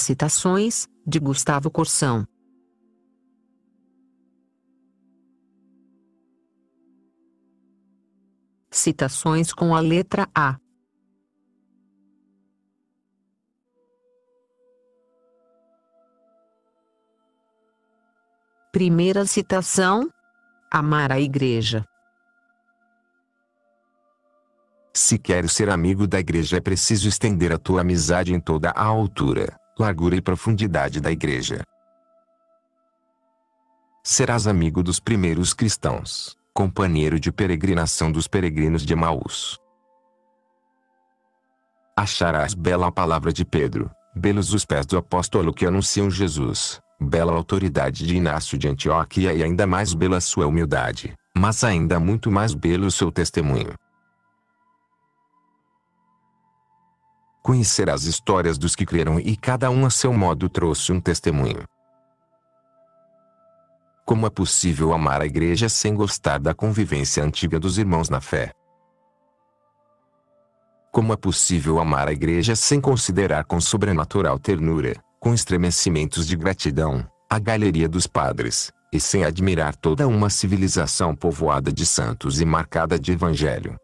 Citações, de Gustavo Corsão. Citações com a letra A. Primeira citação: Amar a Igreja. Se queres ser amigo da igreja é preciso estender a tua amizade em toda a altura, largura e profundidade da igreja. Serás amigo dos primeiros cristãos, companheiro de peregrinação dos peregrinos de Emaús. Acharás bela a palavra de Pedro, belos os pés do apóstolo que anunciam Jesus, bela autoridade de Inácio de Antioquia e ainda mais bela sua humildade, mas ainda muito mais belo o seu testemunho. Conhecer as histórias dos que creram e cada um a seu modo trouxe um testemunho. Como é possível amar a igreja sem gostar da convivência antiga dos irmãos na fé? Como é possível amar a igreja sem considerar com sobrenatural ternura, com estremecimentos de gratidão, a galeria dos padres, e sem admirar toda uma civilização povoada de santos e marcada de evangelho.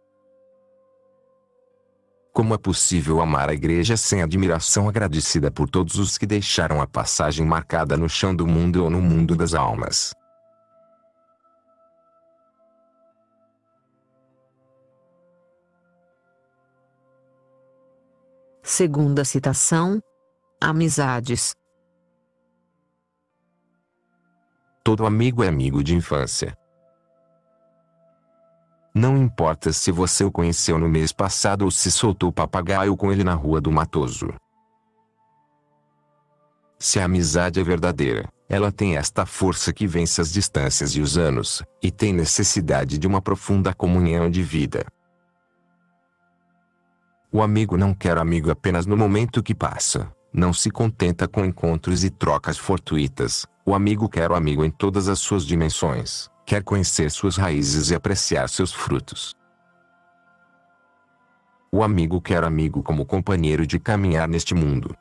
Como é possível amar a igreja sem admiração agradecida por todos os que deixaram a passagem marcada no chão do mundo ou no mundo das almas? Segunda citação, Amizades. Todo amigo é amigo de infância. Não importa se você o conheceu no mês passado ou se soltou papagaio com ele na rua do Matoso. Se a amizade é verdadeira, ela tem esta força que vence as distâncias e os anos, e tem necessidade de uma profunda comunhão de vida. O amigo não quer amigo apenas no momento que passa, não se contenta com encontros e trocas fortuitas. O amigo quer o amigo em todas as suas dimensões, quer conhecer suas raízes e apreciar seus frutos. O amigo quer amigo como companheiro de caminhar neste mundo.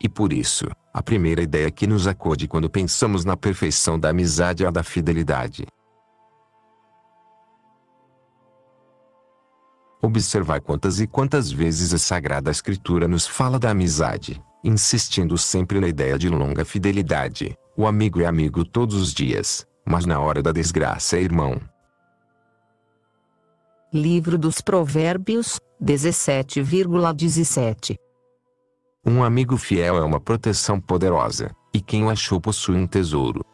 E por isso, a primeira ideia que nos acode quando pensamos na perfeição da amizade é a da fidelidade. Observar quantas e quantas vezes a Sagrada Escritura nos fala da amizade, insistindo sempre na ideia de longa fidelidade. O amigo é amigo todos os dias, mas na hora da desgraça é irmão. Livro dos Provérbios, 17,17 Um amigo fiel é uma proteção poderosa, e quem o achou possui um tesouro.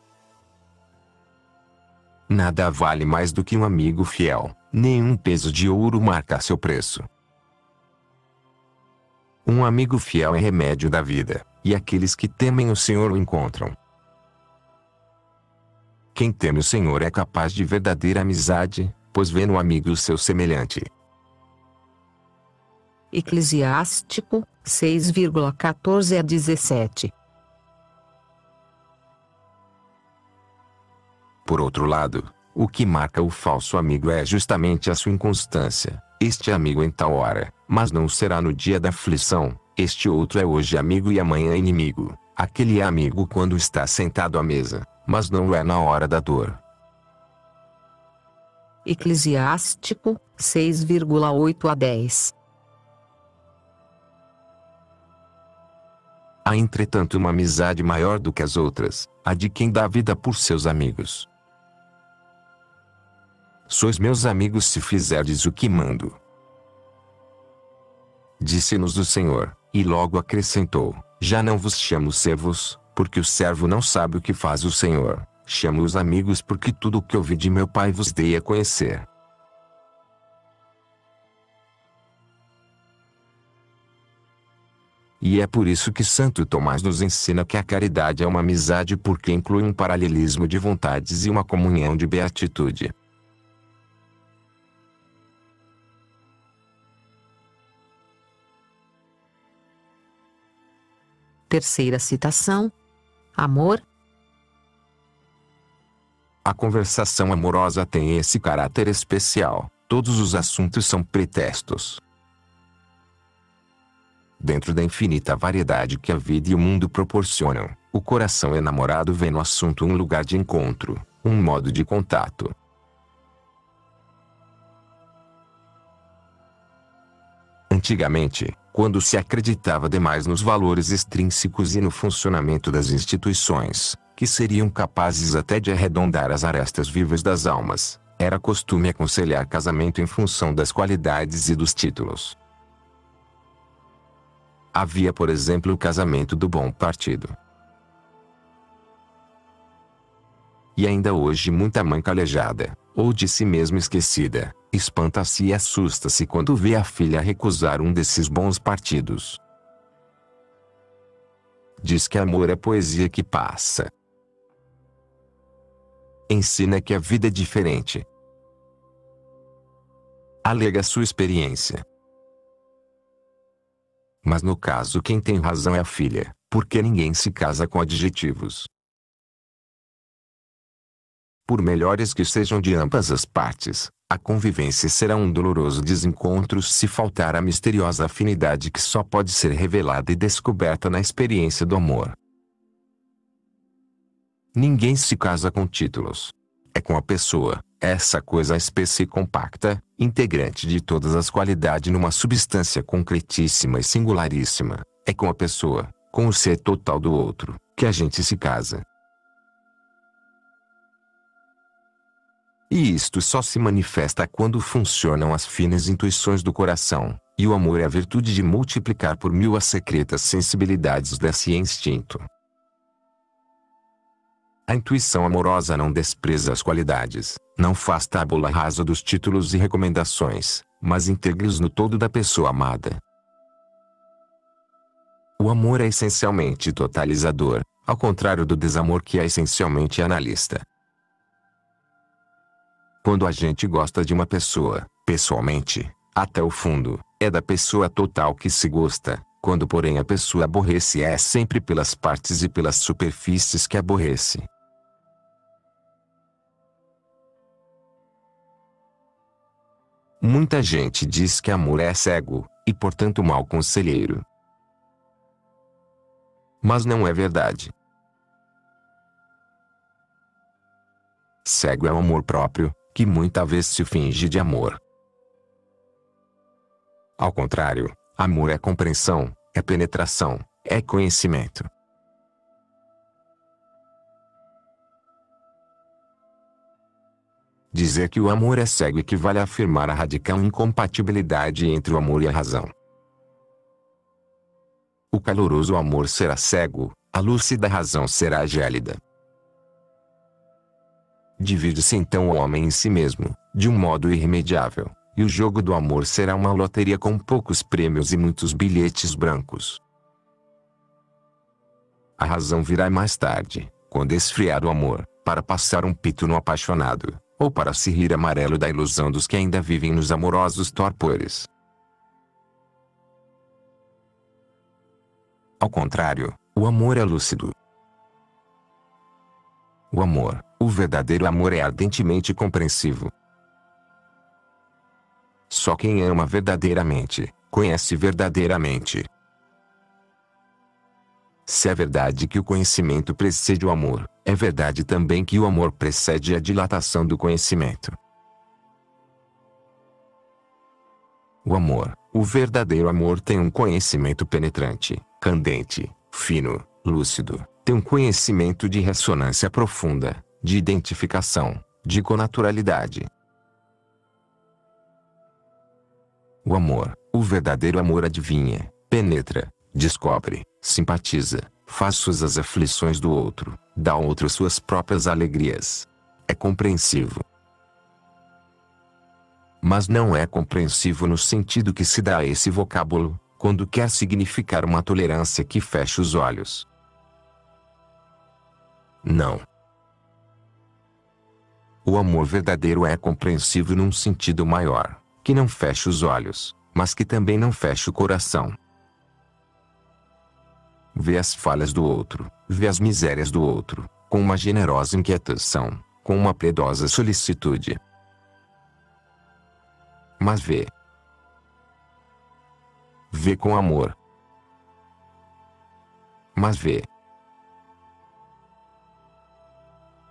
Nada vale mais do que um amigo fiel, nenhum peso de ouro marca seu preço. Um amigo fiel é remédio da vida, e aqueles que temem o Senhor o encontram. Quem teme o Senhor é capaz de verdadeira amizade, pois vê no amigo o seu semelhante. Eclesiástico 6,14 a 17 Por outro lado, o que marca o falso amigo é justamente a sua inconstância. Este amigo em tal hora, mas não será no dia da aflição. Este outro é hoje amigo e amanhã inimigo. Aquele é amigo quando está sentado à mesa, mas não é na hora da dor. Eclesiástico 6,8 a 10 Há entretanto uma amizade maior do que as outras, a de quem dá vida por seus amigos. Sois meus amigos se fizerdes o que mando. Disse-nos o Senhor, e logo acrescentou: Já não vos chamo servos, porque o servo não sabe o que faz o Senhor. Chamo-os amigos porque tudo o que ouvi de meu Pai vos dei a conhecer. E é por isso que Santo Tomás nos ensina que a caridade é uma amizade porque inclui um paralelismo de vontades e uma comunhão de beatitude. Terceira citação: Amor. A conversação amorosa tem esse caráter especial. Todos os assuntos são pretextos. Dentro da infinita variedade que a vida e o mundo proporcionam, o coração enamorado vê no assunto um lugar de encontro, um modo de contato. Antigamente, quando se acreditava demais nos valores extrínsecos e no funcionamento das instituições, que seriam capazes até de arredondar as arestas vivas das almas, era costume aconselhar casamento em função das qualidades e dos títulos. Havia, por exemplo, o casamento do bom partido. E ainda hoje muita mãe calejada, ou de si mesma esquecida, espanta-se e assusta-se quando vê a filha recusar um desses bons partidos. Diz que amor é poesia que passa. Ensina que a vida é diferente. Alega sua experiência. Mas no caso quem tem razão é a filha, porque ninguém se casa com adjetivos. Por melhores que sejam de ambas as partes, a convivência será um doloroso desencontro se faltar a misteriosa afinidade que só pode ser revelada e descoberta na experiência do amor. Ninguém se casa com títulos. É com a pessoa, essa coisa espessa e compacta, integrante de todas as qualidades numa substância concretíssima e singularíssima. É com a pessoa, com o ser total do outro, que a gente se casa. E isto só se manifesta quando funcionam as finas intuições do coração, e o amor é a virtude de multiplicar por mil as secretas sensibilidades desse instinto. A intuição amorosa não despreza as qualidades, não faz tábula rasa dos títulos e recomendações, mas integra-os no todo da pessoa amada. O amor é essencialmente totalizador, ao contrário do desamor que é essencialmente analista. Quando a gente gosta de uma pessoa, pessoalmente, até o fundo, é da pessoa total que se gosta. Quando porém a pessoa aborrece é sempre pelas partes e pelas superfícies que aborrece. Muita gente diz que amor é cego, e portanto mau conselheiro. Mas não é verdade. Cego é o amor próprio, que muita vez se finge de amor. Ao contrário, amor é compreensão, é penetração, é conhecimento. Dizer que o amor é cego equivale a afirmar a radical incompatibilidade entre o amor e a razão. O caloroso amor será cego, a lúcida razão será gélida. Divide-se então o homem em si mesmo, de um modo irremediável, e o jogo do amor será uma loteria com poucos prêmios e muitos bilhetes brancos. A razão virá mais tarde, quando esfriar o amor, para passar um pito no apaixonado, ou para se rir amarelo da ilusão dos que ainda vivem nos amorosos torpores. Ao contrário, o amor é lúcido. O amor, o verdadeiro amor é ardentemente compreensivo. Só quem ama verdadeiramente, conhece verdadeiramente. Se é verdade que o conhecimento precede o amor, é verdade também que o amor precede a dilatação do conhecimento. O amor, o verdadeiro amor tem um conhecimento penetrante, candente, fino, lúcido, tem um conhecimento de ressonância profunda, de identificação, de conaturalidade. O amor, o verdadeiro amor adivinha, penetra, descobre, simpatiza, faz suas as aflições do outro, dá ao outro suas próprias alegrias. É compreensivo. Mas não é compreensivo no sentido que se dá a esse vocábulo, quando quer significar uma tolerância que fecha os olhos. Não. O amor verdadeiro é compreensível num sentido maior, que não fecha os olhos, mas que também não fecha o coração. Vê as falhas do outro, vê as misérias do outro, com uma generosa inquietação, com uma piedosa solicitude. Mas vê. Vê com amor. mas vê.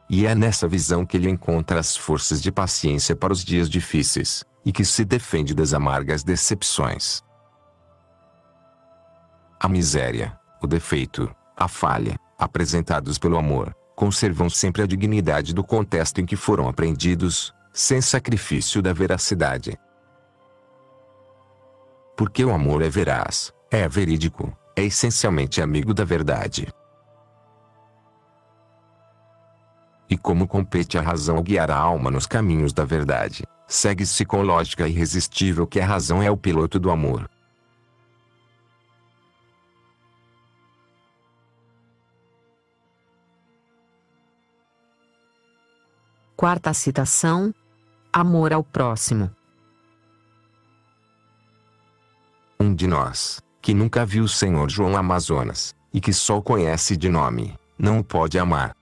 E é nessa visão que ele encontra as forças de paciência para os dias difíceis, e que se defende das amargas decepções. A miséria, o defeito, a falha, apresentados pelo amor, conservam sempre a dignidade do contexto em que foram aprendidos, sem sacrifício da veracidade. Porque o amor é veraz, é verídico, é essencialmente amigo da verdade. E como compete a razão guiar a alma nos caminhos da verdade, segue-se com lógica irresistível que a razão é o piloto do amor. Quarta citação: Amor ao próximo. Um de nós, que nunca viu o Senhor João Amazonas, e que só o conhece de nome, não o pode amar.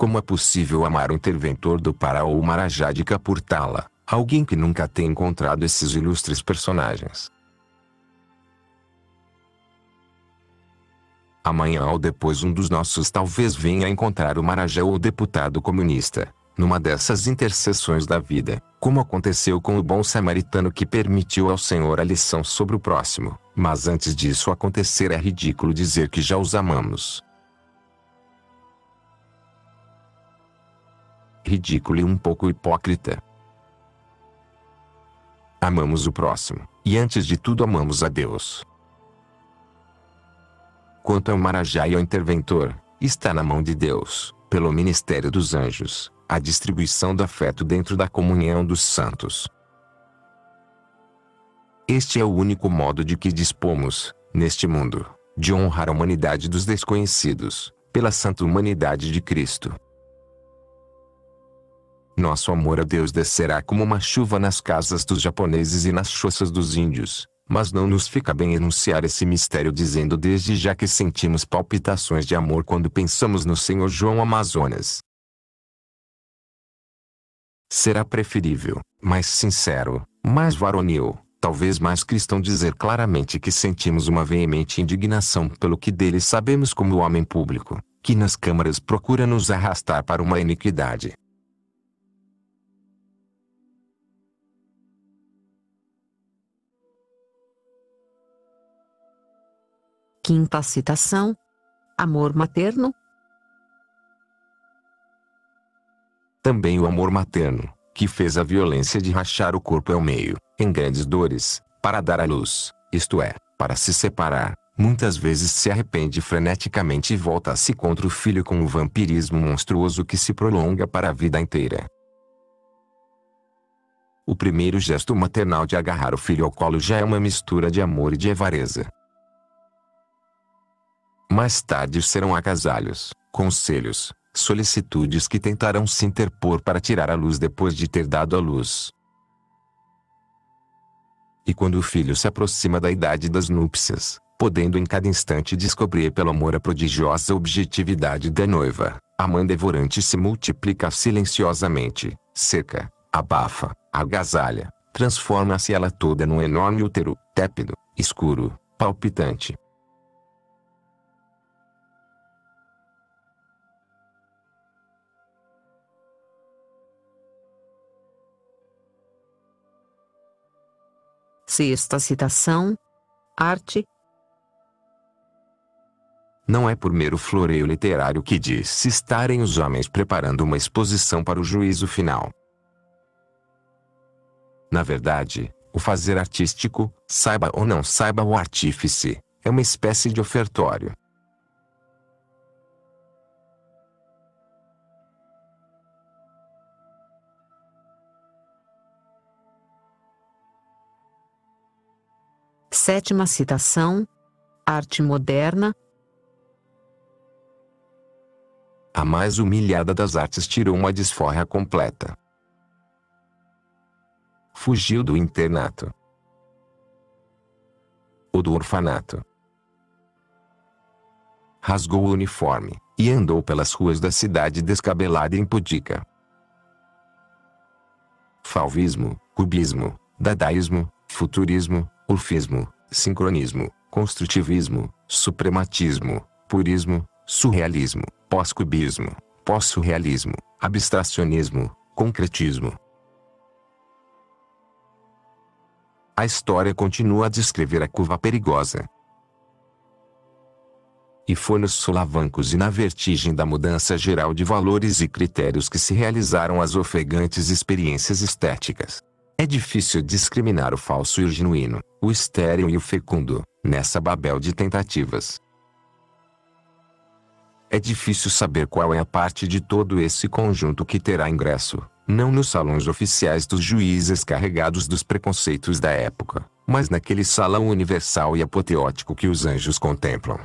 Como é possível amar o interventor do Pará ou o Marajá de Capurtala, alguém que nunca tem encontrado esses ilustres personagens? Amanhã ou depois um dos nossos talvez venha encontrar o Marajá ou o deputado comunista, numa dessas intercessões da vida, como aconteceu com o bom samaritano que permitiu ao Senhor a lição sobre o próximo, mas antes disso acontecer é ridículo dizer que já os amamos. Ridículo e um pouco hipócrita. Amamos o próximo, e antes de tudo amamos a Deus. Quanto ao Marajá e ao interventor, está na mão de Deus, pelo ministério dos anjos, a distribuição do afeto dentro da comunhão dos santos. Este é o único modo de que dispomos, neste mundo, de honrar a humanidade dos desconhecidos, pela santa humanidade de Cristo. Nosso amor a Deus descerá como uma chuva nas casas dos japoneses e nas choças dos índios, mas não nos fica bem enunciar esse mistério dizendo desde já que sentimos palpitações de amor quando pensamos no Senhor João Amazonas. Será preferível, mais sincero, mais varonil, talvez mais cristão dizer claramente que sentimos uma veemente indignação pelo que dele sabemos como homem público, que nas câmaras procura nos arrastar para uma iniquidade, Quinta citação: Amor materno. Também o amor materno, que fez a violência de rachar o corpo ao meio, em grandes dores, para dar à luz, isto é, para se separar, muitas vezes se arrepende freneticamente e volta-se contra o filho com um vampirismo monstruoso que se prolonga para a vida inteira. O primeiro gesto maternal de agarrar o filho ao colo já é uma mistura de amor e de avareza. Mais tarde serão agasalhos, conselhos, solicitudes que tentarão se interpor para tirar a luz depois de ter dado a luz. E quando o filho se aproxima da idade das núpcias, podendo em cada instante descobrir pelo amor a prodigiosa objetividade da noiva, a mãe devorante se multiplica silenciosamente, seca, abafa, agasalha, transforma-se ela toda num enorme útero, tépido, escuro, palpitante, Sexta citação: Arte. Não é por mero floreio literário que diz-se estarem os homens preparando uma exposição para o juízo final. Na verdade, o fazer artístico, saiba ou não saiba o artífice, é uma espécie de ofertório. Sétima citação: Arte moderna. A mais humilhada das artes tirou uma desforra completa. Fugiu do internato. Ou do orfanato. Rasgou o uniforme, e andou pelas ruas da cidade descabelada e impudica. Falvismo, cubismo, dadaísmo, futurismo, Urfismo, sincronismo, construtivismo, suprematismo, purismo, surrealismo, pós-cubismo, pós-surrealismo, abstracionismo, concretismo. A história continua a descrever a curva perigosa. E foi nos solavancos e na vertigem da mudança geral de valores e critérios que se realizaram as ofegantes experiências estéticas. É difícil discriminar o falso e o genuíno, o estéril e o fecundo, nessa babel de tentativas. É difícil saber qual é a parte de todo esse conjunto que terá ingresso, não nos salões oficiais dos juízes carregados dos preconceitos da época, mas naquele salão universal e apoteótico que os anjos contemplam.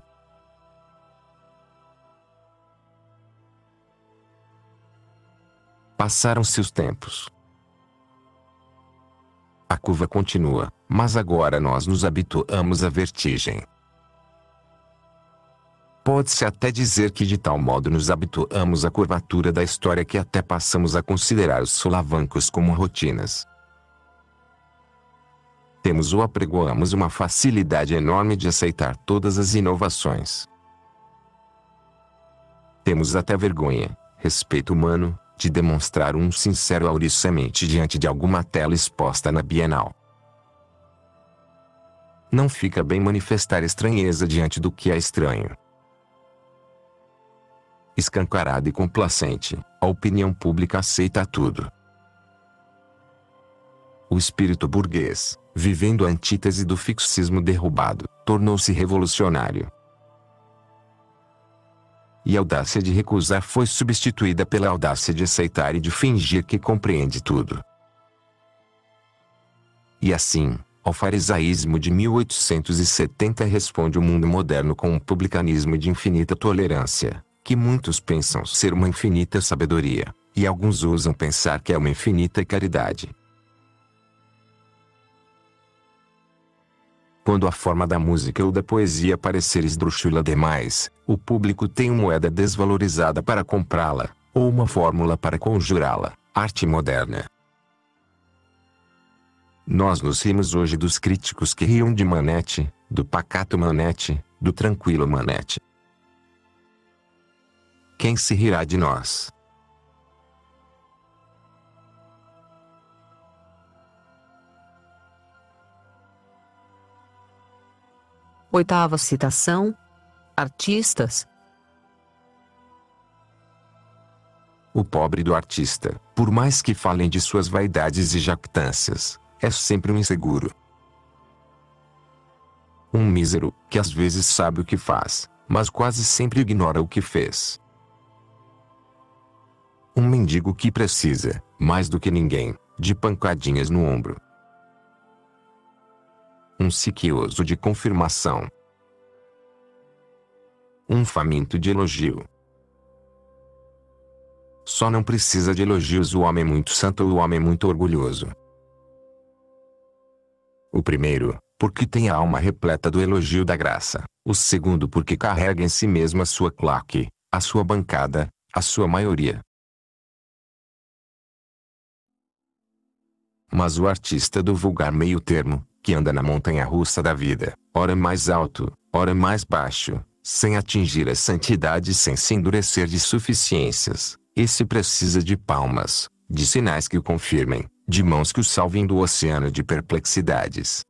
Passaram-se os tempos. A curva continua, mas agora nós nos habituamos à vertigem. Pode-se até dizer que de tal modo nos habituamos à curvatura da história que até passamos a considerar os solavancos como rotinas. Temos ou apregoamos uma facilidade enorme de aceitar todas as inovações. Temos até vergonha, respeito humano, de demonstrar um sincero auriçamente diante de alguma tela exposta na Bienal. Não fica bem manifestar estranheza diante do que é estranho. Escancarado e complacente, a opinião pública aceita tudo. O espírito burguês, vivendo a antítese do fixismo derrubado, tornou-se revolucionário e a audácia de recusar foi substituída pela audácia de aceitar e de fingir que compreende tudo. E assim, ao farisaísmo de 1870 responde o mundo moderno com um publicanismo de infinita tolerância, que muitos pensam ser uma infinita sabedoria, e alguns ousam pensar que é uma infinita caridade. Quando a forma da música ou da poesia parecer esdrúxula demais, o público tem moeda desvalorizada para comprá-la, ou uma fórmula para conjurá-la, arte moderna. Nós nos rimos hoje dos críticos que riam de Manete, do pacato Manete, do tranquilo Manete. Quem se rirá de nós? Oitava citação: Artistas. O pobre do artista, por mais que falem de suas vaidades e jactâncias, é sempre um inseguro. Um mísero, que às vezes sabe o que faz, mas quase sempre ignora o que fez. Um mendigo que precisa, mais do que ninguém, de pancadinhas no ombro um siquioso de confirmação, um faminto de elogio. Só não precisa de elogios o homem muito santo ou o homem muito orgulhoso. O primeiro, porque tem a alma repleta do elogio da graça. O segundo, porque carrega em si mesmo a sua claque, a sua bancada, a sua maioria. Mas o artista do vulgar meio termo, que anda na montanha russa da vida, ora mais alto, ora mais baixo, sem atingir a santidade sem se endurecer de suficiências. Esse precisa de palmas, de sinais que o confirmem, de mãos que o salvem do oceano de perplexidades.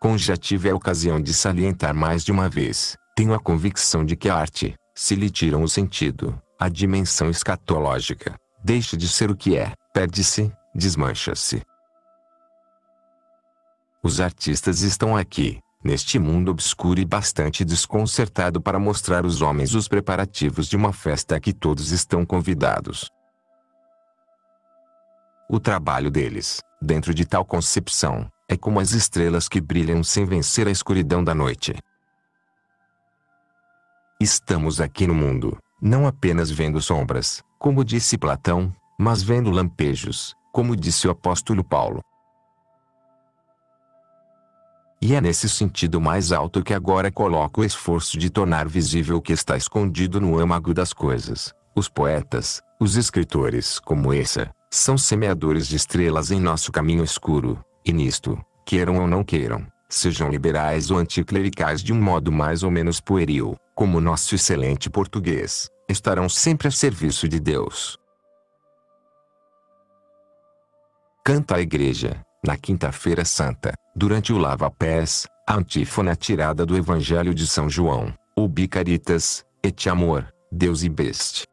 Com já tive a ocasião de salientar mais de uma vez, tenho a convicção de que a arte, se lhe tiram o sentido, a dimensão escatológica, deixa de ser o que é, perde-se, desmancha-se. Os artistas estão aqui, neste mundo obscuro e bastante desconcertado para mostrar aos homens os preparativos de uma festa a que todos estão convidados. O trabalho deles, dentro de tal concepção, é como as estrelas que brilham sem vencer a escuridão da noite. Estamos aqui no mundo, não apenas vendo sombras, como disse Platão, mas vendo lampejos, como disse o apóstolo Paulo. E é nesse sentido mais alto que agora coloco o esforço de tornar visível o que está escondido no âmago das coisas. Os poetas, os escritores como essa, são semeadores de estrelas em nosso caminho escuro, e nisto, queiram ou não queiram, sejam liberais ou anticlericais de um modo mais ou menos pueril, como nosso excelente português, estarão sempre a serviço de Deus. Canta a igreja, na Quinta-feira Santa, durante o lava-pés, a antífona tirada do Evangelho de São João, o bicaritas, et amor, Deus e best.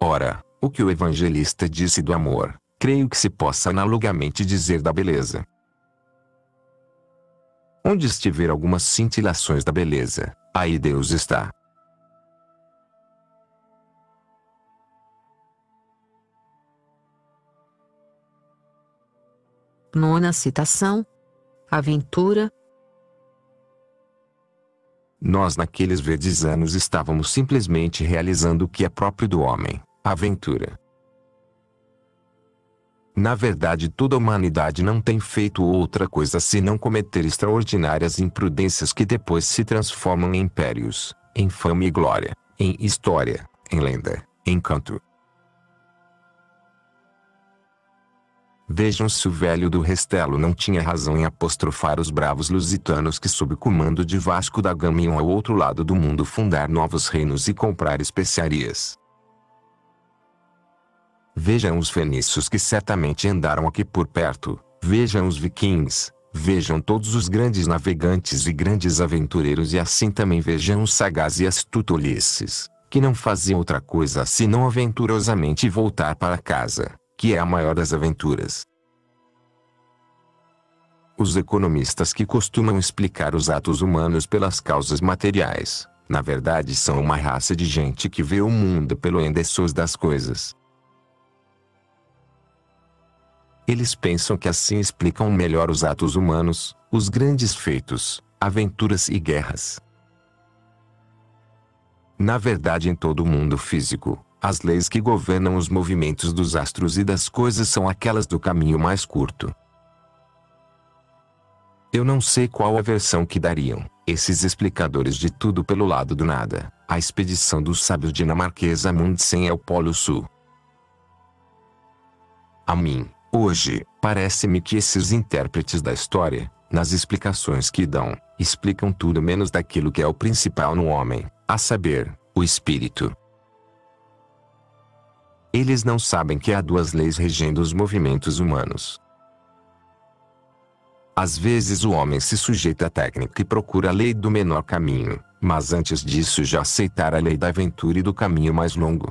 Ora, o que o evangelista disse do amor, creio que se possa analogamente dizer da beleza. Onde estiver algumas cintilações da beleza, aí Deus está. Nona citação. Aventura. Nós naqueles verdes anos estávamos simplesmente realizando o que é próprio do homem, aventura. Na verdade toda a humanidade não tem feito outra coisa senão cometer extraordinárias imprudências que depois se transformam em impérios, em fama e glória, em história, em lenda, em canto. Vejam se o velho do Restelo não tinha razão em apostrofar os bravos lusitanos que sob comando de Vasco da Gama iam ao outro lado do mundo fundar novos reinos e comprar especiarias. Vejam os fenícios que certamente andaram aqui por perto, vejam os vikings, vejam todos os grandes navegantes e grandes aventureiros e assim também vejam os sagazes e astuto Ulisses, que não faziam outra coisa senão aventurosamente voltar para casa que é a maior das aventuras. Os economistas que costumam explicar os atos humanos pelas causas materiais, na verdade são uma raça de gente que vê o mundo pelo endessos das coisas. Eles pensam que assim explicam melhor os atos humanos, os grandes feitos, aventuras e guerras. Na verdade, em todo o mundo físico, as leis que governam os movimentos dos astros e das coisas são aquelas do caminho mais curto. Eu não sei qual a versão que dariam, esses explicadores de tudo pelo lado do nada, a expedição dos sábios dinamarquesa Amundsen ao Polo Sul. A mim, hoje, parece-me que esses intérpretes da história, nas explicações que dão, explicam tudo menos daquilo que é o principal no homem, a saber, o espírito. Eles não sabem que há duas leis regendo os movimentos humanos. Às vezes o homem se sujeita à técnica e procura a lei do menor caminho, mas antes disso já aceitar a lei da aventura e do caminho mais longo.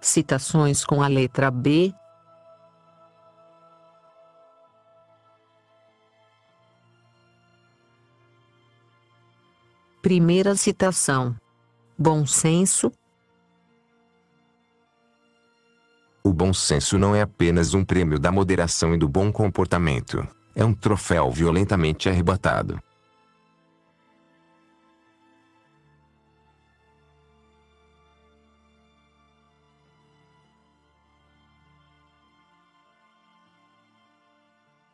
Citações com a letra B Primeira citação. Bom senso. O bom senso não é apenas um prêmio da moderação e do bom comportamento, é um troféu violentamente arrebatado.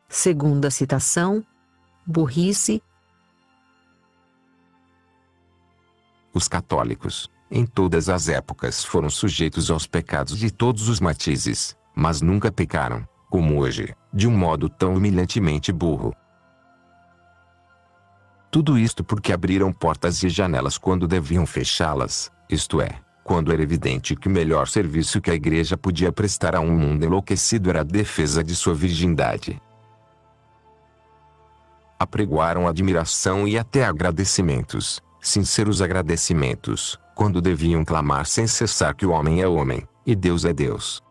Segunda citação. Burrice, Os católicos, em todas as épocas foram sujeitos aos pecados de todos os matizes, mas nunca pecaram, como hoje, de um modo tão humilhantemente burro. Tudo isto porque abriram portas e janelas quando deviam fechá-las, isto é, quando era evidente que o melhor serviço que a igreja podia prestar a um mundo enlouquecido era a defesa de sua virgindade. Apregoaram admiração e até agradecimentos, sinceros agradecimentos, quando deviam clamar sem cessar que o homem é homem, e Deus é Deus.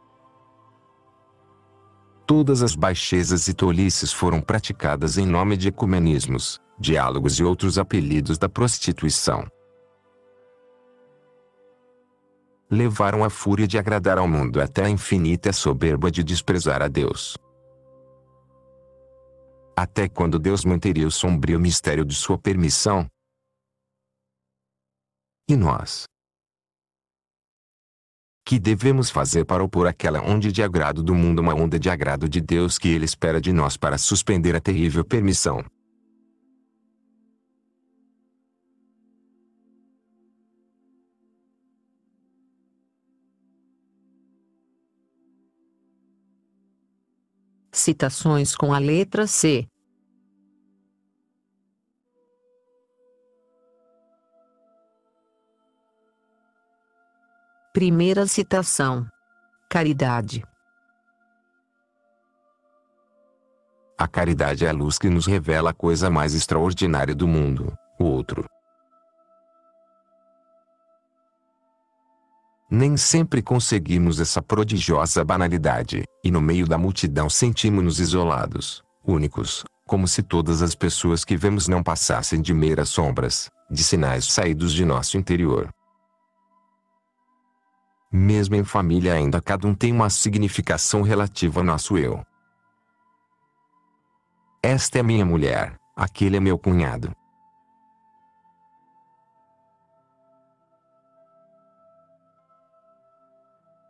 Todas as baixezas e tolices foram praticadas em nome de ecumenismos, diálogos e outros apelidos da prostituição. Levaram a fúria de agradar ao mundo até a infinita soberba de desprezar a Deus. Até quando Deus manteria o sombrio mistério de sua permissão, e nós? Que devemos fazer para opor aquela onda de agrado do mundo uma onda de agrado de Deus que Ele espera de nós para suspender a terrível permissão? Citações com a letra C. Primeira citação: Caridade. A caridade é a luz que nos revela a coisa mais extraordinária do mundo, o outro. Nem sempre conseguimos essa prodigiosa banalidade, e no meio da multidão sentimos-nos isolados, únicos, como se todas as pessoas que vemos não passassem de meras sombras, de sinais saídos de nosso interior. Mesmo em família ainda cada um tem uma significação relativa ao nosso eu. Esta é minha mulher, aquele é meu cunhado,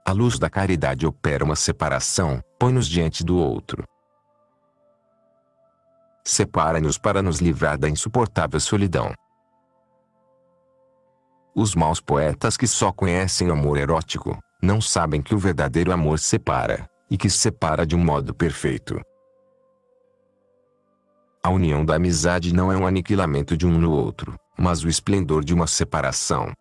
A luz da caridade opera uma separação, põe-nos diante do outro. Separa-nos para nos livrar da insuportável solidão. Os maus poetas que só conhecem o amor erótico, não sabem que o verdadeiro amor separa, e que separa de um modo perfeito. A união da amizade não é um aniquilamento de um no outro, mas o esplendor de uma separação.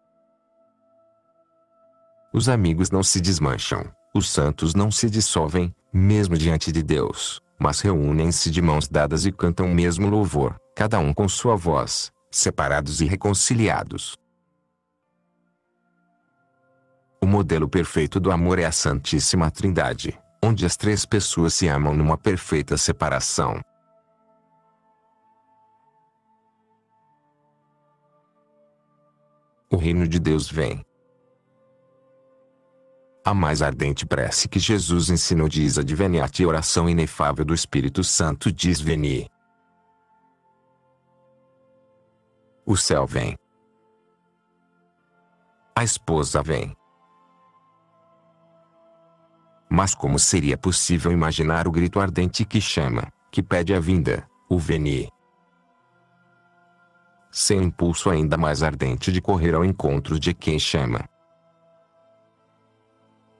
Os amigos não se desmancham, os santos não se dissolvem, mesmo diante de Deus, mas reúnem-se de mãos dadas e cantam o mesmo louvor, cada um com sua voz, separados e reconciliados. O modelo perfeito do amor é a Santíssima Trindade, onde as três pessoas se amam numa perfeita separação. O reino de Deus vem, a mais ardente prece que Jesus ensinou diz adveniat e oração inefável do Espírito Santo diz veni. O céu vem. A esposa vem. Mas como seria possível imaginar o grito ardente que chama, que pede a vinda, o veni? Sem impulso ainda mais ardente de correr ao encontro de quem chama.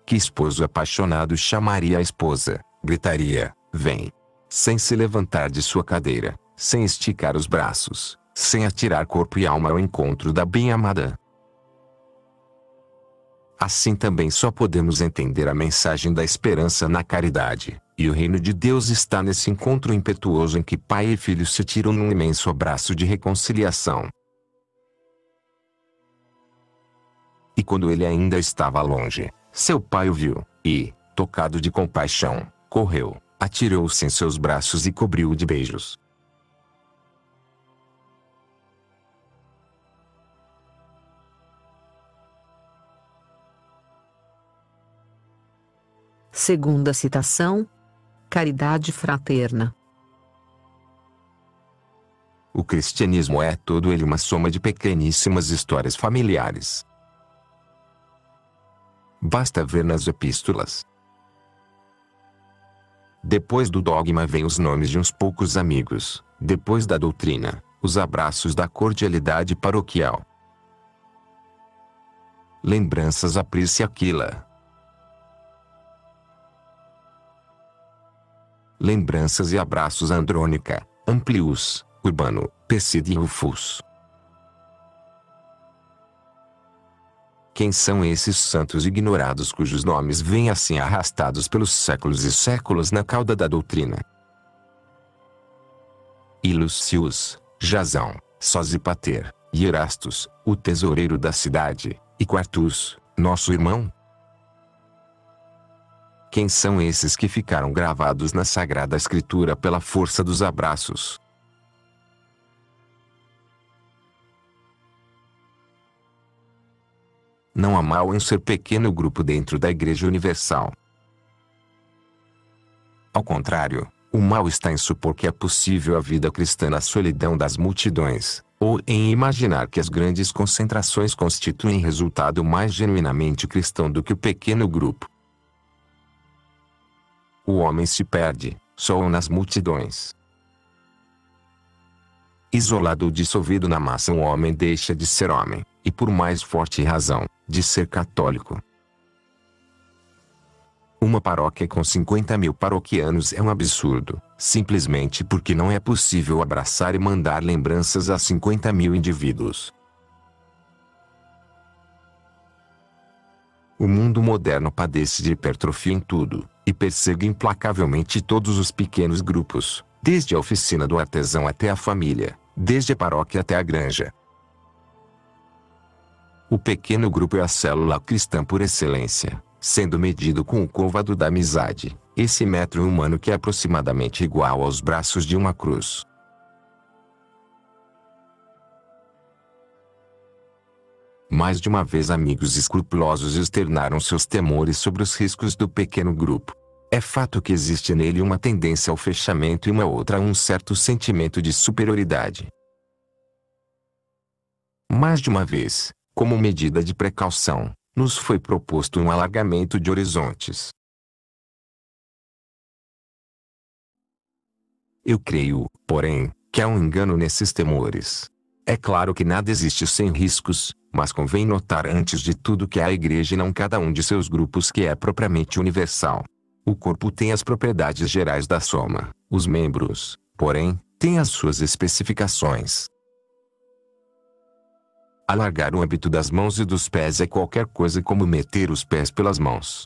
Que esposo apaixonado chamaria a esposa, gritaria, vem. Sem se levantar de sua cadeira, sem esticar os braços, sem atirar corpo e alma ao encontro da bem-amada. Assim também só podemos entender a mensagem da esperança na caridade, e o reino de Deus está nesse encontro impetuoso em que pai e filho se tiram num imenso abraço de reconciliação. E quando ele ainda estava longe, seu pai o viu, e, tocado de compaixão, correu, atirou-se em seus braços e cobriu-o de beijos. Segunda citação: Caridade fraterna. O cristianismo é todo ele uma soma de pequeníssimas histórias familiares, Basta ver nas epístolas. Depois do dogma vem os nomes de uns poucos amigos, depois da doutrina, os abraços da cordialidade paroquial. Lembranças a Prícia Aquila. Lembranças e abraços Andrônica, Amplius, Urbano, Peside e Rufus. Quem são esses santos ignorados cujos nomes vêm assim arrastados pelos séculos e séculos na cauda da doutrina? Ilúcius, Jazão, Sosipater, Hierastus, o tesoureiro da cidade, e Quartus, nosso irmão? Quem são esses que ficaram gravados na Sagrada Escritura pela força dos abraços? Não há mal em ser pequeno grupo dentro da Igreja Universal. Ao contrário, o mal está em supor que é possível a vida cristã na solidão das multidões, ou em imaginar que as grandes concentrações constituem resultado mais genuinamente cristão do que o pequeno grupo. O homem se perde, só nas multidões. Isolado ou dissolvido na massa, um homem deixa de ser homem, e por mais forte razão, de ser católico. Uma paróquia com 50 mil paroquianos é um absurdo, simplesmente porque não é possível abraçar e mandar lembranças a 50 mil indivíduos. O mundo moderno padece de hipertrofia em tudo, e persegue implacavelmente todos os pequenos grupos, desde a oficina do artesão até a família, desde a paróquia até a granja. O pequeno grupo é a célula cristã por excelência, sendo medido com o côvado da amizade, esse metro humano que é aproximadamente igual aos braços de uma cruz. Mais de uma vez amigos escrupulosos externaram seus temores sobre os riscos do pequeno grupo. É fato que existe nele uma tendência ao fechamento e uma outra a um certo sentimento de superioridade. Mais de uma vez, como medida de precaução, nos foi proposto um alargamento de horizontes. Eu creio, porém, que há um engano nesses temores. É claro que nada existe sem riscos, mas convém notar antes de tudo que a igreja e não cada um de seus grupos que é propriamente universal. O corpo tem as propriedades gerais da soma, os membros, porém, têm as suas especificações. Alargar o hábito das mãos e dos pés é qualquer coisa como meter os pés pelas mãos.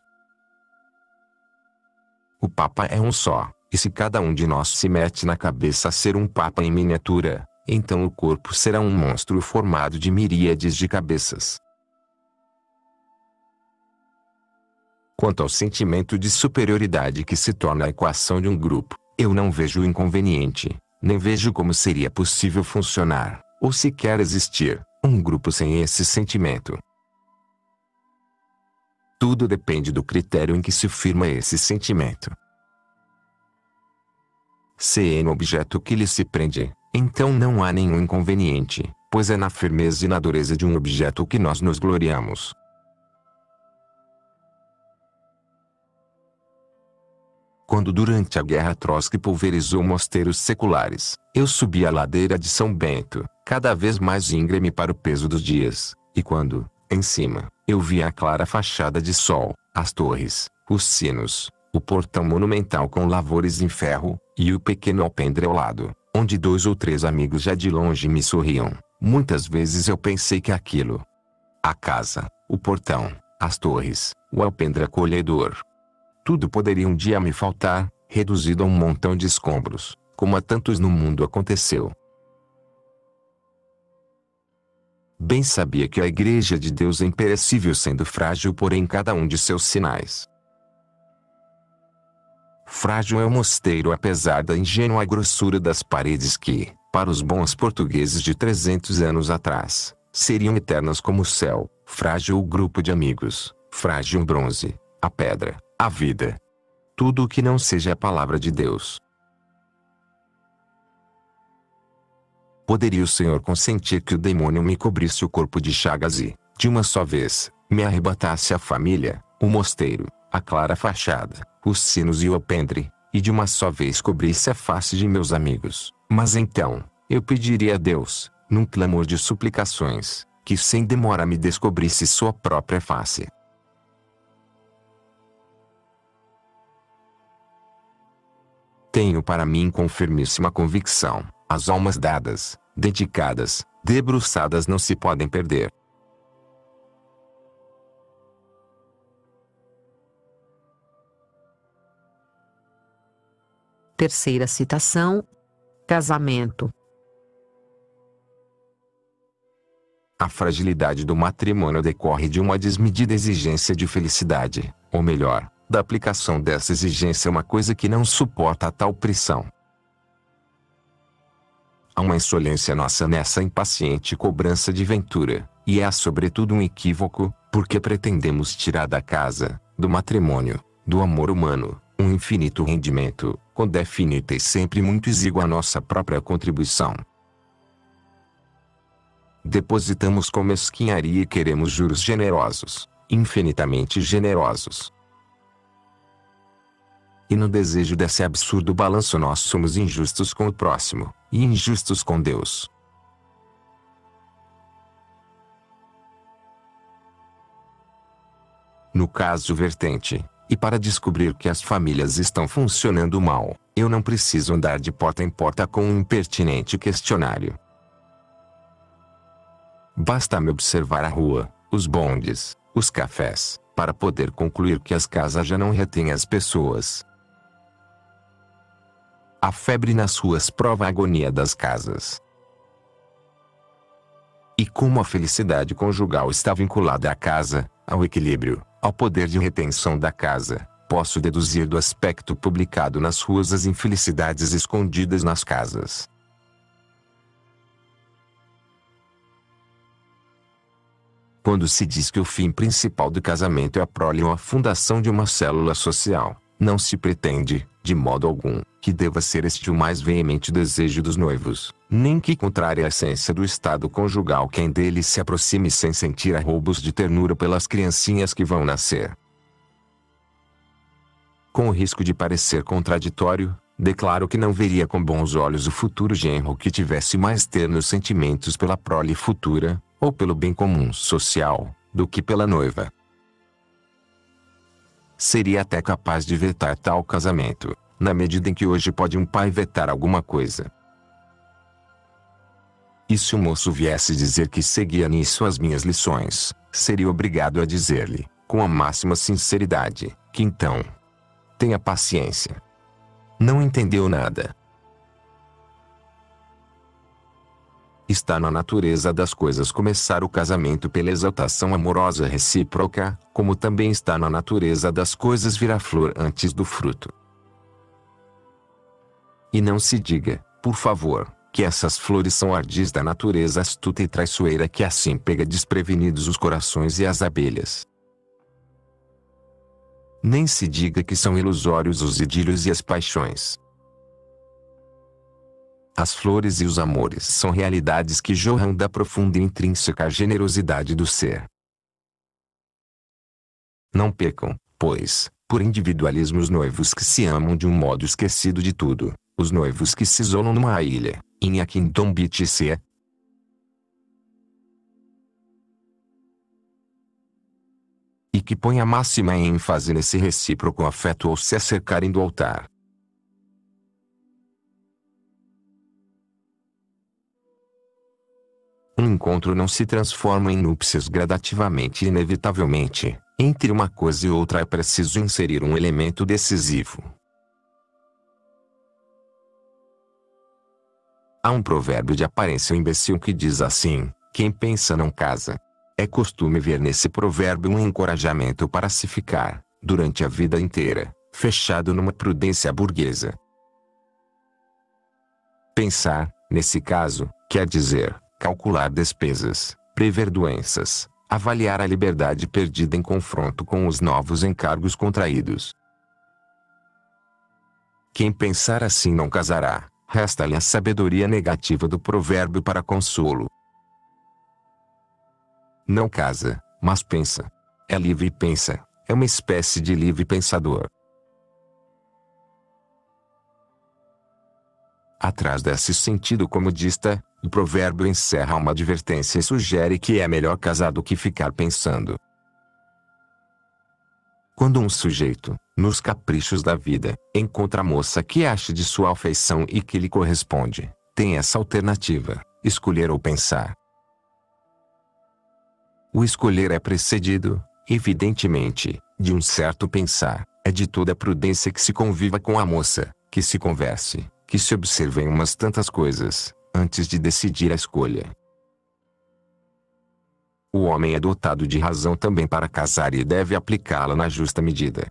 O Papa é um só, e se cada um de nós se mete na cabeça a ser um Papa em miniatura, então o corpo será um monstro formado de miríades de cabeças. Quanto ao sentimento de superioridade que se torna a equação de um grupo, eu não vejo o inconveniente, nem vejo como seria possível funcionar, ou sequer existir, um grupo sem esse sentimento. Tudo depende do critério em que se firma esse sentimento. Se é no objeto que lhe se prende, então não há nenhum inconveniente, pois é na firmeza e na dureza de um objeto que nós nos gloriamos. Quando durante a guerra Trotsky pulverizou mosteiros seculares, eu subi a ladeira de São Bento, cada vez mais íngreme para o peso dos dias, e quando, em cima, eu vi a clara fachada de sol, as torres, os sinos, o portão monumental com lavores em ferro, e o pequeno alpendre ao lado, onde dois ou três amigos já de longe me sorriam. Muitas vezes eu pensei que aquilo. A casa, o portão, as torres, o alpendre acolhedor. Tudo poderia um dia me faltar, reduzido a um montão de escombros, como a tantos no mundo aconteceu. Bem sabia que a Igreja de Deus é imperecível sendo frágil porém cada um de seus sinais. Frágil é o mosteiro apesar da ingênua grossura das paredes que, para os bons portugueses de 300 anos atrás, seriam eternas como o céu, frágil o grupo de amigos, frágil o bronze, a pedra, a vida. Tudo o que não seja a palavra de Deus. Poderia o Senhor consentir que o demônio me cobrisse o corpo de chagas e, de uma só vez, me arrebatasse a família, o mosteiro, a clara fachada, os sinos e o alpendre, e de uma só vez cobrisse a face de meus amigos. Mas então, eu pediria a Deus, num clamor de suplicações, que sem demora me descobrisse sua própria face. Tenho para mim com firmíssima convicção, as almas dadas, dedicadas, debruçadas não se podem perder. Terceira citação: Casamento. A fragilidade do matrimônio decorre de uma desmedida exigência de felicidade, ou melhor, da aplicação dessa exigência a uma coisa que não suporta a tal pressão. Há uma insolência nossa nessa impaciente cobrança de ventura, e é sobretudo um equívoco, porque pretendemos tirar da casa, do matrimônio, do amor humano, um infinito rendimento, quando é finita e sempre muito exígua a nossa própria contribuição. Depositamos com mesquinharia e queremos juros generosos, infinitamente generosos. E no desejo desse absurdo balanço nós somos injustos com o próximo, e injustos com Deus. No caso vertente, E para descobrir que as famílias estão funcionando mal, eu não preciso andar de porta em porta com um impertinente questionário. Basta me observar a rua, os bondes, os cafés, para poder concluir que as casas já não retêm as pessoas. A febre nas ruas prova a agonia das casas. E como a felicidade conjugal está vinculada à casa, ao equilíbrio, ao poder de retenção da casa, posso deduzir do aspecto publicado nas ruas as infelicidades escondidas nas casas. Quando se diz que o fim principal do casamento é a prole ou a fundação de uma célula social, não se pretende, de modo algum, que deva ser este o mais veemente desejo dos noivos, nem que contrária à essência do estado conjugal quem dele se aproxime sem sentir arroubos de ternura pelas criancinhas que vão nascer. Com o risco de parecer contraditório, declaro que não veria com bons olhos o futuro genro que tivesse mais ternos sentimentos pela prole futura, ou pelo bem comum social, do que pela noiva. Seria até capaz de vetar tal casamento, na medida em que hoje pode um pai vetar alguma coisa. E se o moço viesse dizer que seguia nisso as minhas lições, seria obrigado a dizer-lhe, com a máxima sinceridade, que então. Tenha paciência. Não entendeu nada. Está na natureza das coisas começar o casamento pela exaltação amorosa recíproca, como também está na natureza das coisas vir a flor antes do fruto. E não se diga, por favor, que essas flores são ardis da natureza astuta e traiçoeira que assim pega desprevenidos os corações e as abelhas. Nem se diga que são ilusórios os idílios e as paixões. As flores e os amores são realidades que jorram da profunda e intrínseca generosidade do ser. Não pecam, pois, por individualismo os noivos que se amam de um modo esquecido de tudo, os noivos que se isolam numa ilha, em Aquindombiticea, e que põem a máxima ênfase nesse recíproco afeto ao se acercarem do altar. Um encontro não se transforma em núpcias gradativamente e inevitavelmente. Entre uma coisa e outra é preciso inserir um elemento decisivo. Há um provérbio de aparência imbecil que diz assim: quem pensa não casa. É costume ver nesse provérbio um encorajamento para se ficar, durante a vida inteira, fechado numa prudência burguesa. Pensar, nesse caso, quer dizer, calcular despesas, prever doenças, avaliar a liberdade perdida em confronto com os novos encargos contraídos. Quem pensar assim não casará, resta-lhe a sabedoria negativa do provérbio para consolo. Não casa, mas pensa. É livre e pensa, é uma espécie de livre pensador. Atrás desse sentido comodista, o provérbio encerra uma advertência e sugere que é melhor casar do que ficar pensando. Quando um sujeito, nos caprichos da vida, encontra a moça que acha de sua afeição e que lhe corresponde, tem essa alternativa: escolher ou pensar. O escolher é precedido, evidentemente, de um certo pensar, é de toda prudência que se conviva com a moça, que se converse, que se observem umas tantas coisas, antes de decidir a escolha. O homem é dotado de razão também para casar e deve aplicá-la na justa medida.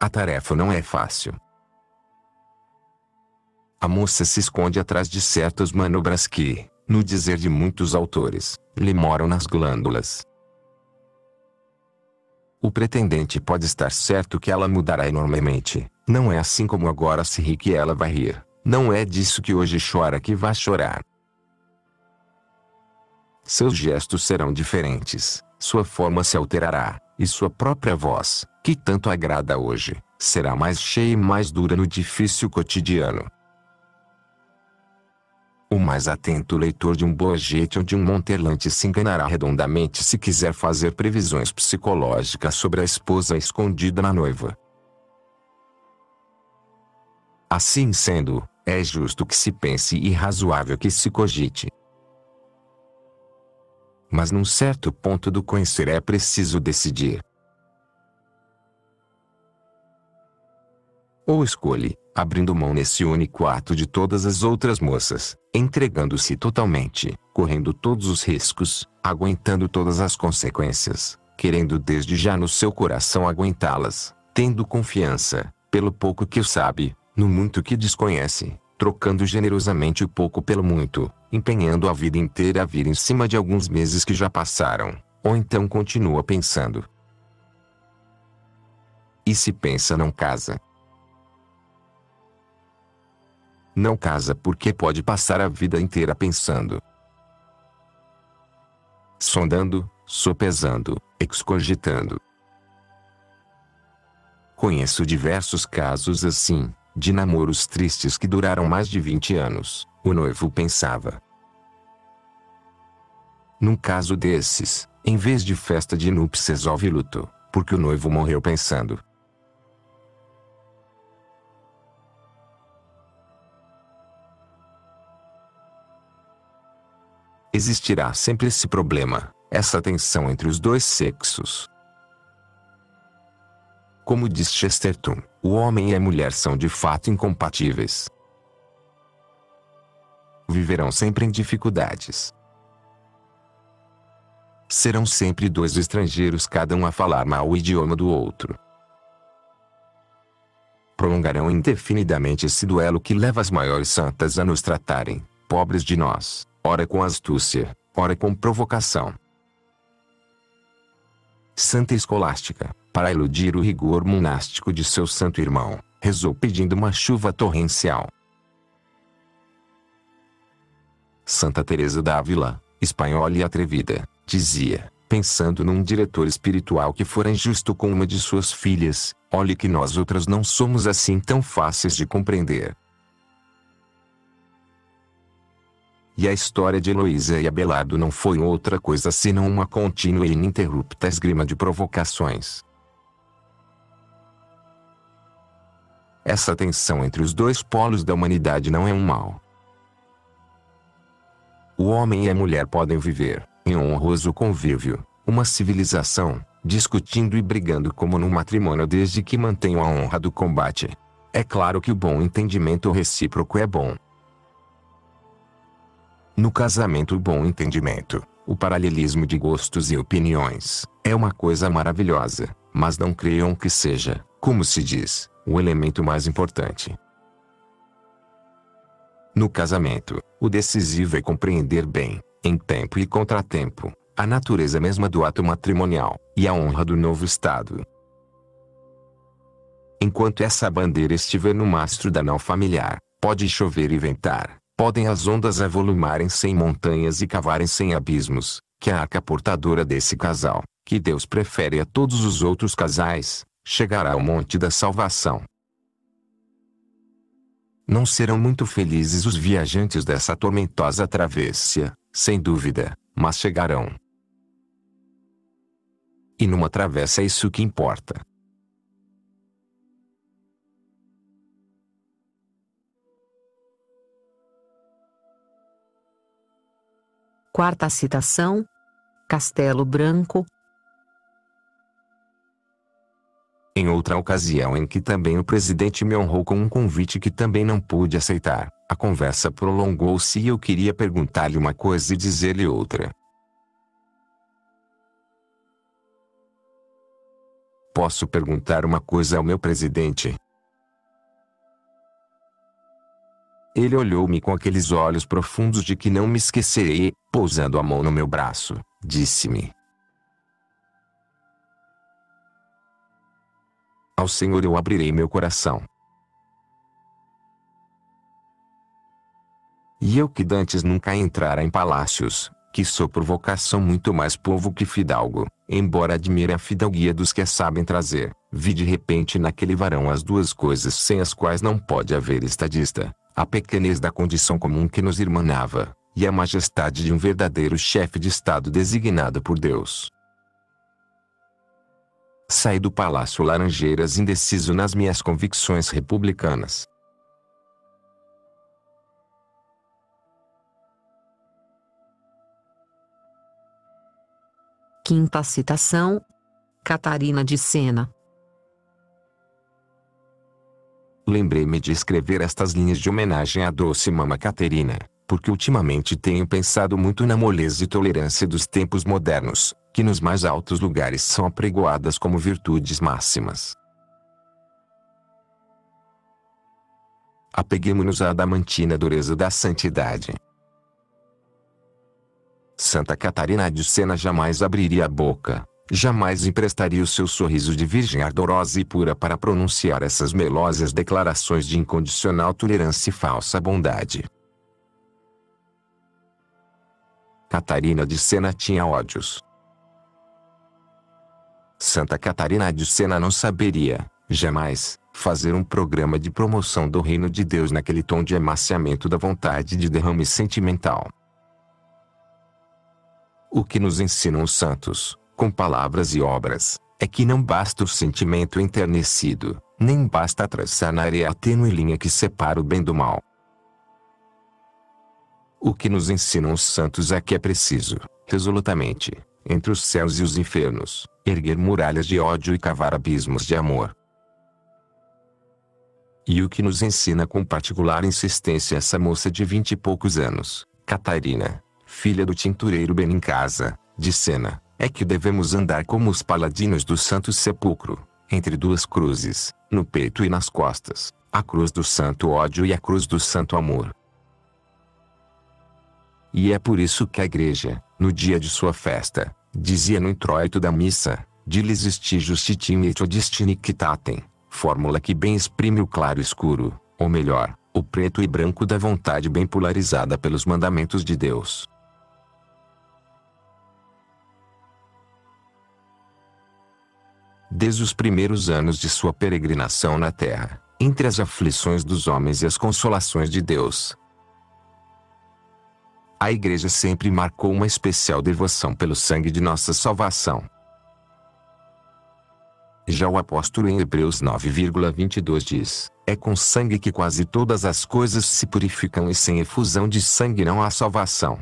A tarefa não é fácil. A moça se esconde atrás de certas manobras que, no dizer de muitos autores, lhe moram nas glândulas. O pretendente pode estar certo que ela mudará enormemente, não é assim como agora se ri que ela vai rir. Não é disso que hoje chora que vai chorar. Seus gestos serão diferentes, sua forma se alterará, e sua própria voz, que tanto agrada hoje, será mais cheia e mais dura no difícil cotidiano. O mais atento leitor de um Boagete ou de um Monterlante se enganará redondamente se quiser fazer previsões psicológicas sobre a esposa escondida na noiva. Assim sendo, é justo que se pense e razoável que se cogite. Mas num certo ponto do conhecer é preciso decidir. Ou escolhe, abrindo mão nesse único ato de todas as outras moças, entregando-se totalmente, correndo todos os riscos, aguentando todas as consequências, querendo desde já no seu coração aguentá-las, tendo confiança, pelo pouco que sabe, no muito que desconhece, trocando generosamente o pouco pelo muito, empenhando a vida inteira a vir em cima de alguns meses que já passaram, ou então continua pensando. E se pensa não casa, não casa porque pode passar a vida inteira pensando. Sondando, sopesando, excogitando. Conheço diversos casos assim, de namoros tristes que duraram mais de 20 anos, o noivo pensava. Num caso desses, em vez de festa de núpcias houve luto, porque o noivo morreu pensando. existirá sempre esse problema, essa tensão entre os dois sexos. Como diz Chesterton, o homem e a mulher são de fato incompatíveis. Viverão sempre em dificuldades. Serão sempre dois estrangeiros cada um a falar mal o idioma do outro. Prolongarão indefinidamente esse duelo que leva as maiores santas a nos tratarem, pobres de nós, ora com astúcia, ora com provocação. Santa Escolástica, para iludir o rigor monástico de seu santo irmão, rezou pedindo uma chuva torrencial. Santa Teresa d'Ávila, espanhola e atrevida, dizia, pensando num diretor espiritual que fora injusto com uma de suas filhas, olhe que nós outras não somos assim tão fáceis de compreender. E a história de Heloísa e Abelardo não foi outra coisa senão uma contínua e ininterrupta esgrima de provocações. Essa tensão entre os dois polos da humanidade não é um mal. O homem e a mulher podem viver, em honroso convívio, uma civilização, discutindo e brigando como num matrimônio desde que mantenham a honra do combate. É claro que o bom entendimento recíproco é bom, no casamento o bom entendimento, o paralelismo de gostos e opiniões, é uma coisa maravilhosa, mas não creiam que seja, como se diz, o elemento mais importante. No casamento, o decisivo é compreender bem, em tempo e contratempo, a natureza mesma do ato matrimonial, e a honra do novo Estado. Enquanto essa bandeira estiver no mastro da nau familiar, pode chover e ventar, Podem as ondas avolumarem-se em montanhas e cavarem-se em abismos, que a arca portadora desse casal, que Deus prefere a todos os outros casais, chegará ao monte da salvação. Não serão muito felizes os viajantes dessa tormentosa travessia, sem dúvida, mas chegarão. E numa travessa é isso que importa. Quarta citação: Castelo Branco. Em outra ocasião em que também o presidente me honrou com um convite que também não pude aceitar, a conversa prolongou-se e eu queria perguntar-lhe uma coisa e dizer-lhe outra. Posso perguntar uma coisa ao meu presidente? Ele olhou-me com aqueles olhos profundos de que não me esquecerei, pousando a mão no meu braço, disse-me: Ao Senhor eu abrirei meu coração. E eu que dantes nunca entrara em palácios, que sou por vocação muito mais povo que fidalgo, embora admire a fidalguia dos que a sabem trazer, vi de repente naquele varão as duas coisas sem as quais não pode haver estadista, a pequenez da condição comum que nos irmanava, e a majestade de um verdadeiro chefe de Estado designado por Deus. Saí do Palácio Laranjeiras indeciso nas minhas convicções republicanas. Quinta citação: Catarina de Sena. Lembrei-me de escrever estas linhas de homenagem à doce mama Caterina, porque ultimamente tenho pensado muito na moleza e tolerância dos tempos modernos, que nos mais altos lugares são apregoadas como virtudes máximas. Apeguemo-nos à adamantina dureza da santidade. Santa Catarina de Sena jamais abriria a boca, jamais emprestaria o seu sorriso de virgem ardorosa e pura para pronunciar essas melosas declarações de incondicional tolerância e falsa bondade. Catarina de Sena tinha ódios. Santa Catarina de Sena não saberia, jamais, fazer um programa de promoção do reino de Deus naquele tom de amaciamento da vontade de derrame sentimental. O que nos ensinam os santos, com palavras e obras, é que não basta o sentimento enternecido, nem basta traçar na areia a tênue linha que separa o bem do mal. O que nos ensinam os santos é que é preciso, resolutamente, entre os céus e os infernos, erguer muralhas de ódio e cavar abismos de amor. E o que nos ensina com particular insistência essa moça de vinte e poucos anos, Catarina, filha do tintureiro Benincasa, de Sena, é que devemos andar como os paladinos do Santo Sepulcro, entre duas cruzes, no peito e nas costas, a cruz do santo ódio e a cruz do santo amor. E é por isso que a igreja, no dia de sua festa, dizia no introito da missa, Diles isti justitim et odistinictatem, fórmula que bem exprime o claro escuro, ou melhor, o preto e branco da vontade bem polarizada pelos mandamentos de Deus. desde os primeiros anos de sua peregrinação na terra, entre as aflições dos homens e as consolações de Deus. A Igreja sempre marcou uma especial devoção pelo sangue de nossa salvação. Já o apóstolo em Hebreus 9,22 diz: É com sangue que quase todas as coisas se purificam e sem efusão de sangue não há salvação.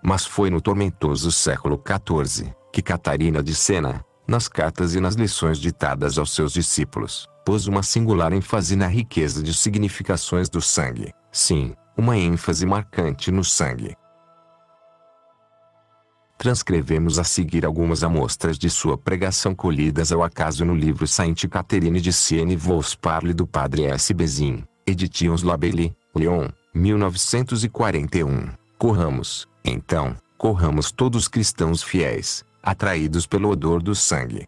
Mas foi no tormentoso século XIV, que Catarina de Sena, nas cartas e nas lições ditadas aos seus discípulos, pôs uma singular ênfase na riqueza de significações do sangue. Sim, uma ênfase marcante no sangue. Transcrevemos a seguir algumas amostras de sua pregação colhidas ao acaso no livro Sainte Catherine de Sienne Vos Parle do Padre S. Bezin, Editions Labelli, Lyon, 1941. Corramos, então, corramos todos cristãos fiéis, atraídos pelo odor do sangue.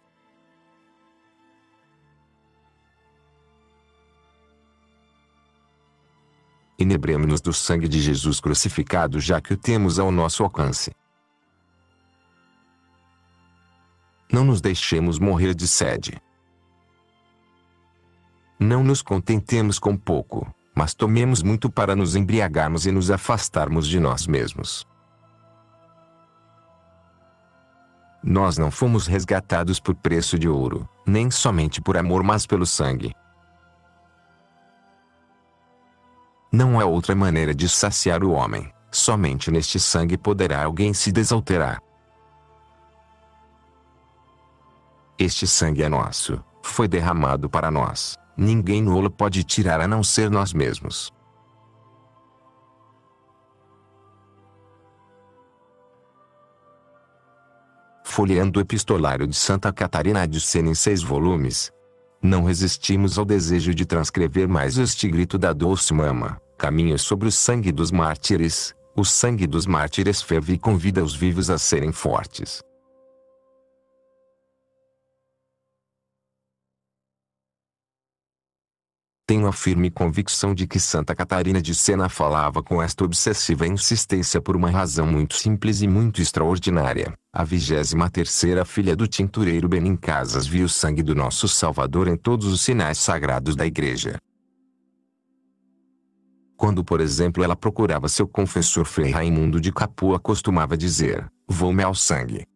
Inebremos-nos do sangue de Jesus crucificado já que o temos ao nosso alcance. Não nos deixemos morrer de sede. Não nos contentemos com pouco, mas tomemos muito para nos embriagarmos e nos afastarmos de nós mesmos. Nós não fomos resgatados por preço de ouro, nem somente por amor, mas pelo sangue. Não há outra maneira de saciar o homem, somente neste sangue poderá alguém se desalterar. Este sangue é nosso, foi derramado para nós, ninguém nolo pode tirar a não ser nós mesmos. Folheando o epistolário de Santa Catarina de Sena em seis volumes. Não resistimos ao desejo de transcrever mais este grito da doce mama, caminha sobre o sangue dos mártires, o sangue dos mártires ferve e convida os vivos a serem fortes. Tenho a firme convicção de que Santa Catarina de Sena falava com esta obsessiva insistência por uma razão muito simples e muito extraordinária. A vigésima terceira filha do tintureiro Benin Casas viu o sangue do nosso Salvador em todos os sinais sagrados da igreja. Quando por exemplo ela procurava seu confessor Frei Raimundo de Capua costumava dizer, vou-me ao sangue.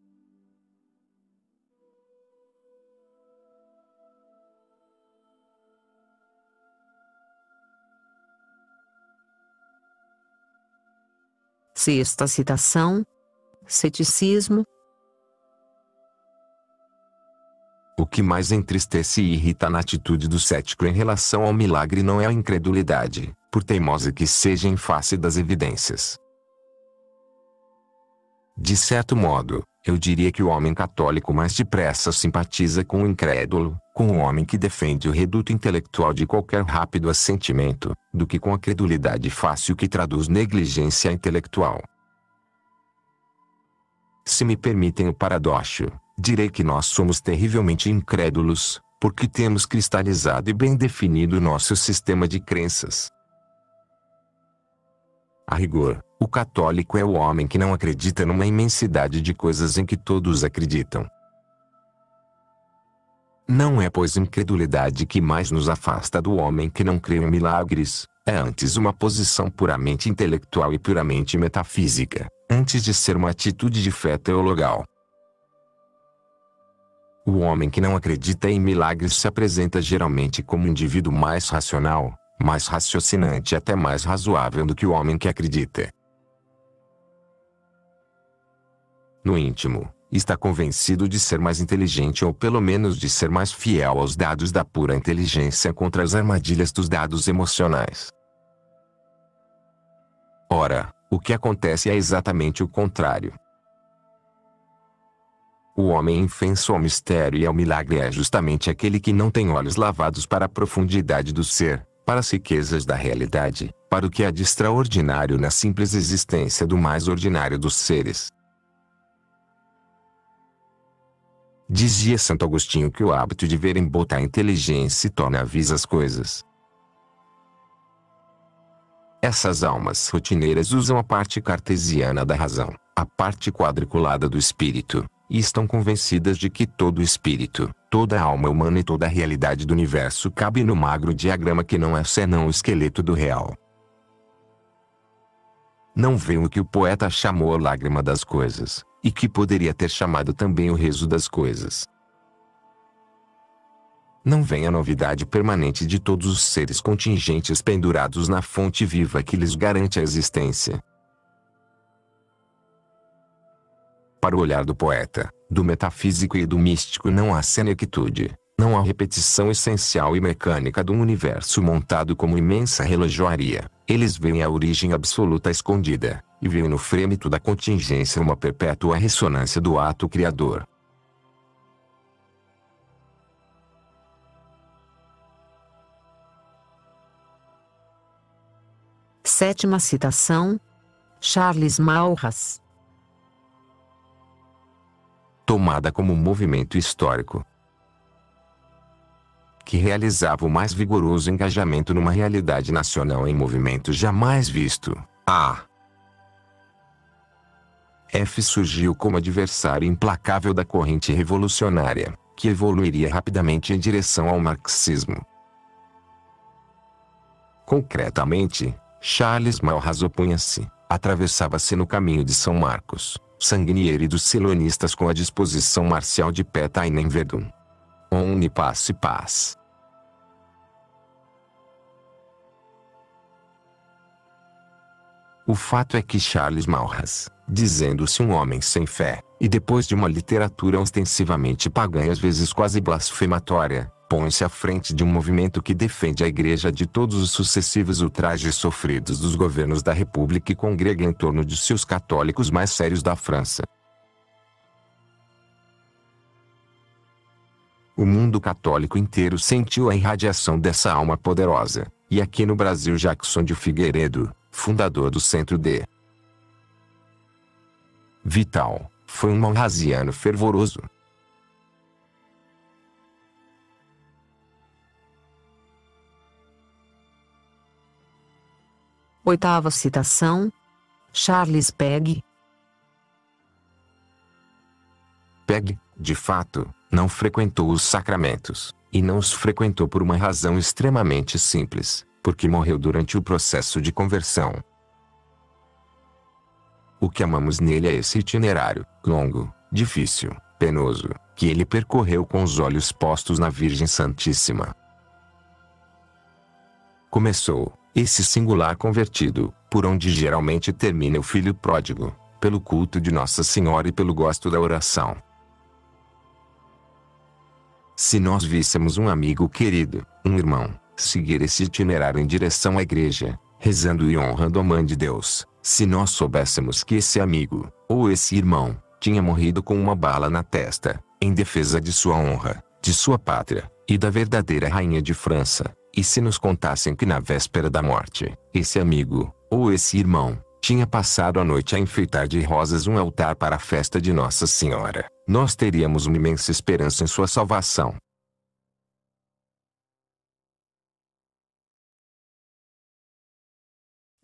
Sexta citação: Ceticismo. O que mais entristece e irrita na atitude do cético em relação ao milagre não é a incredulidade, por teimosa que seja em face das evidências. De certo modo, eu diria que o homem católico mais depressa simpatiza com o incrédulo, com o homem que defende o reduto intelectual de qualquer rápido assentimento, do que com a credulidade fácil que traduz negligência intelectual. Se me permitem o paradoxo, direi que nós somos terrivelmente incrédulos, porque temos cristalizado e bem definido nosso sistema de crenças. A rigor, o católico é o homem que não acredita numa imensidade de coisas em que todos acreditam. Não é pois incredulidade que mais nos afasta do homem que não crê em milagres, é antes uma posição puramente intelectual e puramente metafísica, antes de ser uma atitude de fé teologal. O homem que não acredita em milagres se apresenta geralmente como um indivíduo mais racional, mais raciocinante e até mais razoável do que o homem que acredita. no íntimo, está convencido de ser mais inteligente ou pelo menos de ser mais fiel aos dados da pura inteligência contra as armadilhas dos dados emocionais. Ora, o que acontece é exatamente o contrário. O homem infenso ao mistério e ao milagre é justamente aquele que não tem olhos lavados para a profundidade do ser, para as riquezas da realidade, para o que há de extraordinário na simples existência do mais ordinário dos seres. Dizia Santo Agostinho que o hábito de ver embotar a inteligência torna vis as coisas. Essas almas rotineiras usam a parte cartesiana da razão, a parte quadriculada do espírito, e estão convencidas de que todo espírito, toda alma humana e toda a realidade do universo cabe no magro diagrama que não é senão o esqueleto do real. Não veem o que o poeta chamou a lágrima das coisas, e que poderia ter chamado também o rezo das coisas. Não vem a novidade permanente de todos os seres contingentes pendurados na fonte viva que lhes garante a existência. Para o olhar do poeta, do metafísico e do místico não há senectude, não há repetição essencial e mecânica de um universo montado como imensa relojoaria. Eles veem a origem absoluta escondida, e veem no frêmito da contingência uma perpétua ressonância do ato criador. Sétima citação. Charles Maurras. Tomada como movimento histórico, que realizava o mais vigoroso engajamento numa realidade nacional em movimento jamais visto. A. F surgiu como adversário implacável da corrente revolucionária, que evoluiria rapidamente em direção ao marxismo. Concretamente, Charles Maurras opunha-se, atravessava-se no caminho de São Marcos, sanguinieri dos silonistas com a disposição marcial de Petainem Verdun. Omni passe paz. O fato é que Charles Maurras, dizendo-se um homem sem fé, e depois de uma literatura ostensivamente pagã e às vezes quase blasfematória, põe-se à frente de um movimento que defende a Igreja de todos os sucessivos ultrajes sofridos dos governos da República e congrega em torno de seus católicos mais sérios da França. O mundo católico inteiro sentiu a irradiação dessa alma poderosa, e aqui no Brasil Jackson de Figueiredo, fundador do Centro D. Vital, foi um malrasiano fervoroso. Oitava citação. Charles Pegg. Pegg, de fato, não frequentou os sacramentos, e não os frequentou por uma razão extremamente simples, porque morreu durante o processo de conversão. O que amamos nele é esse itinerário, longo, difícil, penoso, que ele percorreu com os olhos postos na Virgem Santíssima. Começou, esse singular convertido, por onde geralmente termina o filho pródigo, pelo culto de Nossa Senhora e pelo gosto da oração. Se nós víssemos um amigo querido, um irmão, seguir esse itinerário em direção à igreja, rezando e honrando a Mãe de Deus, se nós soubéssemos que esse amigo, ou esse irmão, tinha morrido com uma bala na testa, em defesa de sua honra, de sua pátria, e da verdadeira Rainha de França, e se nos contassem que na véspera da morte, esse amigo, ou esse irmão, tinha passado a noite a enfeitar de rosas um altar para a festa de Nossa Senhora, nós teríamos uma imensa esperança em sua salvação.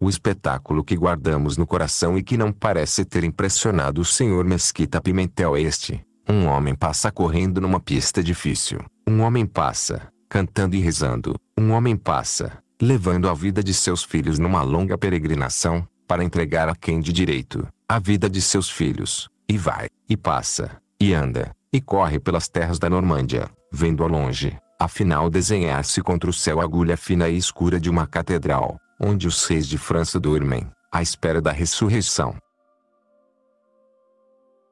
O espetáculo que guardamos no coração e que não parece ter impressionado o Sr. Mesquita Pimentel é este. Um homem passa correndo numa pista difícil. Um homem passa, cantando e rezando. Um homem passa, levando a vida de seus filhos numa longa peregrinação, para entregar a quem de direito, a vida de seus filhos, e vai, e passa, e anda, e corre pelas terras da Normândia, vendo ao longe, afinal desenhar-se contra o céu a agulha fina e escura de uma catedral, onde os reis de França dormem, à espera da ressurreição.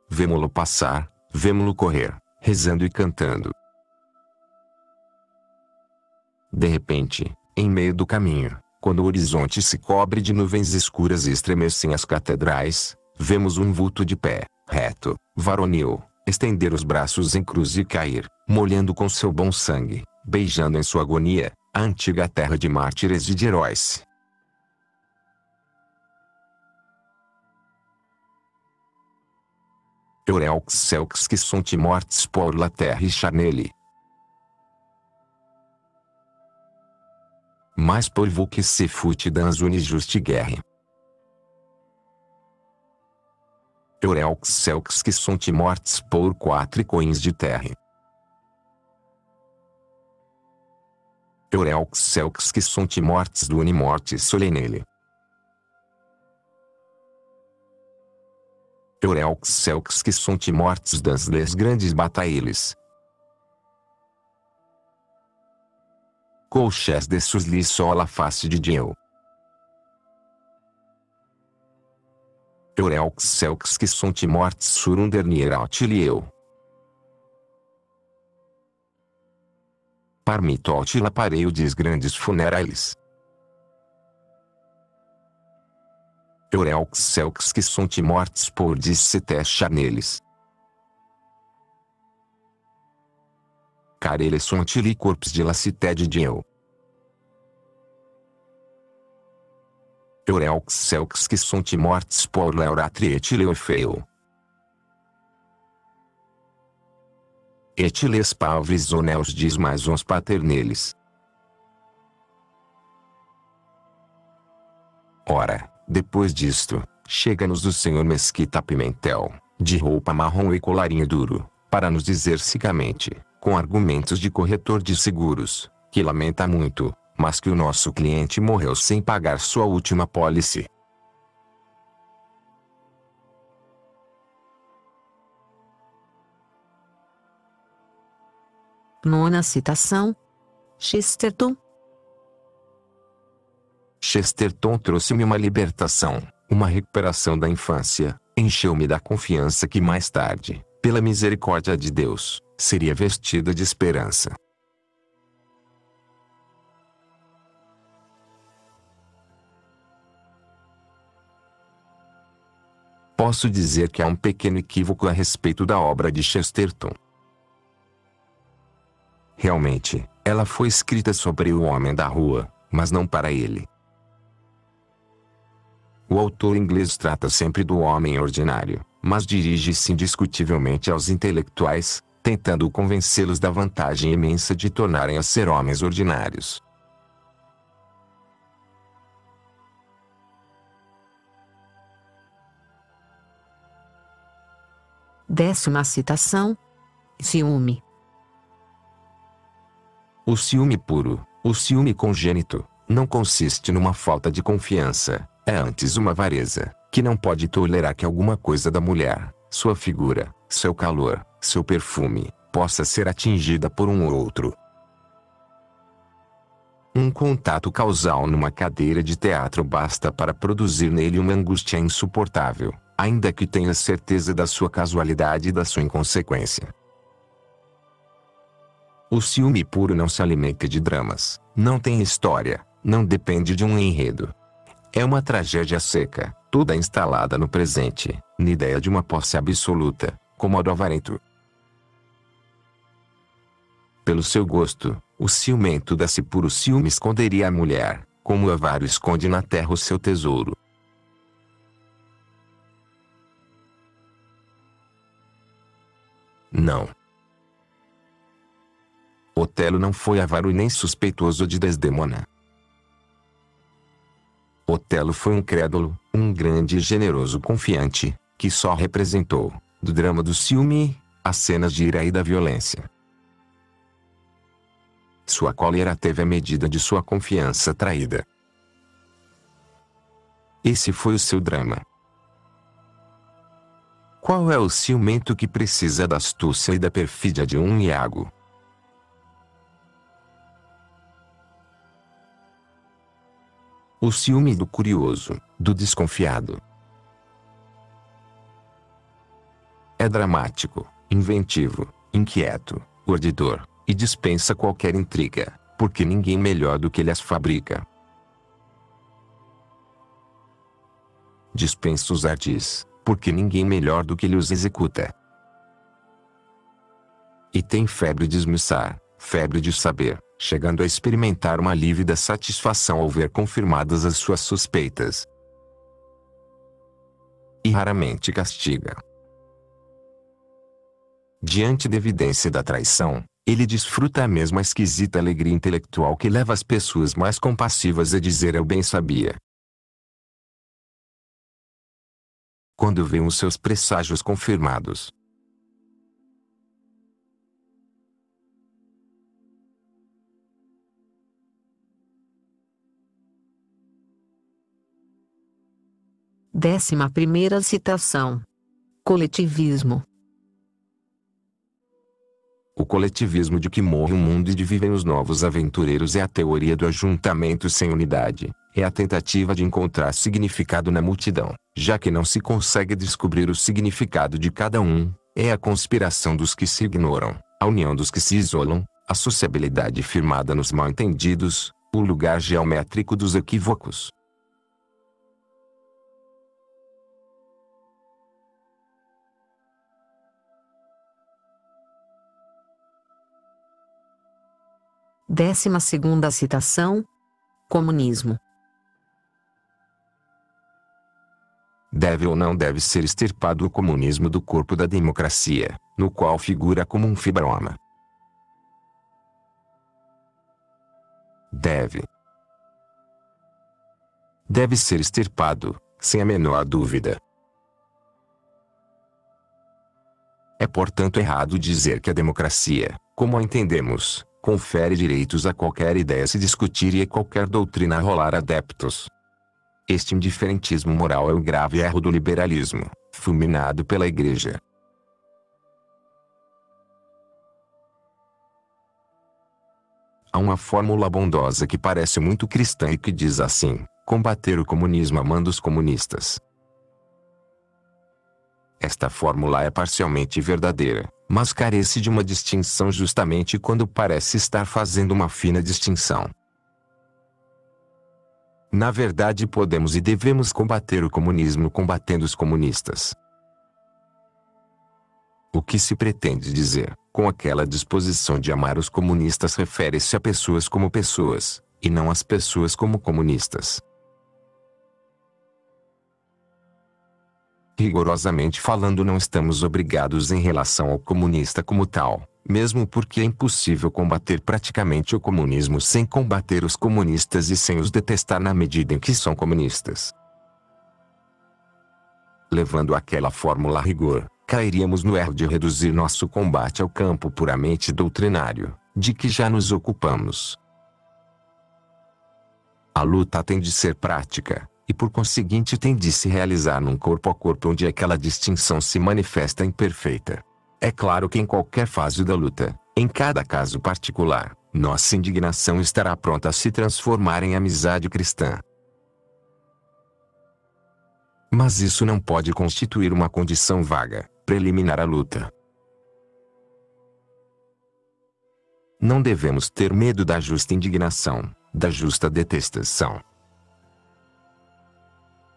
Vemo-lo passar, vemo-lo correr, rezando e cantando. De repente, em meio do caminho, quando o horizonte se cobre de nuvens escuras e estremecem as catedrais, vemos um vulto de pé, reto, varonil, estender os braços em cruz e cair, molhando com seu bom sangue, beijando em sua agonia, a antiga terra de mártires e de heróis. Eureux Selks que sont morts pour la terre e charnele, mais por vous que se fute dans une juste guerre. Eureux Selks que sont morts por quatro coins de terra. Eureux Selks que sont morts d'une morte solenele. Eureux Selks que sont morts dans les grandes batailles. Colchés de susli sola face de Dieu. Eureux Selks que sont morts sur un dernier atelier. Parmi tot l'aparelho des grandes funerais. Eureux Selks que sont morts por 17 charneles. Car eles sont les corpes de la cité de Dieu. Eureux Selks que sont morts por l'euratrie et leofeu. Et les pauvres oneus diz mais uns paterneles. Ora, depois disto, chega-nos o senhor Mesquita Pimentel, de roupa marrom e colarinho duro, para nos dizer cicamente, com argumentos de corretor de seguros, que lamenta muito, mas que o nosso cliente morreu sem pagar sua última pólice. Nona citação. Chesterton. Chesterton trouxe-me uma libertação, uma recuperação da infância, encheu-me da confiança que mais tarde, pela misericórdia de Deus, seria vestida de esperança. Posso dizer que há um pequeno equívoco a respeito da obra de Chesterton. Realmente, ela foi escrita sobre o homem da rua, mas não para ele. O autor inglês trata sempre do homem ordinário, mas dirige-se indiscutivelmente aos intelectuais, tentando convencê-los da vantagem imensa de tornarem a ser homens ordinários. Décima citação: Ciúme. O ciúme puro, o ciúme congênito, não consiste numa falta de confiança, é antes uma avareza que não pode tolerar que alguma coisa da mulher, sua figura, seu calor, seu perfume, possa ser atingida por um ou outro. Um contato causal numa cadeira de teatro basta para produzir nele uma angústia insuportável, ainda que tenha certeza da sua casualidade e da sua inconsequência. O ciúme puro não se alimenta de dramas, não tem história, não depende de um enredo. É uma tragédia seca, toda instalada no presente, na ideia de uma posse absoluta, como a do avarento. Pelo seu gosto, o ciumento desse puro ciúme esconderia a mulher, como o avaro esconde na terra o seu tesouro. Não. Otelo não foi avaro e nem suspeitoso de Desdemona. Otelo foi um crédulo, um grande e generoso confiante, que só representou, do drama do ciúme, as cenas de ira e da violência. Sua cólera teve a medida de sua confiança traída. Esse foi o seu drama. Qual é o ciumento que precisa da astúcia e da perfídia de um Iago? O ciúme do curioso, do desconfiado. É dramático, inventivo, inquieto, urdidor, e dispensa qualquer intriga, porque ninguém melhor do que ele as fabrica. Dispensa os ardis, porque ninguém melhor do que ele os executa. E tem febre de esmiçar, febre de saber, chegando a experimentar uma lívida satisfação ao ver confirmadas as suas suspeitas. E raramente castiga. Diante da evidência da traição, ele desfruta a mesma esquisita alegria intelectual que leva as pessoas mais compassivas a dizer eu bem sabia, quando vê os seus presságios confirmados. Décima primeira citação. Coletivismo. O coletivismo de que morre o mundo e de vivem os novos aventureiros é a teoria do ajuntamento sem unidade, é a tentativa de encontrar significado na multidão, já que não se consegue descobrir o significado de cada um, é a conspiração dos que se ignoram, a união dos que se isolam, a sociabilidade firmada nos mal-entendidos, o lugar geométrico dos equívocos. Décima segunda citação. Comunismo. Deve ou não deve ser extirpado o comunismo do corpo da democracia, no qual figura como um fibroma. Deve. Deve ser extirpado, sem a menor dúvida. É portanto errado dizer que a democracia, como a entendemos, confere direitos a qualquer ideia se discutir e a qualquer doutrina rolar adeptos. Este indiferentismo moral é o grave erro do liberalismo, fulminado pela Igreja. Há uma fórmula bondosa que parece muito cristã e que diz assim: combater o comunismo amando os comunistas. Esta fórmula é parcialmente verdadeira, mas carece de uma distinção justamente quando parece estar fazendo uma fina distinção. Na verdade, podemos e devemos combater o comunismo combatendo os comunistas. O que se pretende dizer, com aquela disposição de amar os comunistas, refere-se a pessoas como pessoas, e não às pessoas como comunistas. Rigorosamente falando, não estamos obrigados em relação ao comunista como tal, mesmo porque é impossível combater praticamente o comunismo sem combater os comunistas e sem os detestar na medida em que são comunistas. Levando aquela fórmula a rigor, cairíamos no erro de reduzir nosso combate ao campo puramente doutrinário, de que já nos ocupamos. A luta tem de ser prática, e por conseguinte tem de se realizar num corpo a corpo onde aquela distinção se manifesta imperfeita. É claro que em qualquer fase da luta, em cada caso particular, nossa indignação estará pronta a se transformar em amizade cristã. Mas isso não pode constituir uma condição vaga, preliminar à luta. Não devemos ter medo da justa indignação, da justa detestação.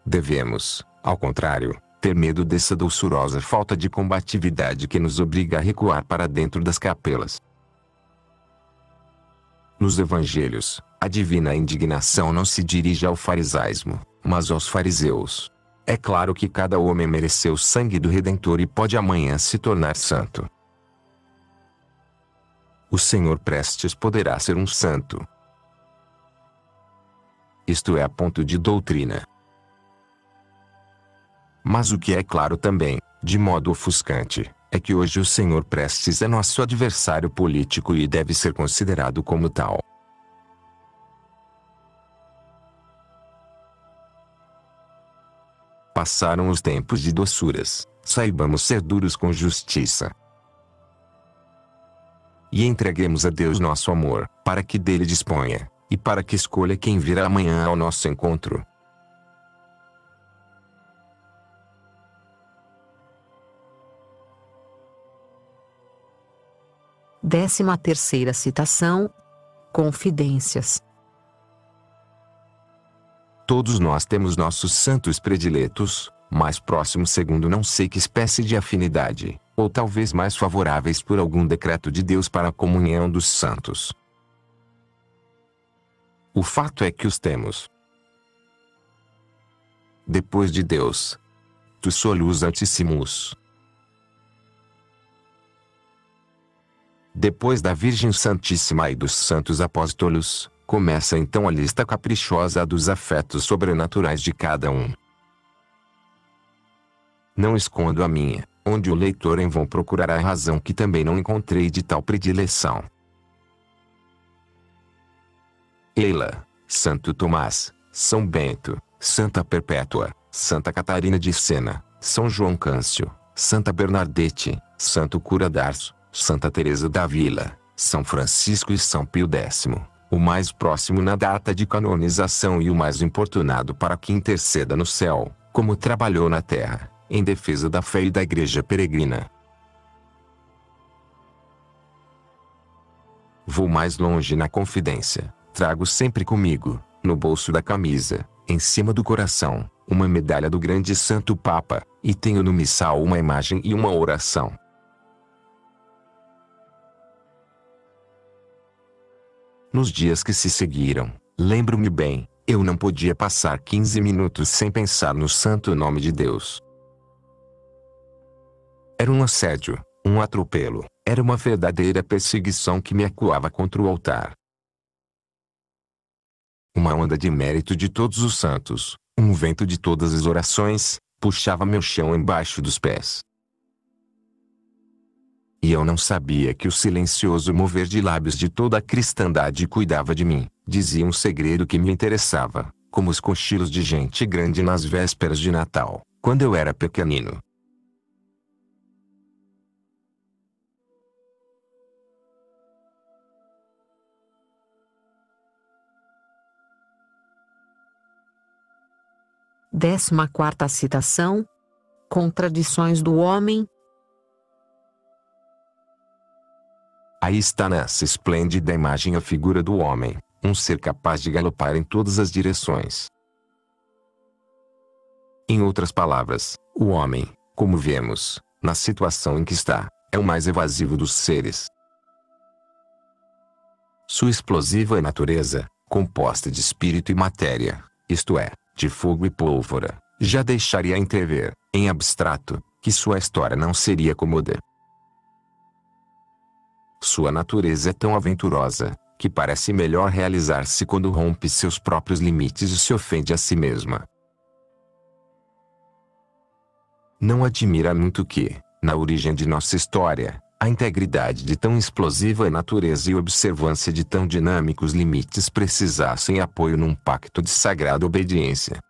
Devemos, ao contrário, ter medo dessa doçurosa falta de combatividade que nos obriga a recuar para dentro das capelas. Nos evangelhos, a divina indignação não se dirige ao farisaísmo, mas aos fariseus. É claro que cada homem mereceu o sangue do Redentor e pode amanhã se tornar santo. O Senhor prestes poderá ser um santo. Isto é a ponto de doutrina. Mas o que é claro também, de modo ofuscante, é que hoje o Senhor Prestes é nosso adversário político e deve ser considerado como tal. Passaram os tempos de doçuras, saibamos ser duros com justiça. E entreguemos a Deus nosso amor, para que dele disponha, e para que escolha quem virá amanhã ao nosso encontro. Décima terceira citação. Confidências. Todos nós temos nossos santos prediletos, mais próximos segundo não sei que espécie de afinidade, ou talvez mais favoráveis por algum decreto de Deus para a comunhão dos santos. O fato é que os temos. Depois de Deus, tu solus altissimus. Depois da Virgem Santíssima e dos Santos Apóstolos, Começa então a lista caprichosa dos afetos sobrenaturais de cada um. Não escondo a minha, onde o leitor em vão procurará a razão que também não encontrei de tal predileção. Eila, Santo Tomás, São Bento, Santa Perpétua, Santa Catarina de Sena, São João Câncio, Santa Bernadette, Santo Cura Santa Teresa da Vila, São Francisco e São Pio X o mais próximo na data de canonização e o mais importunado para que interceda no céu, como trabalhou na terra, em defesa da fé e da igreja peregrina. Vou mais longe na confidência, trago sempre comigo, no bolso da camisa, em cima do coração, uma medalha do grande Santo Papa, e tenho no missal uma imagem e uma oração. Nos dias que se seguiram, lembro-me bem, eu não podia passar 15 minutos sem pensar no santo nome de Deus. Era um assédio, um atropelo, era uma verdadeira perseguição que me acuava contra o altar. Uma onda de mérito de todos os santos, um vento de todas as orações, puxava meu chão embaixo dos pés. E eu não sabia que o silencioso mover de lábios de toda a cristandade cuidava de mim, dizia um segredo que me interessava, como os cochilos de gente grande nas vésperas de Natal, quando eu era pequenino. Décima quarta citação. Contradições do homem, Aí está nessa esplêndida imagem a figura do homem, um ser capaz de galopar em todas as direções. Em outras palavras, o homem, como vemos, na situação em que está, é o mais evasivo dos seres. Sua explosiva natureza, composta de espírito e matéria, isto é, de fogo e pólvora, já deixaria entrever, em abstrato, que sua história não seria cômoda. Sua natureza é tão aventurosa, que parece melhor realizar-se quando rompe seus próprios limites e se ofende a si mesma. Não admira muito que, na origem de nossa história, a integridade de tão explosiva natureza e observância de tão dinâmicos limites precisassem apoio num pacto de sagrada obediência.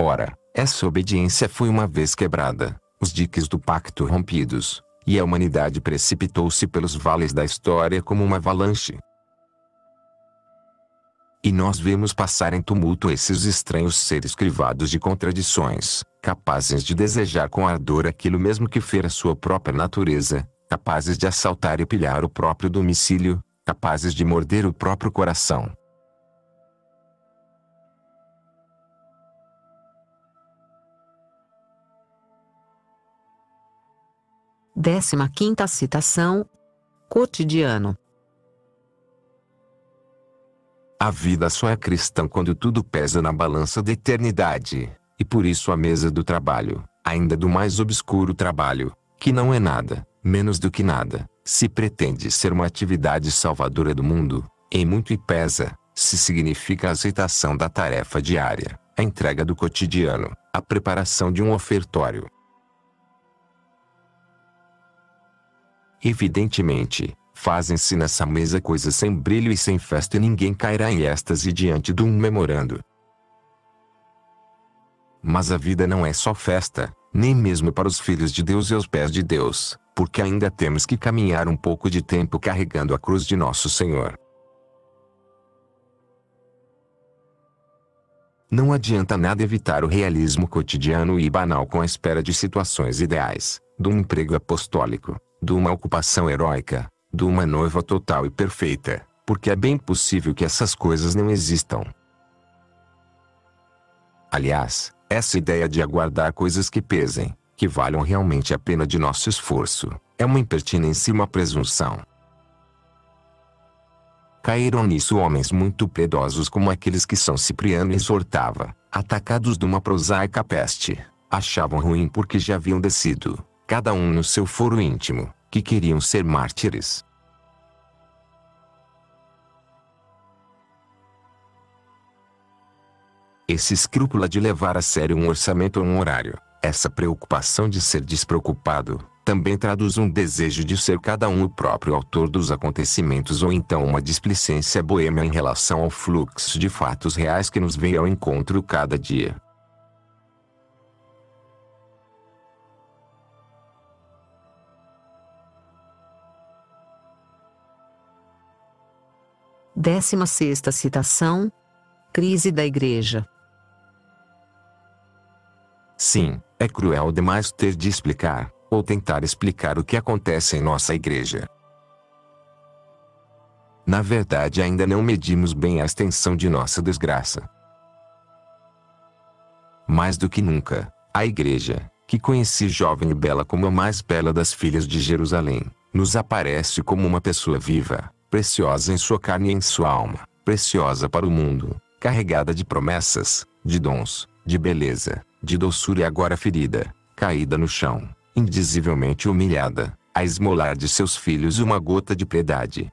Ora, essa obediência foi uma vez quebrada, os diques do pacto rompidos, e a humanidade precipitou-se pelos vales da história como uma avalanche. E nós vemos passar em tumulto esses estranhos seres crivados de contradições, capazes de desejar com ardor aquilo mesmo que fera sua própria natureza, capazes de assaltar e pilhar o próprio domicílio, capazes de morder o próprio coração. Décima quinta citação. Cotidiano. A vida só é cristã quando tudo pesa na balança da eternidade, e por isso a mesa do trabalho, ainda do mais obscuro trabalho, que não é nada, menos do que nada, se pretende ser uma atividade salvadora do mundo, em muito e pesa, se significa a aceitação da tarefa diária, a entrega do cotidiano, a preparação de um ofertório. Evidentemente, Fazem-se nessa mesa coisas sem brilho e sem festa e ninguém cairá em êxtase diante de um memorando. Mas a vida não é só festa, nem mesmo para os filhos de Deus e aos pés de Deus, porque ainda temos que caminhar um pouco de tempo carregando a cruz de nosso Senhor. Não adianta nada evitar o realismo cotidiano e banal com a espera de situações ideais, de um emprego apostólico, de uma ocupação heróica, de uma noiva total e perfeita, porque é bem possível que essas coisas não existam. Aliás, essa ideia de aguardar coisas que pesem, que valham realmente a pena de nosso esforço, é uma impertinência e uma presunção. Caíram nisso homens muito piedosos como aqueles que São Cipriano exortava, atacados de uma prosaica peste, achavam ruim porque já haviam descido, cada um no seu foro íntimo, que queriam ser mártires. Esse escrúpulo de levar a sério um orçamento ou um horário, essa preocupação de ser despreocupado, também traduz um desejo de ser cada um o próprio autor dos acontecimentos ou então uma displicência boêmia em relação ao fluxo de fatos reais que nos vem ao encontro cada dia. Décima sexta citação. Crise da Igreja. Sim, é cruel demais ter de explicar, ou tentar explicar o que acontece em nossa igreja. Na verdade, ainda não medimos bem a extensão de nossa desgraça. Mais do que nunca, a igreja, que conheci jovem e bela como a mais bela das filhas de Jerusalém, nos aparece como uma pessoa viva, preciosa em sua carne e em sua alma, preciosa para o mundo, carregada de promessas, de dons, de beleza, de doçura e agora ferida, caída no chão, indizivelmente humilhada, a esmolar de seus filhos uma gota de piedade.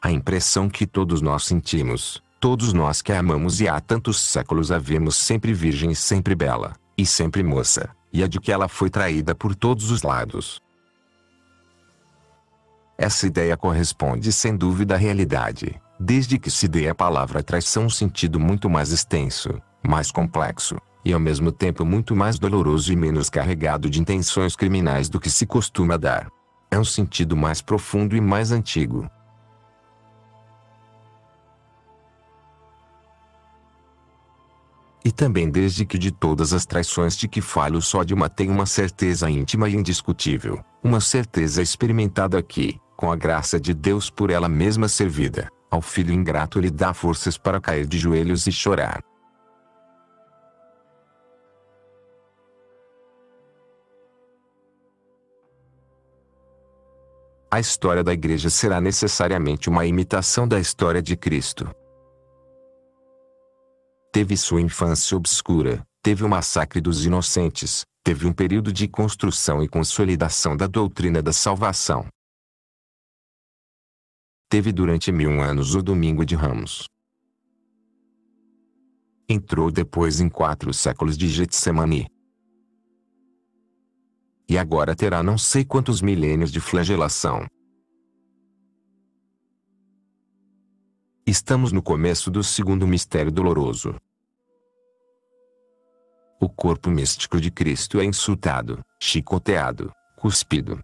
A impressão que todos nós sentimos, todos nós que amamos e há tantos séculos a vemos sempre virgem e sempre bela, e sempre moça, e a de que ela foi traída por todos os lados. Essa ideia corresponde sem dúvida à realidade, desde que se dê à palavra traição um sentido muito mais extenso, mais complexo, e ao mesmo tempo muito mais doloroso e menos carregado de intenções criminais do que se costuma dar. É um sentido mais profundo e mais antigo, E também desde que de todas as traições de que falho só de uma tenho uma certeza íntima e indiscutível, uma certeza experimentada aqui, com a graça de Deus por ela mesma servida, ao filho ingrato lhe dá forças para cair de joelhos e chorar. A história da igreja será necessariamente uma imitação da história de Cristo. Teve sua infância obscura, teve o massacre dos inocentes, teve um período de construção e consolidação da doutrina da salvação. Teve durante mil anos o Domingo de Ramos. Entrou depois em quatro séculos de Getsemane. E agora terá não sei quantos milênios de flagelação. Estamos no começo do segundo mistério doloroso. O corpo místico de Cristo é insultado, chicoteado, cuspido.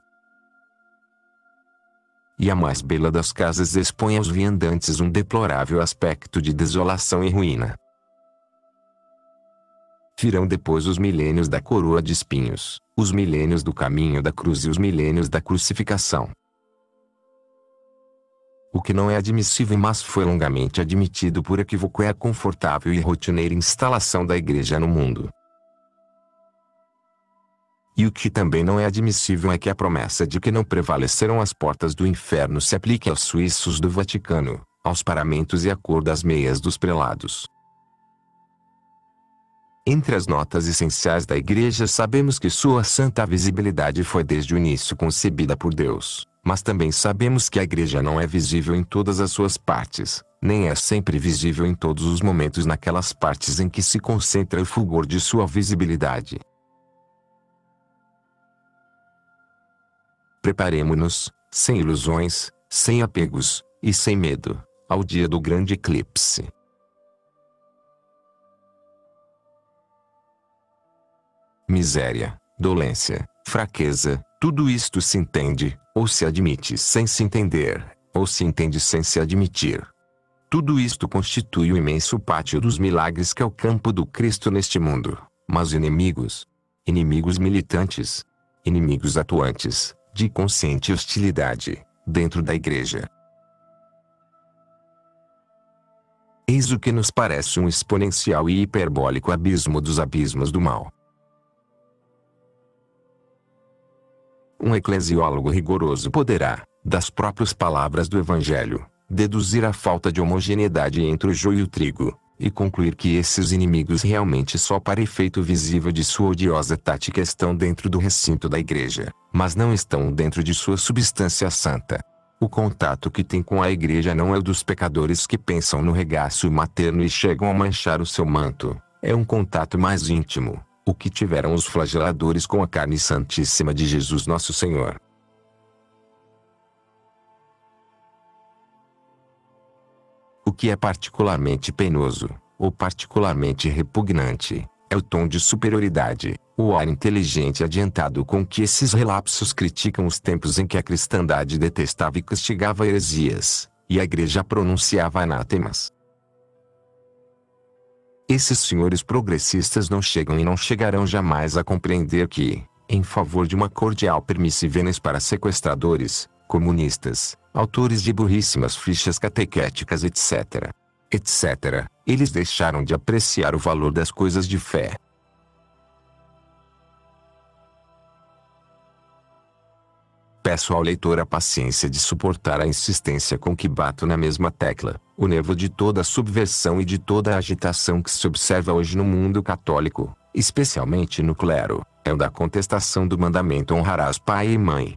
E a mais bela das casas expõe aos viandantes um deplorável aspecto de desolação e ruína. Virão depois os milênios da coroa de espinhos, os milênios do caminho da cruz e os milênios da crucificação. O que não é admissível mas foi longamente admitido por equívoco é a confortável e rotineira instalação da igreja no mundo. E o que também não é admissível é que a promessa de que não prevalecerão as portas do inferno se aplique aos suíços do Vaticano, aos paramentos e à cor das meias dos prelados. Entre as notas essenciais da Igreja sabemos que sua santa visibilidade foi desde o início concebida por Deus, mas também sabemos que a Igreja não é visível em todas as suas partes, nem é sempre visível em todos os momentos naquelas partes em que se concentra o fulgor de sua visibilidade. Preparemo-nos, sem ilusões, sem apegos, e sem medo, ao dia do grande eclipse. Miséria, dolência, fraqueza, tudo isto se entende, ou se admite sem se entender, ou se entende sem se admitir. Tudo isto constitui o imenso pátio dos milagres que é o campo do Cristo neste mundo. Mas inimigos, inimigos militantes, inimigos atuantes, de consciente hostilidade, dentro da igreja. Eis o que nos parece um exponencial e hiperbólico abismo dos abismos do mal. Um eclesiólogo rigoroso poderá, das próprias palavras do Evangelho, deduzir a falta de homogeneidade entre o joio e o trigo, e concluir que esses inimigos realmente só para efeito visível de sua odiosa tática estão dentro do recinto da igreja, mas não estão dentro de sua substância santa. O contato que tem com a igreja não é o dos pecadores que pensam no regaço materno e chegam a manchar o seu manto, é um contato mais íntimo, o que tiveram os flageladores com a carne santíssima de Jesus nosso Senhor. O que é particularmente penoso, ou particularmente repugnante, é o tom de superioridade, o ar inteligente adiantado com que esses relapsos criticam os tempos em que a cristandade detestava e castigava heresias, e a igreja pronunciava anátemas. Esses senhores progressistas não chegam e não chegarão jamais a compreender que, em favor de uma cordial permissiveness para sequestradores, comunistas, autores de burríssimas fichas catequéticas etc. etc. Eles deixaram de apreciar o valor das coisas de fé. Peço ao leitor a paciência de suportar a insistência com que bato na mesma tecla. O nervo de toda a subversão e de toda a agitação que se observa hoje no mundo católico, especialmente no clero, é o da contestação do mandamento honrarás pai e mãe.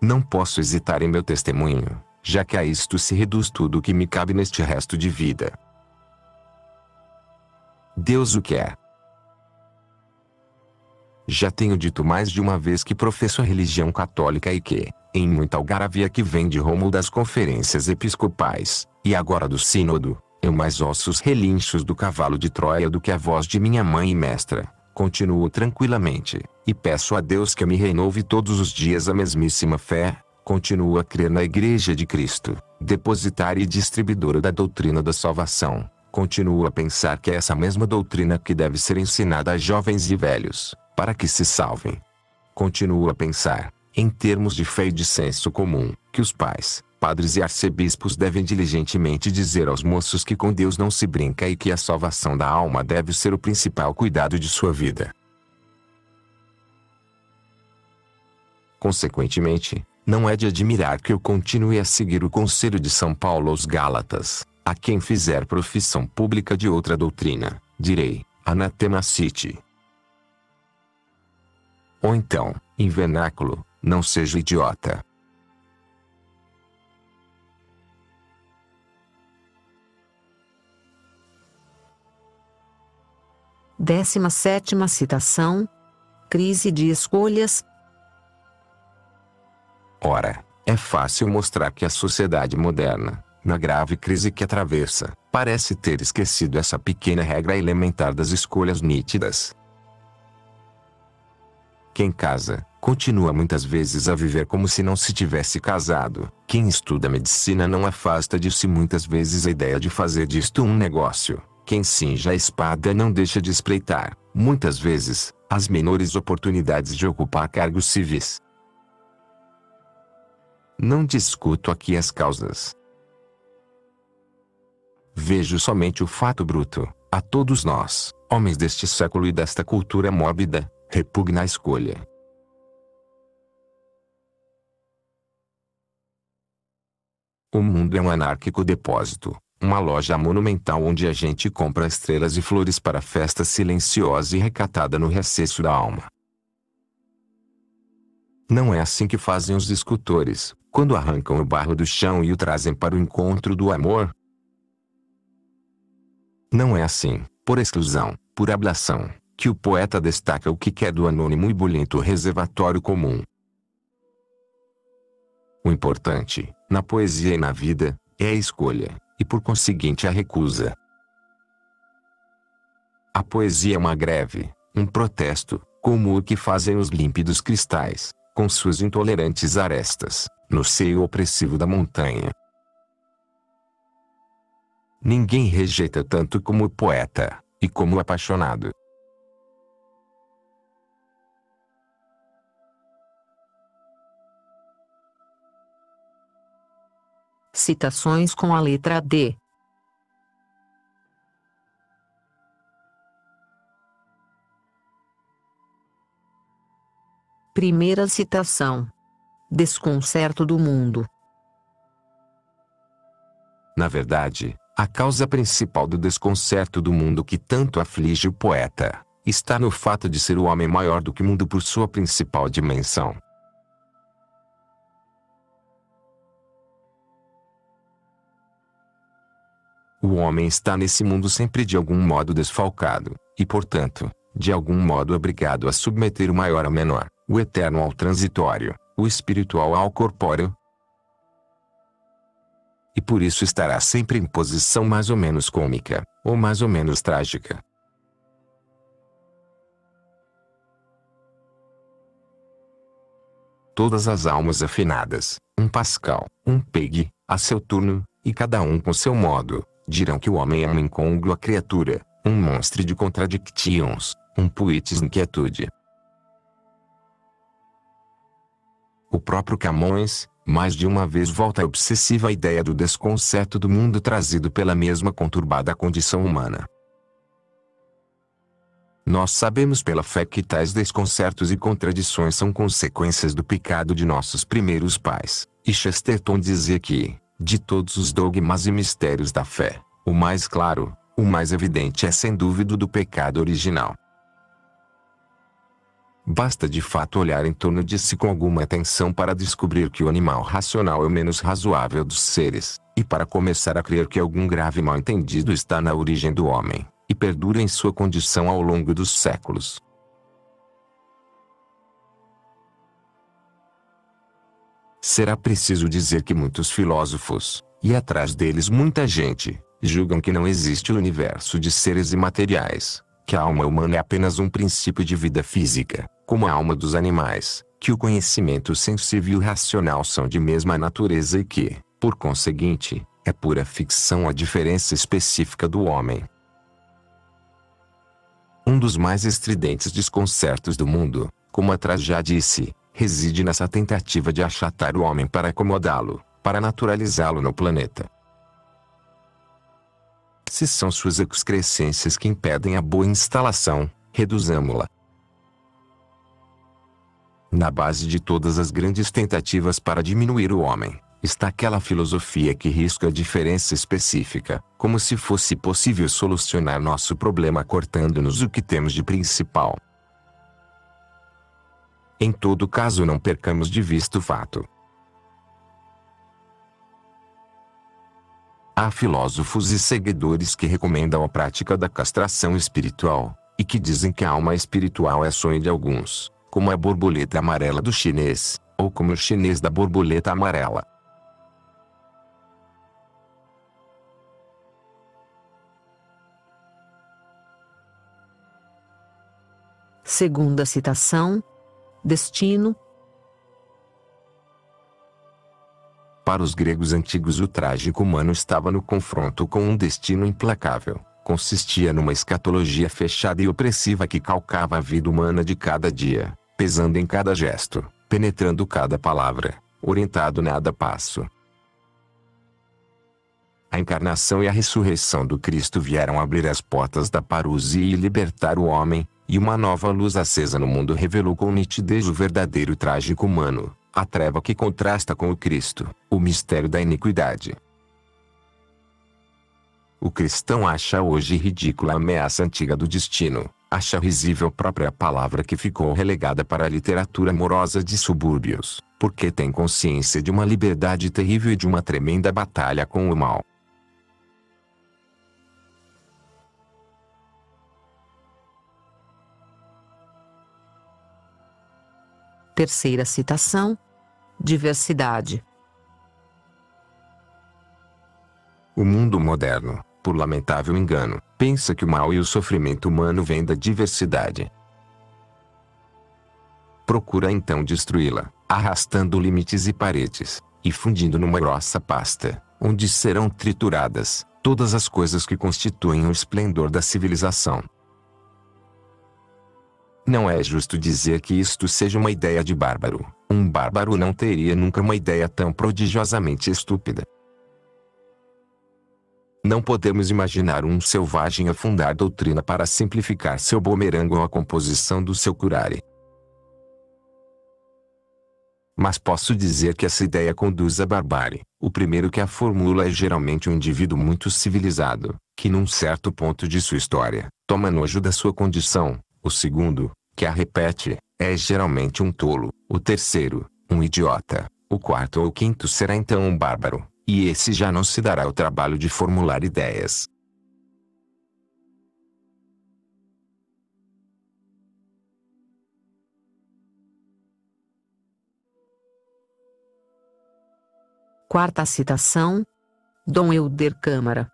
Não posso hesitar em meu testemunho, já que a isto se reduz tudo o que me cabe neste resto de vida. Deus o quer. Já tenho dito mais de uma vez que professo a religião católica e que, em muita algaravia que vem de Rômulo das conferências episcopais, e agora do sínodo, eu mais ossos relinchos do cavalo de Troia do que a voz de minha mãe e mestra, continuo tranquilamente, e peço a Deus que me renove todos os dias a mesmíssima fé, continuo a crer na Igreja de Cristo, depositária e distribuidora da doutrina da salvação, continuo a pensar que é essa mesma doutrina que deve ser ensinada a jovens e velhos, para que se salvem. Continuo a pensar, em termos de fé e de senso comum, que os pais, padres e arcebispos devem diligentemente dizer aos moços que com Deus não se brinca e que a salvação da alma deve ser o principal cuidado de sua vida. Consequentemente, não é de admirar que eu continue a seguir o conselho de São Paulo aos Gálatas, a quem fizer profissão pública de outra doutrina, direi, anatema city. Ou então, em vernáculo, Não seja idiota. Décima sétima citação. Crise de escolhas. Ora, é fácil mostrar que a sociedade moderna, na grave crise que atravessa, parece ter esquecido essa pequena regra elementar das escolhas nítidas. Quem casa, continua muitas vezes a viver como se não se tivesse casado. Quem estuda medicina não afasta de si muitas vezes a ideia de fazer disto um negócio. Quem cinja a espada não deixa de espreitar, muitas vezes, as menores oportunidades de ocupar cargos civis. Não discuto aqui as causas. Vejo somente o fato bruto. A todos nós, homens deste século e desta cultura mórbida, repugna a escolha. O mundo é um anárquico depósito, uma loja monumental onde a gente compra estrelas e flores para a festa silenciosa e recatada no recesso da alma. Não é assim que fazem os escultores, quando arrancam o barro do chão e o trazem para o encontro do amor. Não é assim, por exclusão, por ablação, que o poeta destaca o que quer do anônimo e bulento reservatório comum. O importante, na poesia e na vida, é a escolha, e por conseguinte a recusa. A poesia é uma greve, um protesto, como o que fazem os límpidos cristais, com suas intolerantes arestas, no seio opressivo da montanha. Ninguém rejeita tanto como o poeta, e como o apaixonado. Citações com a letra D. Primeira citação. Desconcerto do mundo. Na verdade, a causa principal do desconcerto do mundo que tanto aflige o poeta está no fato de ser o homem maior do que o mundo por sua principal dimensão. O homem está nesse mundo sempre de algum modo desfalcado, e portanto, de algum modo obrigado a submeter o maior ao menor, o eterno ao transitório, o espiritual ao corpóreo. E por isso estará sempre em posição mais ou menos cômica, ou mais ou menos trágica. Todas as almas afinadas, um Pascal, um Peg, a seu turno, e cada um com seu modo, dirão que o homem é uma incôngrua criatura, um monstro de contradictions, um poetis inquietude. O próprio Camões, mais de uma vez volta à obsessiva ideia do desconcerto do mundo trazido pela mesma conturbada condição humana. Nós sabemos pela fé que tais desconcertos e contradições são consequências do pecado de nossos primeiros pais, e Chesterton dizia que, de todos os dogmas e mistérios da fé, o mais claro, o mais evidente é sem dúvida do pecado original. Basta de fato olhar em torno de si com alguma atenção para descobrir que o animal racional é o menos razoável dos seres, e para começar a crer que algum grave mal-entendido está na origem do homem, e perdura em sua condição ao longo dos séculos. Será preciso dizer que muitos filósofos, e atrás deles muita gente, julgam que não existe o universo de seres imateriais, que a alma humana é apenas um princípio de vida física, como a alma dos animais, que o conhecimento sensível e racional são de mesma natureza e que, por conseguinte, é pura ficção a diferença específica do homem. Um dos mais estridentes desconcertos do mundo, como atrás já disse, reside nessa tentativa de achatar o homem para acomodá-lo, para naturalizá-lo no planeta. Se são suas excrescências que impedem a boa instalação, reduzamo-la. Na base de todas as grandes tentativas para diminuir o homem, está aquela filosofia que risca a diferença específica, como se fosse possível solucionar nosso problema cortando-nos o que temos de principal. Em todo caso não percamos de vista o fato. Há filósofos e seguidores que recomendam a prática da castração espiritual, e que dizem que a alma espiritual é sonho de alguns, como a borboleta amarela do chinês, ou como o chinês da borboleta amarela. Segunda citação: Destino. Para os gregos antigos, o trágico humano estava no confronto com um destino implacável. Consistia numa escatologia fechada e opressiva que calcava a vida humana de cada dia, pesando em cada gesto, penetrando cada palavra, orientado nada passo. A encarnação e a ressurreição do Cristo vieram abrir as portas da parousia e libertar o homem, e uma nova luz acesa no mundo revelou com nitidez o verdadeiro trágico humano, a treva que contrasta com o Cristo, o mistério da iniquidade. O cristão acha hoje ridícula a ameaça antiga do destino, acha risível a própria palavra que ficou relegada para a literatura amorosa de subúrbios, porque tem consciência de uma liberdade terrível e de uma tremenda batalha com o mal. Terceira citação: Diversidade. O mundo moderno, por lamentável engano, pensa que o mal e o sofrimento humano vêm da diversidade. Procura então destruí-la, arrastando limites e paredes, e fundindo numa grossa pasta, onde serão trituradas todas as coisas que constituem o esplendor da civilização. Não é justo dizer que isto seja uma ideia de bárbaro. Um bárbaro não teria nunca uma ideia tão prodigiosamente estúpida. Não podemos imaginar um selvagem afundar doutrina para simplificar seu bumerangue ou a composição do seu curare. Mas posso dizer que essa ideia conduz à barbárie. O primeiro que a formula é geralmente um indivíduo muito civilizado, que num certo ponto de sua história, toma nojo da sua condição, o segundo, que a repete, é geralmente um tolo. O terceiro, um idiota. O quarto ou quinto será então um bárbaro. E esse já não se dará o trabalho de formular ideias. Quarta citação: Dom Euder Câmara.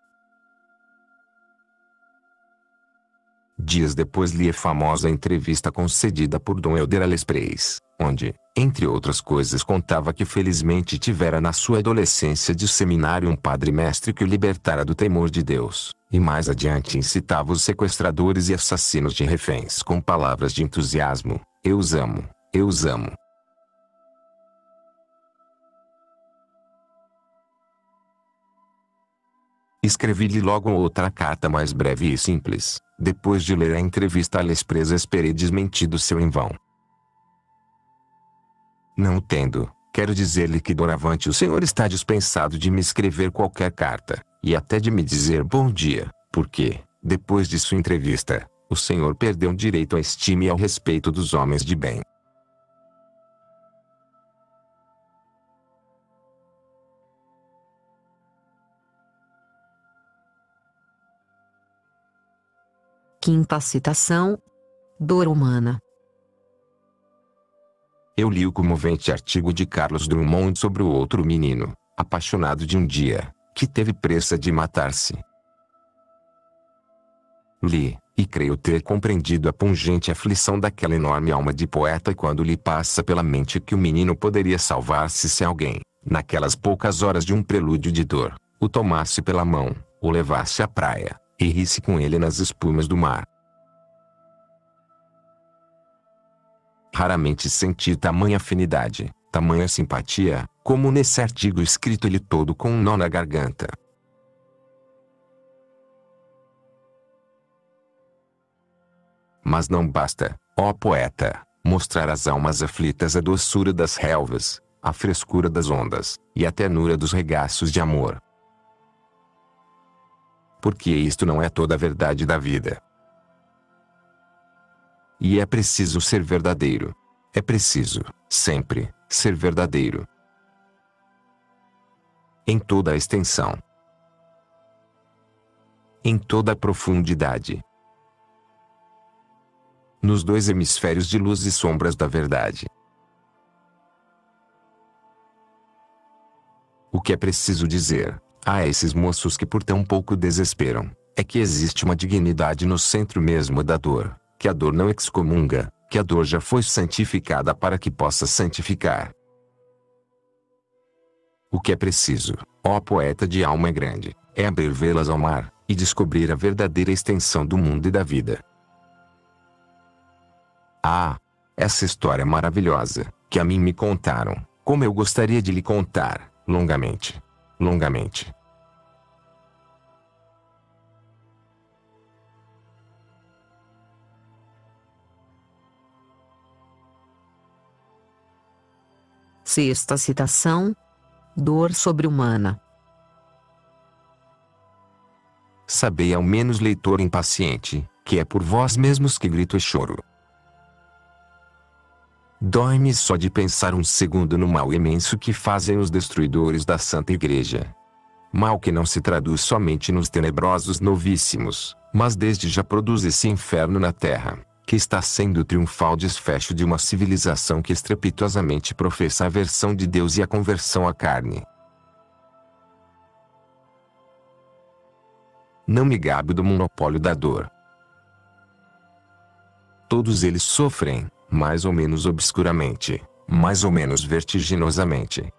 Dias depois li a famosa entrevista concedida por Dom Helder Alespreis, onde, entre outras coisas contava que felizmente tivera na sua adolescência de seminário um padre-mestre que o libertara do temor de Deus, e mais adiante incitava os sequestradores e assassinos de reféns com palavras de entusiasmo, eu os amo, eu os amo. Escrevi-lhe logo outra carta mais breve e simples, depois de ler a entrevista a Presa esperei desmentido seu em vão. Não tendo, quero dizer-lhe que doravante o senhor está dispensado de me escrever qualquer carta, e até de me dizer bom dia, porque, depois de sua entrevista, o senhor perdeu o direito à estima e ao respeito dos homens de bem. Quinta citação: Dor humana. Eu li o comovente artigo de Carlos Drummond sobre o outro menino, apaixonado de um dia, que teve pressa de matar-se. Li, e creio ter compreendido a pungente aflição daquela enorme alma de poeta quando lhe passa pela mente que o menino poderia salvar-se se alguém, naquelas poucas horas de um prelúdio de dor, o tomasse pela mão, o levasse à praia, e ri-se com ele nas espumas do mar. Raramente senti tamanha afinidade, tamanha simpatia, como nesse artigo escrito ele todo com um nó na garganta. Mas não basta, ó poeta, mostrar às almas aflitas a doçura das relvas, a frescura das ondas, e a tenura dos regaços de amor porque isto não é toda a verdade da vida. E é preciso ser verdadeiro. É preciso, sempre, ser verdadeiro. Em toda a extensão. Em toda a profundidade. Nos dois hemisférios de luz e sombras da verdade. O que é preciso dizer, a esses moços que por tão pouco desesperam, é que existe uma dignidade no centro mesmo da dor, que a dor não excomunga, que a dor já foi santificada para que possa santificar. O que é preciso, ó poeta de alma grande, é abrir velas ao mar, e descobrir a verdadeira extensão do mundo e da vida. Ah! Essa história maravilhosa, que a mim me contaram, como eu gostaria de lhe contar, longamente. Longamente. Sexta citação: Dor sobre-humana. Sabei ao menos leitor impaciente, que é por vós mesmos que grito e choro. Dói-me só de pensar um segundo no mal imenso que fazem os destruidores da Santa Igreja. Mal que não se traduz somente nos tenebrosos novíssimos, mas desde já produz esse inferno na terra que está sendo o triunfal desfecho de uma civilização que estrepitosamente professa a versão de Deus e a conversão à carne. Não me gabo do monopólio da dor. Todos eles sofrem, mais ou menos obscuramente, mais ou menos vertiginosamente.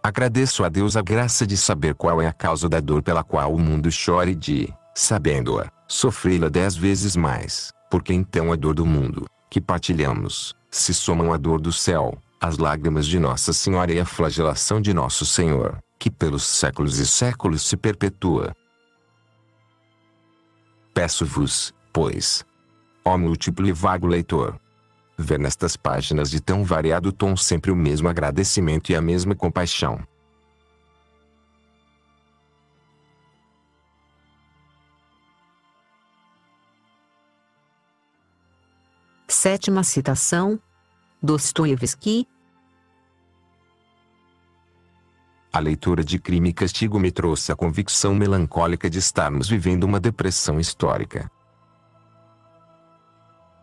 Agradeço a Deus a graça de saber qual é a causa da dor pela qual o mundo chora e de, sabendo-a, sofrê-la dez vezes mais, porque então a dor do mundo, que partilhamos, se somam à dor do céu, as lágrimas de Nossa Senhora e a flagelação de Nosso Senhor, que pelos séculos e séculos se perpetua. Peço-vos, pois, ó múltiplo e vago leitor, ver nestas páginas de tão variado tom sempre o mesmo agradecimento e a mesma compaixão, Sétima citação: Dostoiévski. A leitura de Crime e Castigo me trouxe a convicção melancólica de estarmos vivendo uma depressão histórica.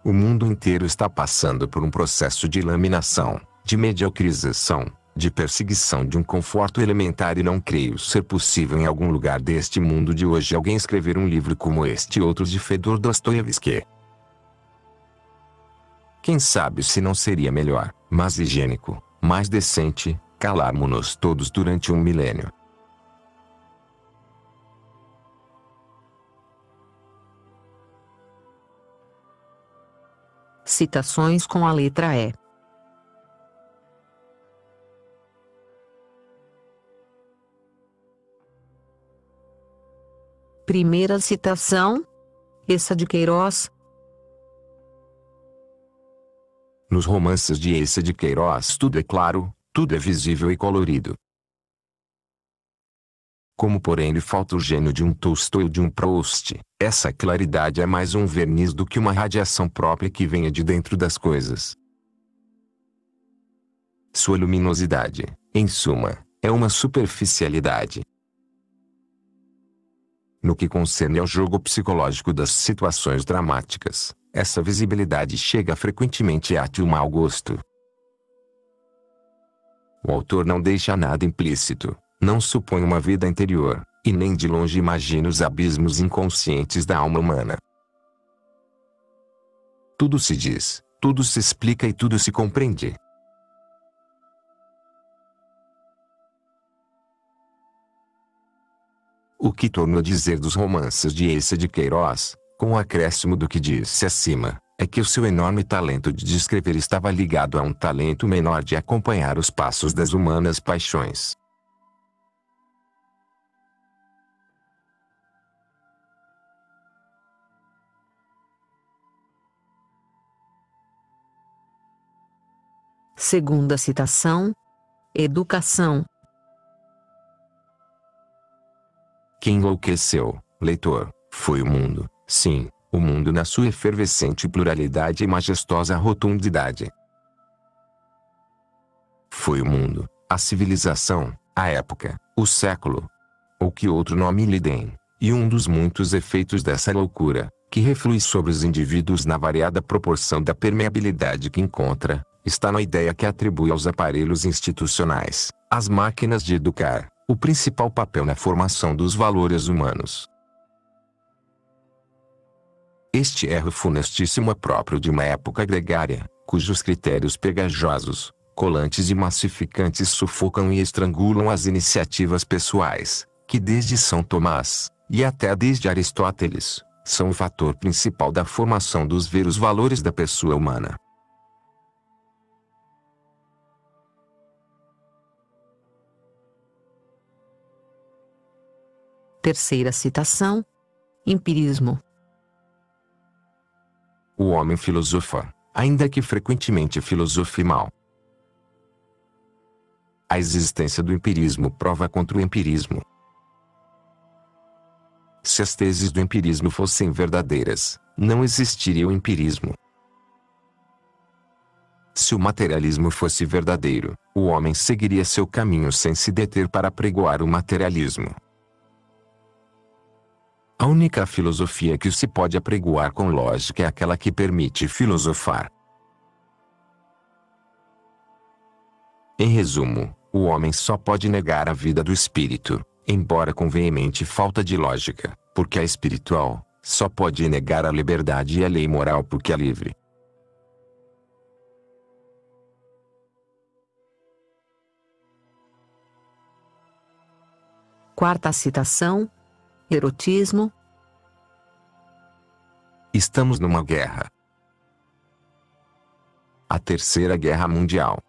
O mundo inteiro está passando por um processo de laminação, de mediocrização, de perseguição de um conforto elementar e não creio ser possível em algum lugar deste mundo de hoje alguém escrever um livro como este outro de Fedor Dostoiévski. Quem sabe se não seria melhor, mais higiênico, mais decente, calarmos-nos todos durante um milênio. Citações com a letra E. Primeira citação: Essa de Queiroz, Nos romances de Essa de Queiroz tudo é claro, tudo é visível e colorido. Como porém lhe falta o gênio de um Tolstói ou de um Proust, essa claridade é mais um verniz do que uma radiação própria que venha de dentro das coisas. Sua luminosidade, em suma, é uma superficialidade. No que concerne ao jogo psicológico das situações dramáticas, essa visibilidade chega frequentemente a um mau gosto. O autor não deixa nada implícito, não supõe uma vida interior, e nem de longe imagina os abismos inconscientes da alma humana. Tudo se diz, tudo se explica e tudo se compreende. O que torno a dizer dos romances de Eissa de Queiroz, com o acréscimo do que disse acima, é que o seu enorme talento de descrever estava ligado a um talento menor de acompanhar os passos das humanas paixões. Segunda citação: Educação. Quem enlouqueceu, leitor, foi o mundo, Sim, o mundo na sua efervescente pluralidade e majestosa rotundidade. Foi o mundo, a civilização, a época, o século, ou que outro nome lhe deem, e um dos muitos efeitos dessa loucura, que reflui sobre os indivíduos na variada proporção da permeabilidade que encontra, está na ideia que atribui aos aparelhos institucionais, às máquinas de educar, o principal papel na formação dos valores humanos. Este erro funestíssimo é próprio de uma época gregária, cujos critérios pegajosos, colantes e massificantes sufocam e estrangulam as iniciativas pessoais, que desde São Tomás, e até desde Aristóteles, são o fator principal da formação dos veros valores da pessoa humana. Terceira citação: Empirismo. O homem filosofa, ainda que frequentemente filosofe mal. A existência do empirismo prova contra o empirismo. Se as teses do empirismo fossem verdadeiras, não existiria o empirismo. Se o materialismo fosse verdadeiro, o homem seguiria seu caminho sem se deter para pregoar o materialismo. A única filosofia que se pode apregoar com lógica é aquela que permite filosofar. Em resumo, o homem só pode negar a vida do espírito, embora com veemente falta de lógica, porque é espiritual, só pode negar a liberdade e a lei moral porque é livre. Quarta citação: Erotismo. Estamos numa guerra. A Terceira Guerra Mundial.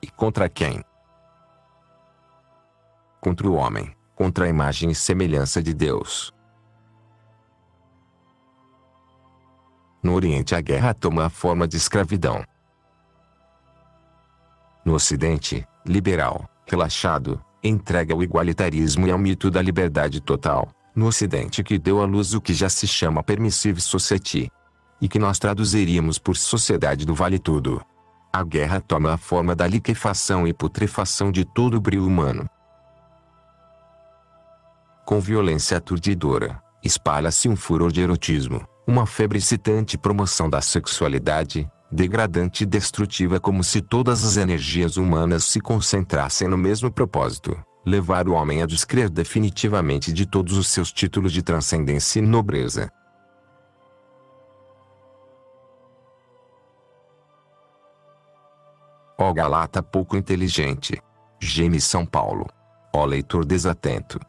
E contra quem? Contra o homem, contra a imagem e semelhança de Deus. No Oriente a guerra toma a forma de escravidão. No Ocidente, liberal, relaxado, entrega ao igualitarismo e ao mito da liberdade total, no Ocidente que deu à luz o que já se chama Permissive Society. E que nós traduziríamos por Sociedade do Vale Tudo. A guerra toma a forma da liquefação e putrefação de todo o brilho humano. Com violência aturdidora, espalha-se um furor de erotismo, uma febre excitante promoção da sexualidade, degradante e destrutiva como se todas as energias humanas se concentrassem no mesmo propósito, levar o homem a descrer definitivamente de todos os seus títulos de transcendência e nobreza. Ó Galata pouco inteligente. Geme São Paulo. Ó leitor desatento.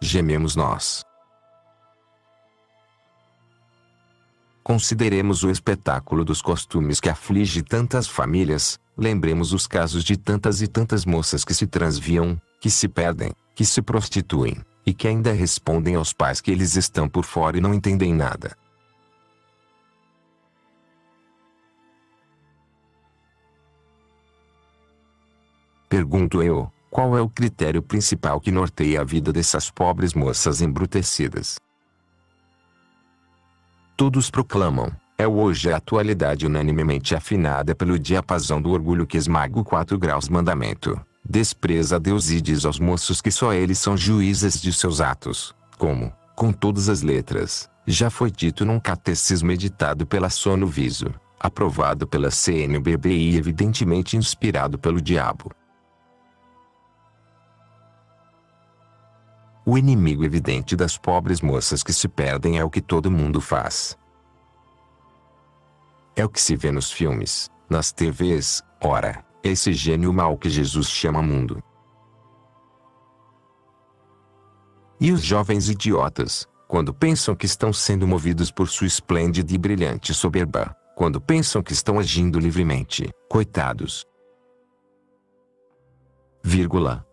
Gememos nós. Consideremos o espetáculo dos costumes que aflige tantas famílias, lembremos os casos de tantas e tantas moças que se transviam, que se perdem, que se prostituem, e que ainda respondem aos pais que eles estão por fora e não entendem nada. Pergunto eu, qual é o critério principal que norteia a vida dessas pobres moças embrutecidas? Todos proclamam, é hoje a atualidade unanimemente afinada pelo diapasão do orgulho que esmaga o 4 graus mandamento. Despreza Deus e diz aos moços que só eles são juízes de seus atos, como, com todas as letras, já foi dito num catecismo editado pela Sono Viso, aprovado pela CNBB e evidentemente inspirado pelo diabo. O inimigo evidente das pobres moças que se perdem é o que todo mundo faz. É o que se vê nos filmes, nas TVs, ora, esse gênio mal que Jesus chama mundo. E os jovens idiotas, quando pensam que estão sendo movidos por sua esplêndida e brilhante soberba, quando pensam que estão agindo livremente, coitados. Vírgula.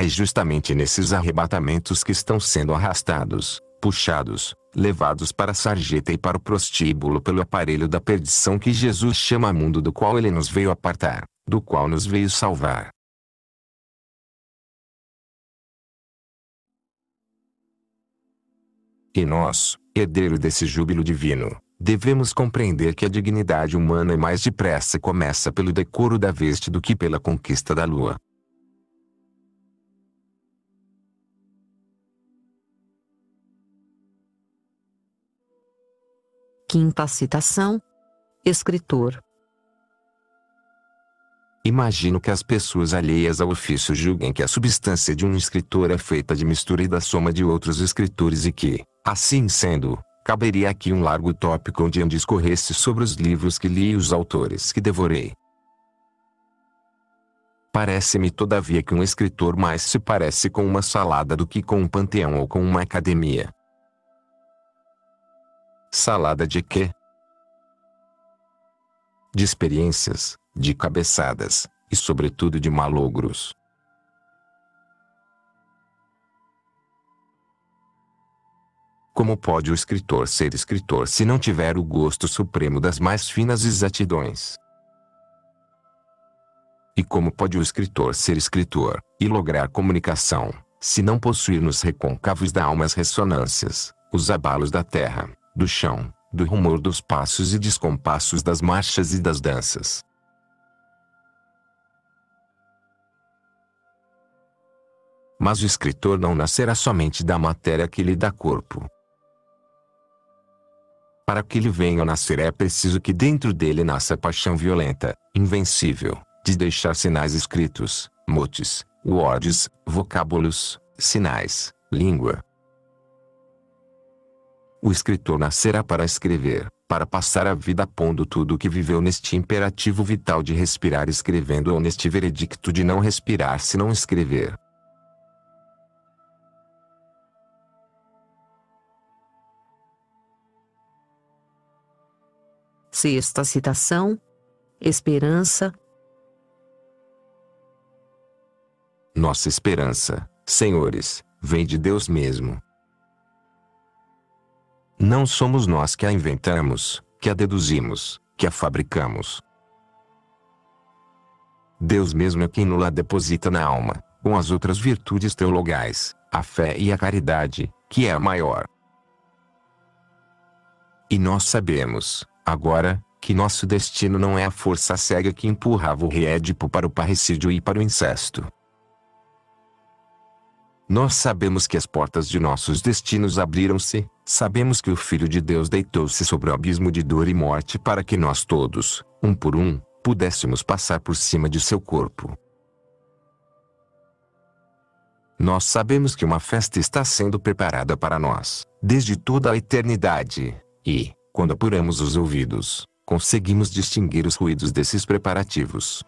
É justamente nesses arrebatamentos que estão sendo arrastados, puxados, levados para a sarjeta e para o prostíbulo pelo aparelho da perdição que Jesus chama mundo do qual ele nos veio apartar, do qual nos veio salvar. E nós, herdeiro desse júbilo divino, devemos compreender que a dignidade humana mais depressa começa pelo decoro da veste do que pela conquista da lua. Quinta citação. Escritor. Imagino que as pessoas alheias ao ofício julguem que a substância de um escritor é feita de mistura e da soma de outros escritores e que, assim sendo, caberia aqui um largo tópico onde eu discorresse sobre os livros que li e os autores que devorei. Parece-me todavia que um escritor mais se parece com uma salada do que com um panteão ou com uma academia. Salada de quê? De experiências, de cabeçadas, e sobretudo de malogros. Como pode o escritor ser escritor se não tiver o gosto supremo das mais finas exatidões? E como pode o escritor ser escritor, e lograr comunicação, se não possuir nos recôncavos da alma as ressonâncias, os abalos da terra, do chão, do rumor dos passos e descompassos das marchas e das danças. Mas o escritor não nascerá somente da matéria que lhe dá corpo. Para que ele venha a nascer é preciso que dentro dele nasça a paixão violenta, invencível, de deixar sinais escritos, motes, words, vocábulos, sinais, língua, o escritor nascerá para escrever, para passar a vida pondo tudo o que viveu neste imperativo vital de respirar escrevendo ou neste veredicto de não respirar se não escrever. Sexta citação. Esperança. Nossa esperança, senhores, vem de Deus mesmo. Não somos nós que a inventamos, que a deduzimos, que a fabricamos. Deus mesmo é quem nos deposita na alma, com as outras virtudes teologais, a fé e a caridade, que é a maior. E nós sabemos, agora, que nosso destino não é a força cega que empurrava o rei Édipo para o parricídio e para o incesto. Nós sabemos que as portas de nossos destinos abriram-se, sabemos que o Filho de Deus deitou-se sobre o abismo de dor e morte para que nós todos, um por um, pudéssemos passar por cima de seu corpo. Nós sabemos que uma festa está sendo preparada para nós, desde toda a eternidade, e, quando apuramos os ouvidos, conseguimos distinguir os ruídos desses preparativos.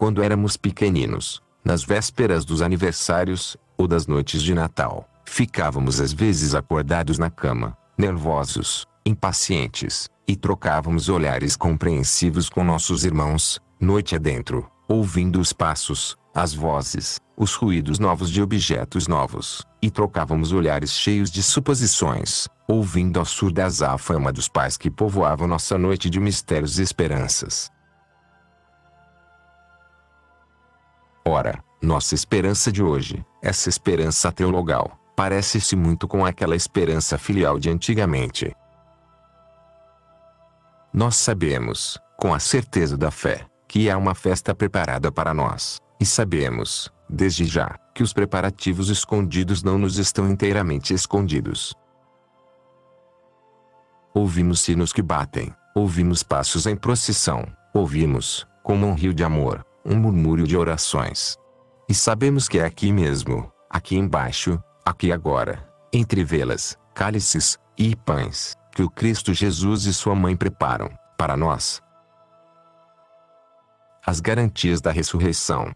Quando éramos pequeninos, nas vésperas dos aniversários, ou das noites de Natal, ficávamos às vezes acordados na cama, nervosos, impacientes, e trocávamos olhares compreensivos com nossos irmãos, noite adentro, ouvindo os passos, as vozes, os ruídos novos de objetos novos, e trocávamos olhares cheios de suposições, ouvindo a surda azáfama dos pais que povoavam nossa noite de mistérios e esperanças. Ora, nossa esperança de hoje, essa esperança teologal, parece-se muito com aquela esperança filial de antigamente. Nós sabemos, com a certeza da fé, que há uma festa preparada para nós, e sabemos, desde já, que os preparativos escondidos não nos estão inteiramente escondidos. Ouvimos sinos que batem, ouvimos passos em procissão, ouvimos, como um rio de amor, um murmúrio de orações. E sabemos que é aqui mesmo, aqui embaixo, aqui agora, entre velas, cálices e pães, que o Cristo Jesus e sua mãe preparam, para nós, as garantias da ressurreição.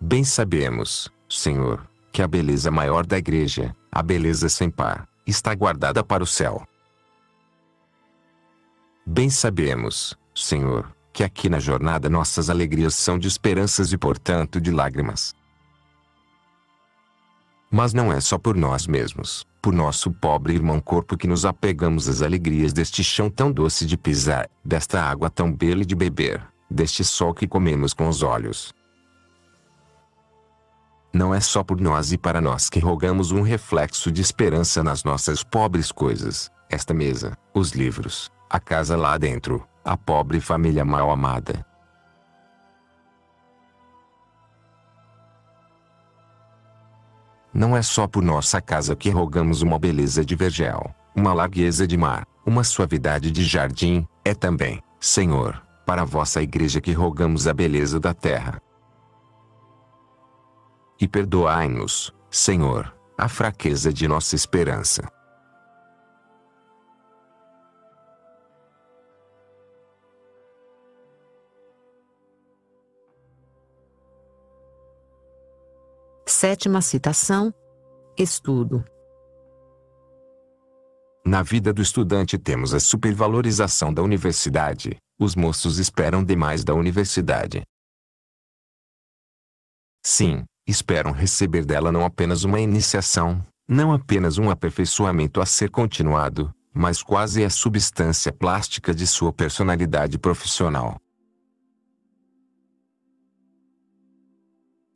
Bem sabemos, Senhor, que a beleza maior da igreja, a beleza sem par, está guardada para o céu. Bem sabemos, Senhor, que aqui na jornada nossas alegrias são de esperanças e portanto de lágrimas. Mas não é só por nós mesmos, por nosso pobre irmão corpo que nos apegamos às alegrias deste chão tão doce de pisar, desta água tão bela de beber, deste sol que comemos com os olhos. Não é só por nós e para nós que rogamos um reflexo de esperança nas nossas pobres coisas, esta mesa, os livros, a casa lá dentro, a pobre família mal amada, Não é só por nossa casa que rogamos uma beleza de vergel, uma largueza de mar, uma suavidade de jardim, é também, Senhor, para vossa igreja que rogamos a beleza da terra. E perdoai-nos, Senhor, a fraqueza de nossa esperança. Sétima citação: Estudo. Na vida do estudante temos a supervalorização da universidade. Os moços esperam demais da universidade. Sim, esperam receber dela não apenas uma iniciação, não apenas um aperfeiçoamento a ser continuado, mas quase a substância plástica de sua personalidade profissional.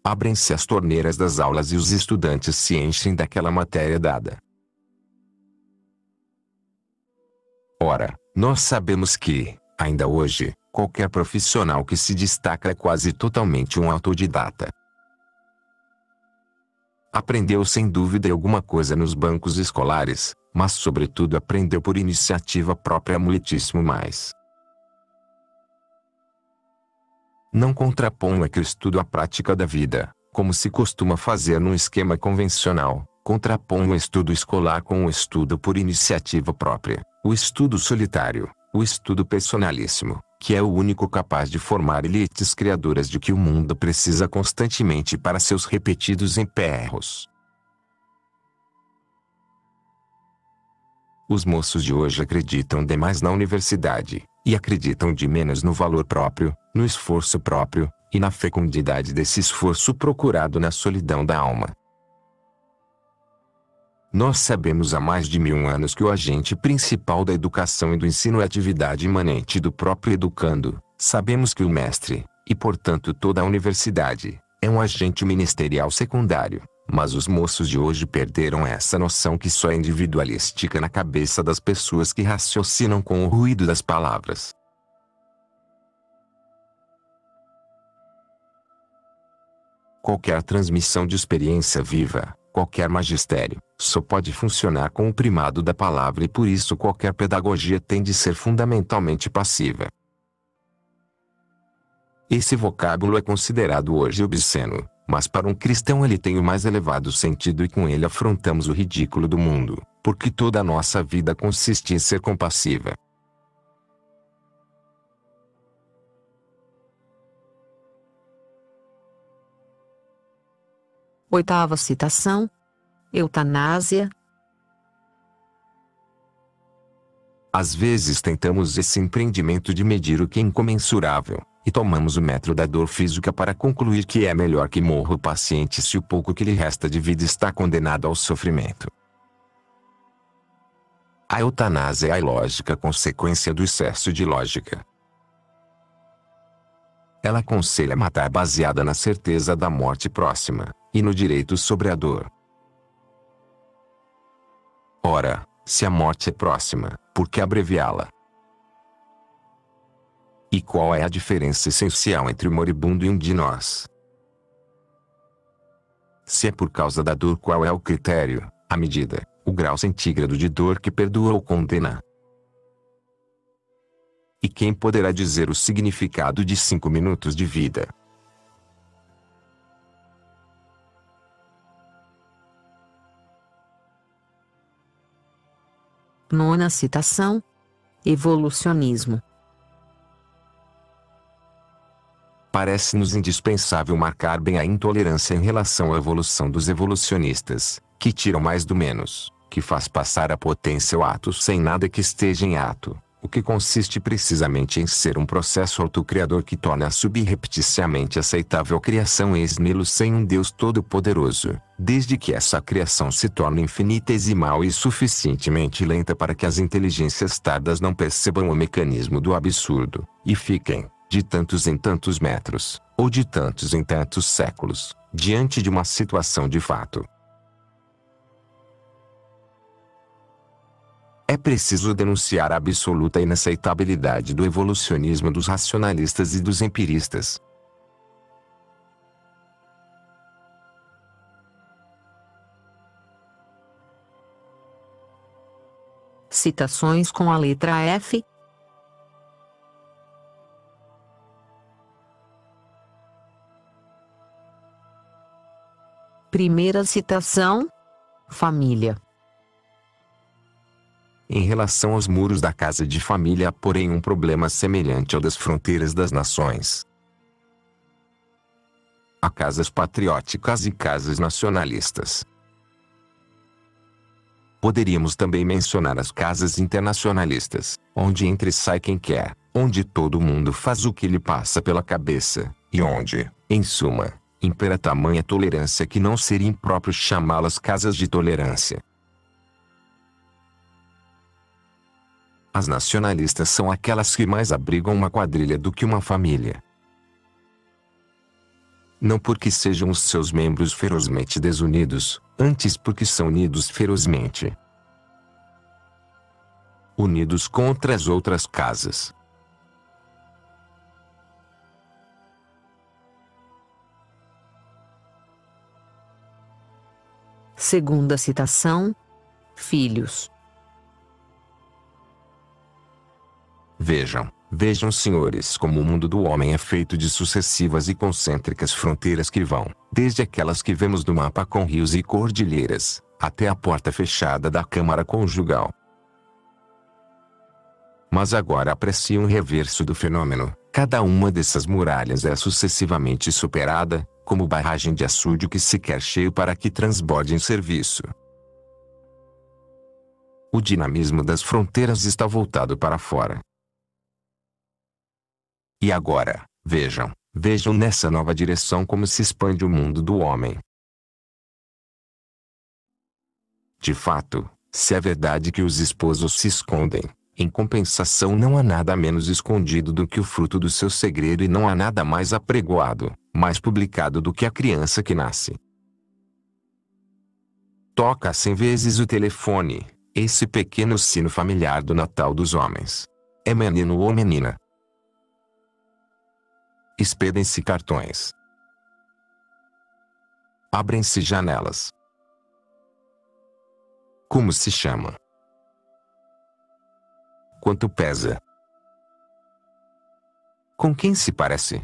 Abrem-se as torneiras das aulas e os estudantes se enchem daquela matéria dada. Ora, nós sabemos que, ainda hoje, qualquer profissional que se destaca é quase totalmente um autodidata. Aprendeu sem dúvida alguma coisa nos bancos escolares, mas sobretudo aprendeu por iniciativa própria muitíssimo mais. Não contraponha que o estudo à prática da vida, como se costuma fazer num esquema convencional, contrapõe o estudo escolar com o estudo por iniciativa própria, o estudo solitário, o estudo personalíssimo, que é o único capaz de formar elites criadoras de que o mundo precisa constantemente para seus repetidos emperros. Os moços de hoje acreditam demais na universidade, e acreditam de menos no valor próprio, no esforço próprio, e na fecundidade desse esforço procurado na solidão da alma. Nós sabemos há mais de mil anos que o agente principal da educação e do ensino é a atividade imanente do próprio educando. Sabemos que o mestre, e portanto toda a universidade, é um agente ministerial secundário. Mas os moços de hoje perderam essa noção que só é individualística na cabeça das pessoas que raciocinam com o ruído das palavras. Qualquer transmissão de experiência viva, qualquer magistério, só pode funcionar com o primado da palavra e por isso qualquer pedagogia tem de ser fundamentalmente passiva. Esse vocábulo é considerado hoje obsceno, mas para um cristão ele tem o mais elevado sentido e com ele afrontamos o ridículo do mundo, porque toda a nossa vida consiste em ser compassiva. Oitava citação: Eutanásia. Às vezes tentamos esse empreendimento de medir o que é incomensurável, e tomamos o metro da dor física para concluir que é melhor que morra o paciente se o pouco que lhe resta de vida está condenado ao sofrimento. A eutanásia é a ilógica consequência do excesso de lógica. Ela aconselha matar baseada na certeza da morte próxima, e no direito sobre a dor. Ora, se a morte é próxima, por que abreviá-la? E qual é a diferença essencial entre o moribundo e um de nós? Se é por causa da dor, qual é o critério, a medida, o grau centígrado de dor que perdoa ou condena? E quem poderá dizer o significado de cinco minutos de vida? Nona citação: Evolucionismo. Parece-nos indispensável marcar bem a intolerância em relação à evolução dos evolucionistas, que tiram mais do menos, que faz passar a potência ao ato sem nada que esteja em ato, o que consiste precisamente em ser um processo autocriador que torna subrepticiamente aceitável a criação ex nihilo sem um Deus todo-poderoso, desde que essa criação se torne infinitesimal e suficientemente lenta para que as inteligências tardas não percebam o mecanismo do absurdo, e fiquem, de tantos em tantos metros, ou de tantos em tantos séculos, diante de uma situação de fato. É preciso denunciar a absoluta inaceitabilidade do evolucionismo dos racionalistas e dos empiristas. Citações com a letra F. Primeira citação: Família. Em relação aos muros da casa de família há porém um problema semelhante ao das fronteiras das nações. Há casas patrióticas e casas nacionalistas. Poderíamos também mencionar as casas internacionalistas, onde entre sai quem quer, onde todo mundo faz o que lhe passa pela cabeça, e onde, em suma, impera tamanha tolerância que não seria impróprio chamá-las casas de tolerância. As nacionalistas são aquelas que mais abrigam uma quadrilha do que uma família. Não porque sejam os seus membros ferozmente desunidos, antes porque são unidos ferozmente. Unidos contra as outras casas. Segunda citação: Filhos. Vejam, vejam senhores como o mundo do homem é feito de sucessivas e concêntricas fronteiras que vão, desde aquelas que vemos no mapa com rios e cordilheiras, até a porta fechada da câmara conjugal. Mas agora apreciem um reverso do fenômeno. Cada uma dessas muralhas é sucessivamente superada, como barragem de açude que se quer cheio para que transborde em serviço. O dinamismo das fronteiras está voltado para fora. E agora, vejam, vejam nessa nova direção como se expande o mundo do homem. De fato, se é verdade que os esposos se escondem, em compensação não há nada menos escondido do que o fruto do seu segredo e não há nada mais apregoado, mais publicado do que a criança que nasce. Toca cem vezes o telefone, esse pequeno sino familiar do Natal dos homens. É menino ou menina, Expedem-se cartões. Abrem-se janelas. Como se chama? Quanto pesa? Com quem se parece?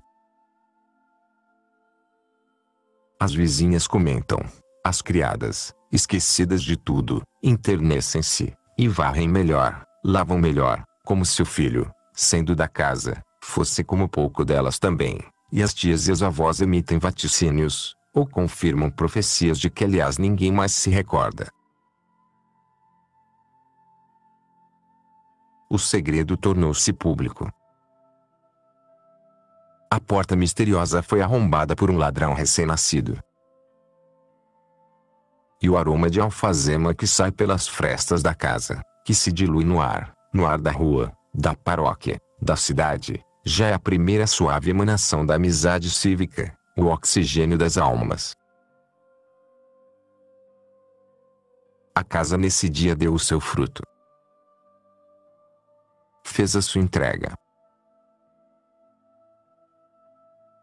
As vizinhas comentam. As criadas, esquecidas de tudo, internecem-se, e varrem melhor, lavam melhor, como se o filho, sendo da casa, fosse como pouco delas também, e as tias e as avós emitem vaticínios, ou confirmam profecias de que aliás ninguém mais se recorda. O segredo tornou-se público. A porta misteriosa foi arrombada por um ladrão recém-nascido. E o aroma de alfazema que sai pelas frestas da casa, que se dilui no ar, no ar da rua, da paróquia, da cidade, já é a primeira suave emanação da amizade cívica, o oxigênio das almas. A casa nesse dia deu o seu fruto. Fez a sua entrega.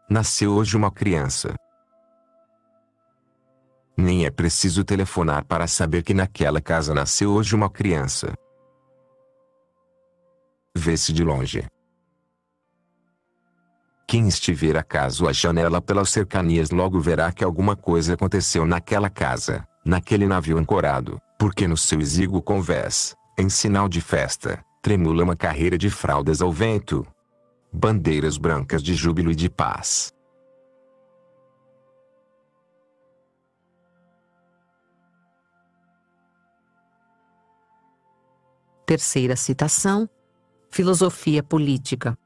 Nasceu hoje uma criança. Nem é preciso telefonar para saber que naquela casa nasceu hoje uma criança. Vê-se de longe. Quem estiver acaso à janela pelas cercanias logo verá que alguma coisa aconteceu naquela casa, naquele navio ancorado, porque no seu exíguo convés, em sinal de festa, tremula uma carreira de fraldas ao vento. Bandeiras brancas de júbilo e de paz. Terceira citação. Filosofia política.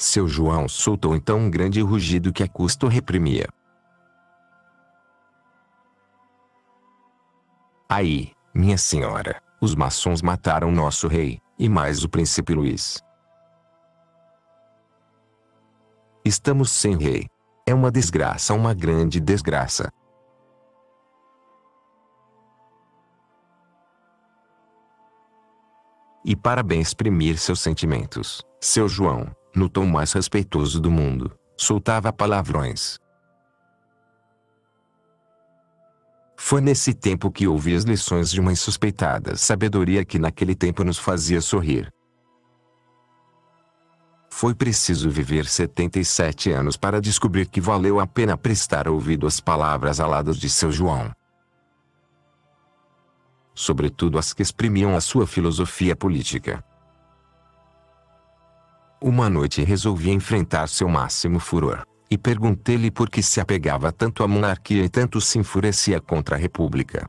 Seu João soltou então um grande rugido que a custo reprimia. Aí, minha senhora, os maçons mataram nosso rei, e mais o príncipe Luiz. Estamos sem rei. É uma desgraça, uma grande desgraça. E para bem exprimir seus sentimentos, seu João, no tom mais respeitoso do mundo, soltava palavrões. Foi nesse tempo que ouvi as lições de uma insuspeitada sabedoria que naquele tempo nos fazia sorrir. Foi preciso viver 77 anos para descobrir que valeu a pena prestar ouvido às palavras aladas de seu João. Sobretudo as que exprimiam a sua filosofia política. Uma noite resolvi enfrentar seu máximo furor e perguntei-lhe por que se apegava tanto à monarquia e tanto se enfurecia contra a república.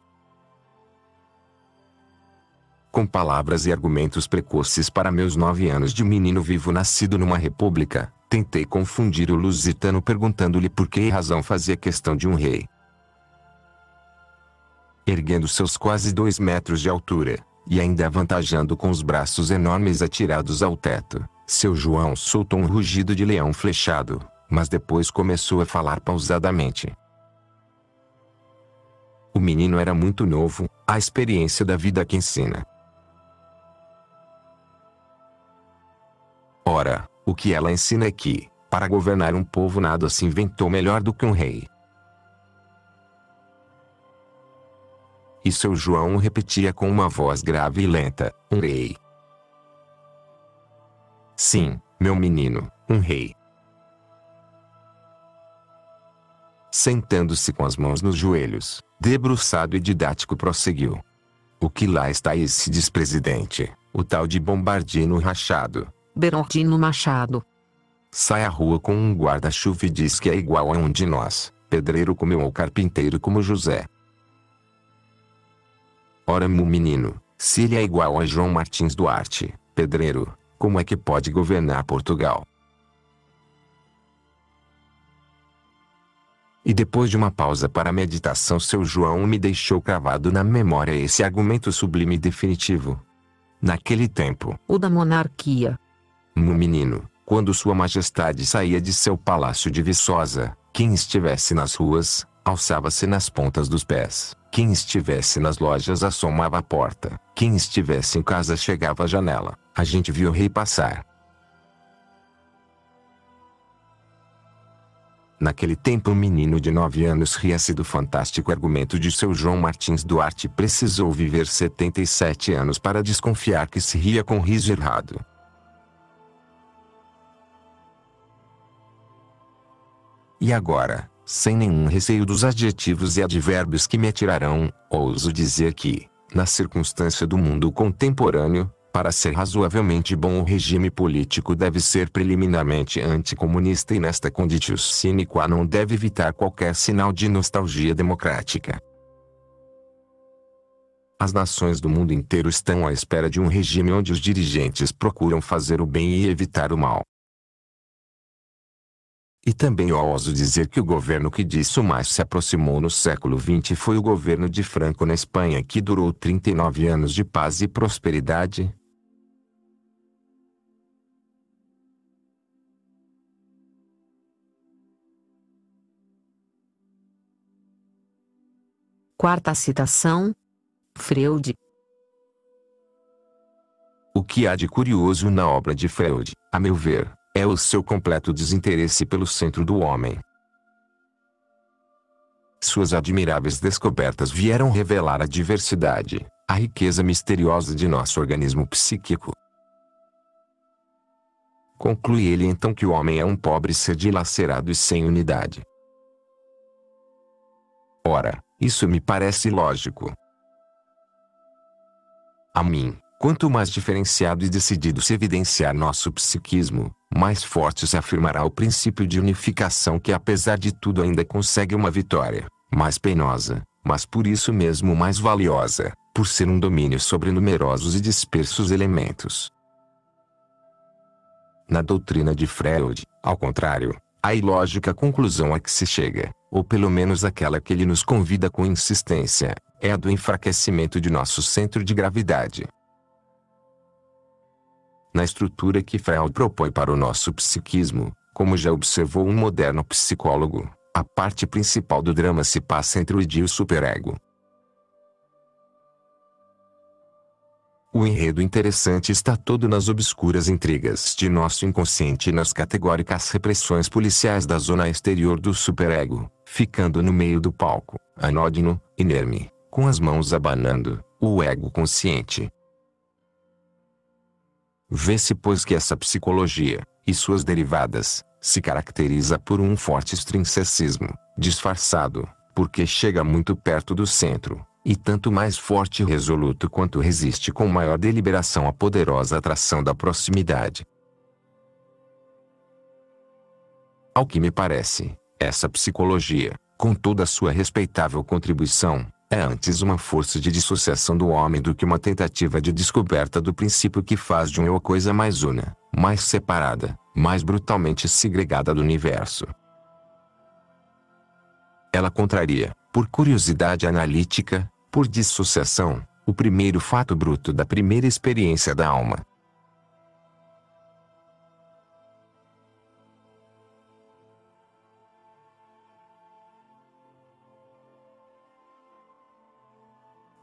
Com palavras e argumentos precoces para meus nove anos de menino vivo nascido numa república, tentei confundir o lusitano perguntando-lhe por que razão fazia questão de um rei. Erguendo seus quase dois metros de altura, e ainda avantajando com os braços enormes atirados ao teto, seu João soltou um rugido de leão flechado, mas depois começou a falar pausadamente. O menino era muito novo, a experiência da vida que ensina. Ora, o que ela ensina é que, para governar um povo nada se inventou melhor do que um rei. E seu João repetia com uma voz grave e lenta, um rei. Sim, meu menino, um rei. Sentando-se com as mãos nos joelhos, debruçado e didático prosseguiu. O que lá está esse despresidente, o tal de Bombardino Rachado? Bernardino Machado. Sai à rua com um guarda-chuva e diz que é igual a um de nós, pedreiro como eu ou carpinteiro como José. Ora meu menino, se ele é igual a João Martins Duarte, pedreiro, como é que pode governar Portugal? E depois de uma pausa para a meditação seu João me deixou cravado na memória esse argumento sublime e definitivo. Naquele tempo, O da monarquia. no menino, quando sua majestade saía de seu palácio de Viçosa, quem estivesse nas ruas, alçava-se nas pontas dos pés. Quem estivesse nas lojas assomava a porta. Quem estivesse em casa chegava à janela. A gente viu o rei passar. Naquele tempo um menino de nove anos ria-se do fantástico argumento de seu João Martins Duarte precisou viver 77 anos para desconfiar que se ria com riso errado. E agora, sem nenhum receio dos adjetivos e advérbios que me atirarão, ouso dizer que, na circunstância do mundo contemporâneo, para ser razoavelmente bom o regime político deve ser preliminarmente anticomunista e nesta conditio sine qua non deve evitar qualquer sinal de nostalgia democrática. As nações do mundo inteiro estão à espera de um regime onde os dirigentes procuram fazer o bem e evitar o mal. E também ouso dizer que o governo que disso mais se aproximou no século XX foi o governo de Franco na Espanha que durou 39 anos de paz e prosperidade, Quarta citação. Freud. O que há de curioso na obra de Freud, a meu ver, é o seu completo desinteresse pelo centro do homem. Suas admiráveis descobertas vieram revelar a diversidade, a riqueza misteriosa de nosso organismo psíquico. Conclui ele então que o homem é um pobre ser dilacerado e sem unidade. Ora, isso me parece lógico. A mim, quanto mais diferenciado e decidido se evidenciar nosso psiquismo, mais forte se afirmará o princípio de unificação que apesar de tudo ainda consegue uma vitória, mais penosa, mas por isso mesmo mais valiosa, por ser um domínio sobre numerosos e dispersos elementos. Na doutrina de Freud, ao contrário, a ilógica conclusão a que se chega, ou pelo menos aquela que ele nos convida com insistência, é a do enfraquecimento de nosso centro de gravidade. Na estrutura que Freud propõe para o nosso psiquismo, como já observou um moderno psicólogo, a parte principal do drama se passa entre o id e o superego. O enredo interessante está todo nas obscuras intrigas de nosso inconsciente e nas categóricas repressões policiais da zona exterior do superego, ficando no meio do palco, anódino, inerme, com as mãos abanando, o ego consciente. Vê-se pois que essa psicologia, e suas derivadas, se caracteriza por um forte estrincecismo, disfarçado, porque chega muito perto do centro, e tanto mais forte e resoluto quanto resiste com maior deliberação à poderosa atração da proximidade. Ao que me parece, essa psicologia, com toda a sua respeitável contribuição, é antes uma força de dissociação do homem do que uma tentativa de descoberta do princípio que faz de um eu a coisa mais una, mais separada, mais brutalmente segregada do universo. Ela contraria, por curiosidade analítica, por dissociação, o primeiro fato bruto da primeira experiência da alma.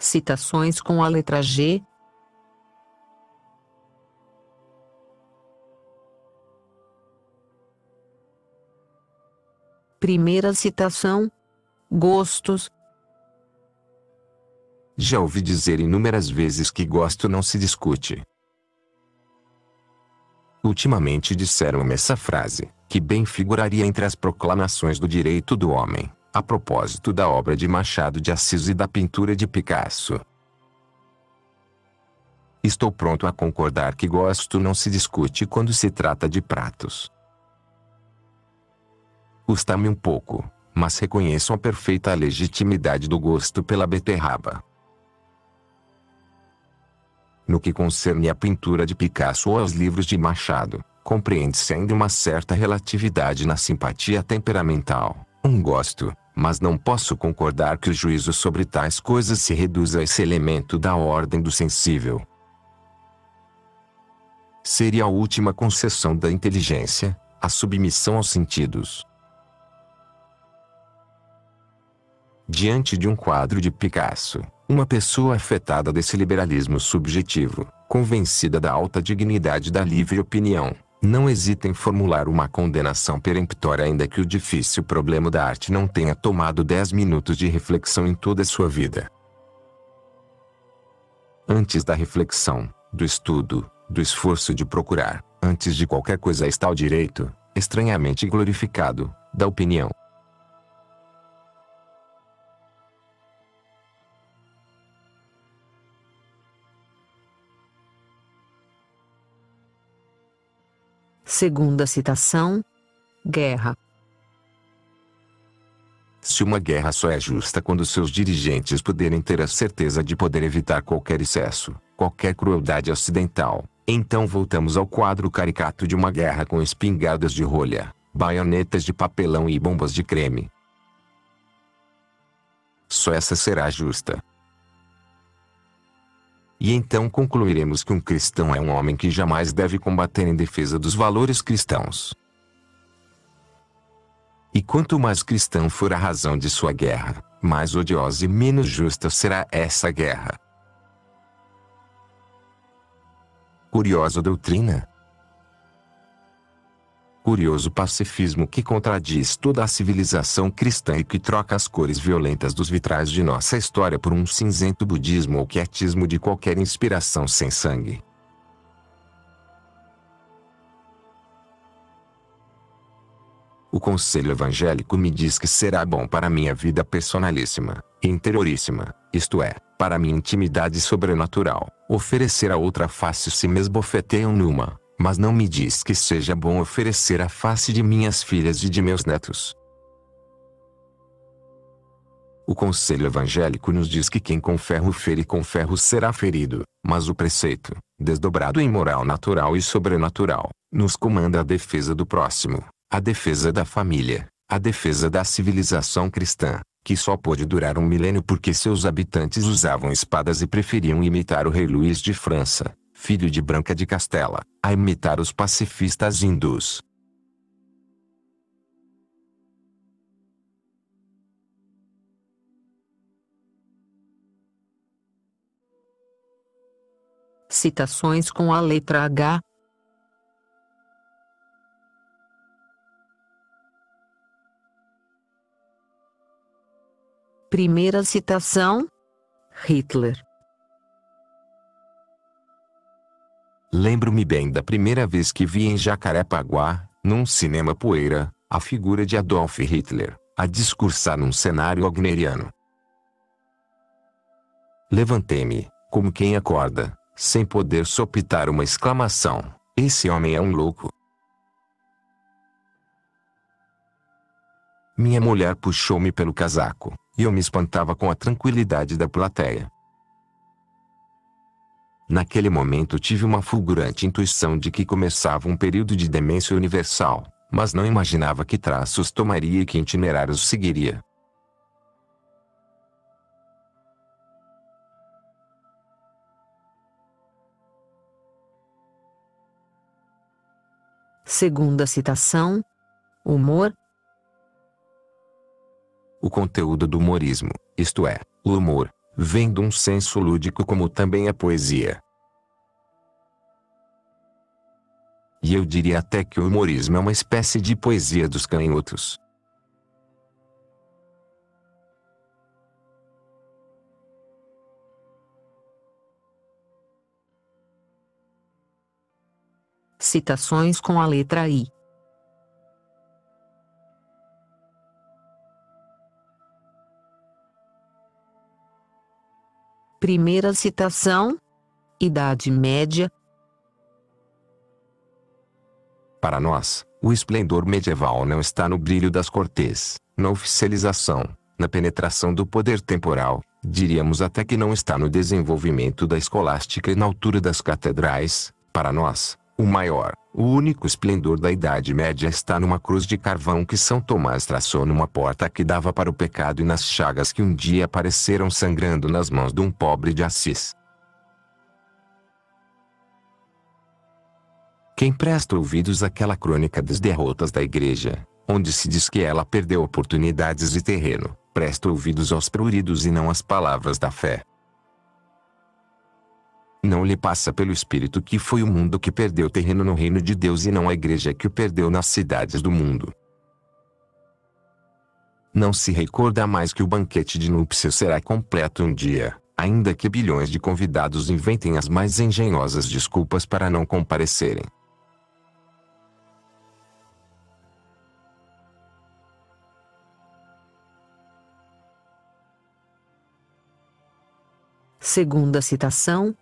Citações com a letra G. Primeira citação: Gostos, já ouvi dizer inúmeras vezes que gosto não se discute. Ultimamente disseram-me essa frase, que bem figuraria entre as proclamações do direito do homem, a propósito da obra de Machado de Assis e da pintura de Picasso. Estou pronto a concordar que gosto não se discute quando se trata de pratos. Custa-me um pouco, mas reconheço a perfeita legitimidade do gosto pela beterraba. No que concerne à pintura de Picasso ou aos livros de Machado, compreende-se ainda uma certa relatividade na simpatia temperamental, gosto, mas não posso concordar que o juízo sobre tais coisas se reduza a esse elemento da ordem do sensível. Seria a última concessão da inteligência, a submissão aos sentidos. Diante de um quadro de Picasso, uma pessoa afetada desse liberalismo subjetivo, convencida da alta dignidade da livre opinião, não hesita em formular uma condenação peremptória ainda que o difícil problema da arte não tenha tomado dez minutos de reflexão em toda a sua vida. Antes da reflexão, do estudo, do esforço de procurar, antes de qualquer coisa está o direito, estranhamente glorificado, da opinião. Segunda citação: Guerra. Se uma guerra só é justa quando seus dirigentes puderem ter a certeza de poder evitar qualquer excesso, qualquer crueldade ocidental, então voltamos ao quadro caricato de uma guerra com espingardas de rolha, baionetas de papelão e bombas de creme. Só essa será justa. E então concluiremos que um cristão é um homem que jamais deve combater em defesa dos valores cristãos. E quanto mais cristão for a razão de sua guerra, mais odiosa e menos justa será essa guerra. Curiosa doutrina, curioso pacifismo que contradiz toda a civilização cristã e que troca as cores violentas dos vitrais de nossa história por um cinzento budismo ou quietismo de qualquer inspiração sem sangue. O conselho evangélico me diz que será bom para minha vida personalíssima, interioríssima, isto é, para minha intimidade sobrenatural, oferecer a outra face se me esbofeteiam numa, mas não me diz que seja bom oferecer a face de minhas filhas e de meus netos. O conselho evangélico nos diz que quem com ferro fere com ferro será ferido, mas o preceito, desdobrado em moral natural e sobrenatural, nos comanda a defesa do próximo, a defesa da família, a defesa da civilização cristã, que só pôde durar um milênio porque seus habitantes usavam espadas e preferiam imitar o rei Luís de França, filho de Branca de Castela, a imitar os pacifistas hindus. Citações com a letra H. Primeira citação: Hitler. Lembro-me bem da primeira vez que vi em Jacarepaguá, num cinema poeira, a figura de Adolf Hitler, a discursar num cenário wagneriano. Levantei-me, como quem acorda, sem poder sopitar uma exclamação: Esse homem é um louco. Minha mulher puxou-me pelo casaco, e eu me espantava com a tranquilidade da plateia. Naquele momento tive uma fulgurante intuição de que começava um período de demência universal, mas não imaginava que traços tomaria e que itinerários seguiria. Segunda citação: Humor. O conteúdo do humorismo, isto é, o humor, vem de um senso lúdico como também a poesia. E eu diria até que o humorismo é uma espécie de poesia dos canhotos. Citações com a letra I. Primeira citação: Idade Média. Para nós, o esplendor medieval não está no brilho das cortes, na oficialização, na penetração do poder temporal, diríamos até que não está no desenvolvimento da escolástica e na altura das catedrais. Para nós, o maior, o único esplendor da Idade Média está numa cruz de carvão que São Tomás traçou numa porta que dava para o pecado e nas chagas que um dia apareceram sangrando nas mãos de um pobre de Assis. Quem presta ouvidos àquela crônica das derrotas da igreja, onde se diz que ela perdeu oportunidades de terreno, presta ouvidos aos pruridos e não às palavras da fé. Não lhe passa pelo espírito que foi o mundo que perdeu terreno no reino de Deus e não a igreja que o perdeu nas cidades do mundo. Não se recorda mais que o banquete de núpcias será completo um dia, ainda que bilhões de convidados inventem as mais engenhosas desculpas para não comparecerem. Segunda citação: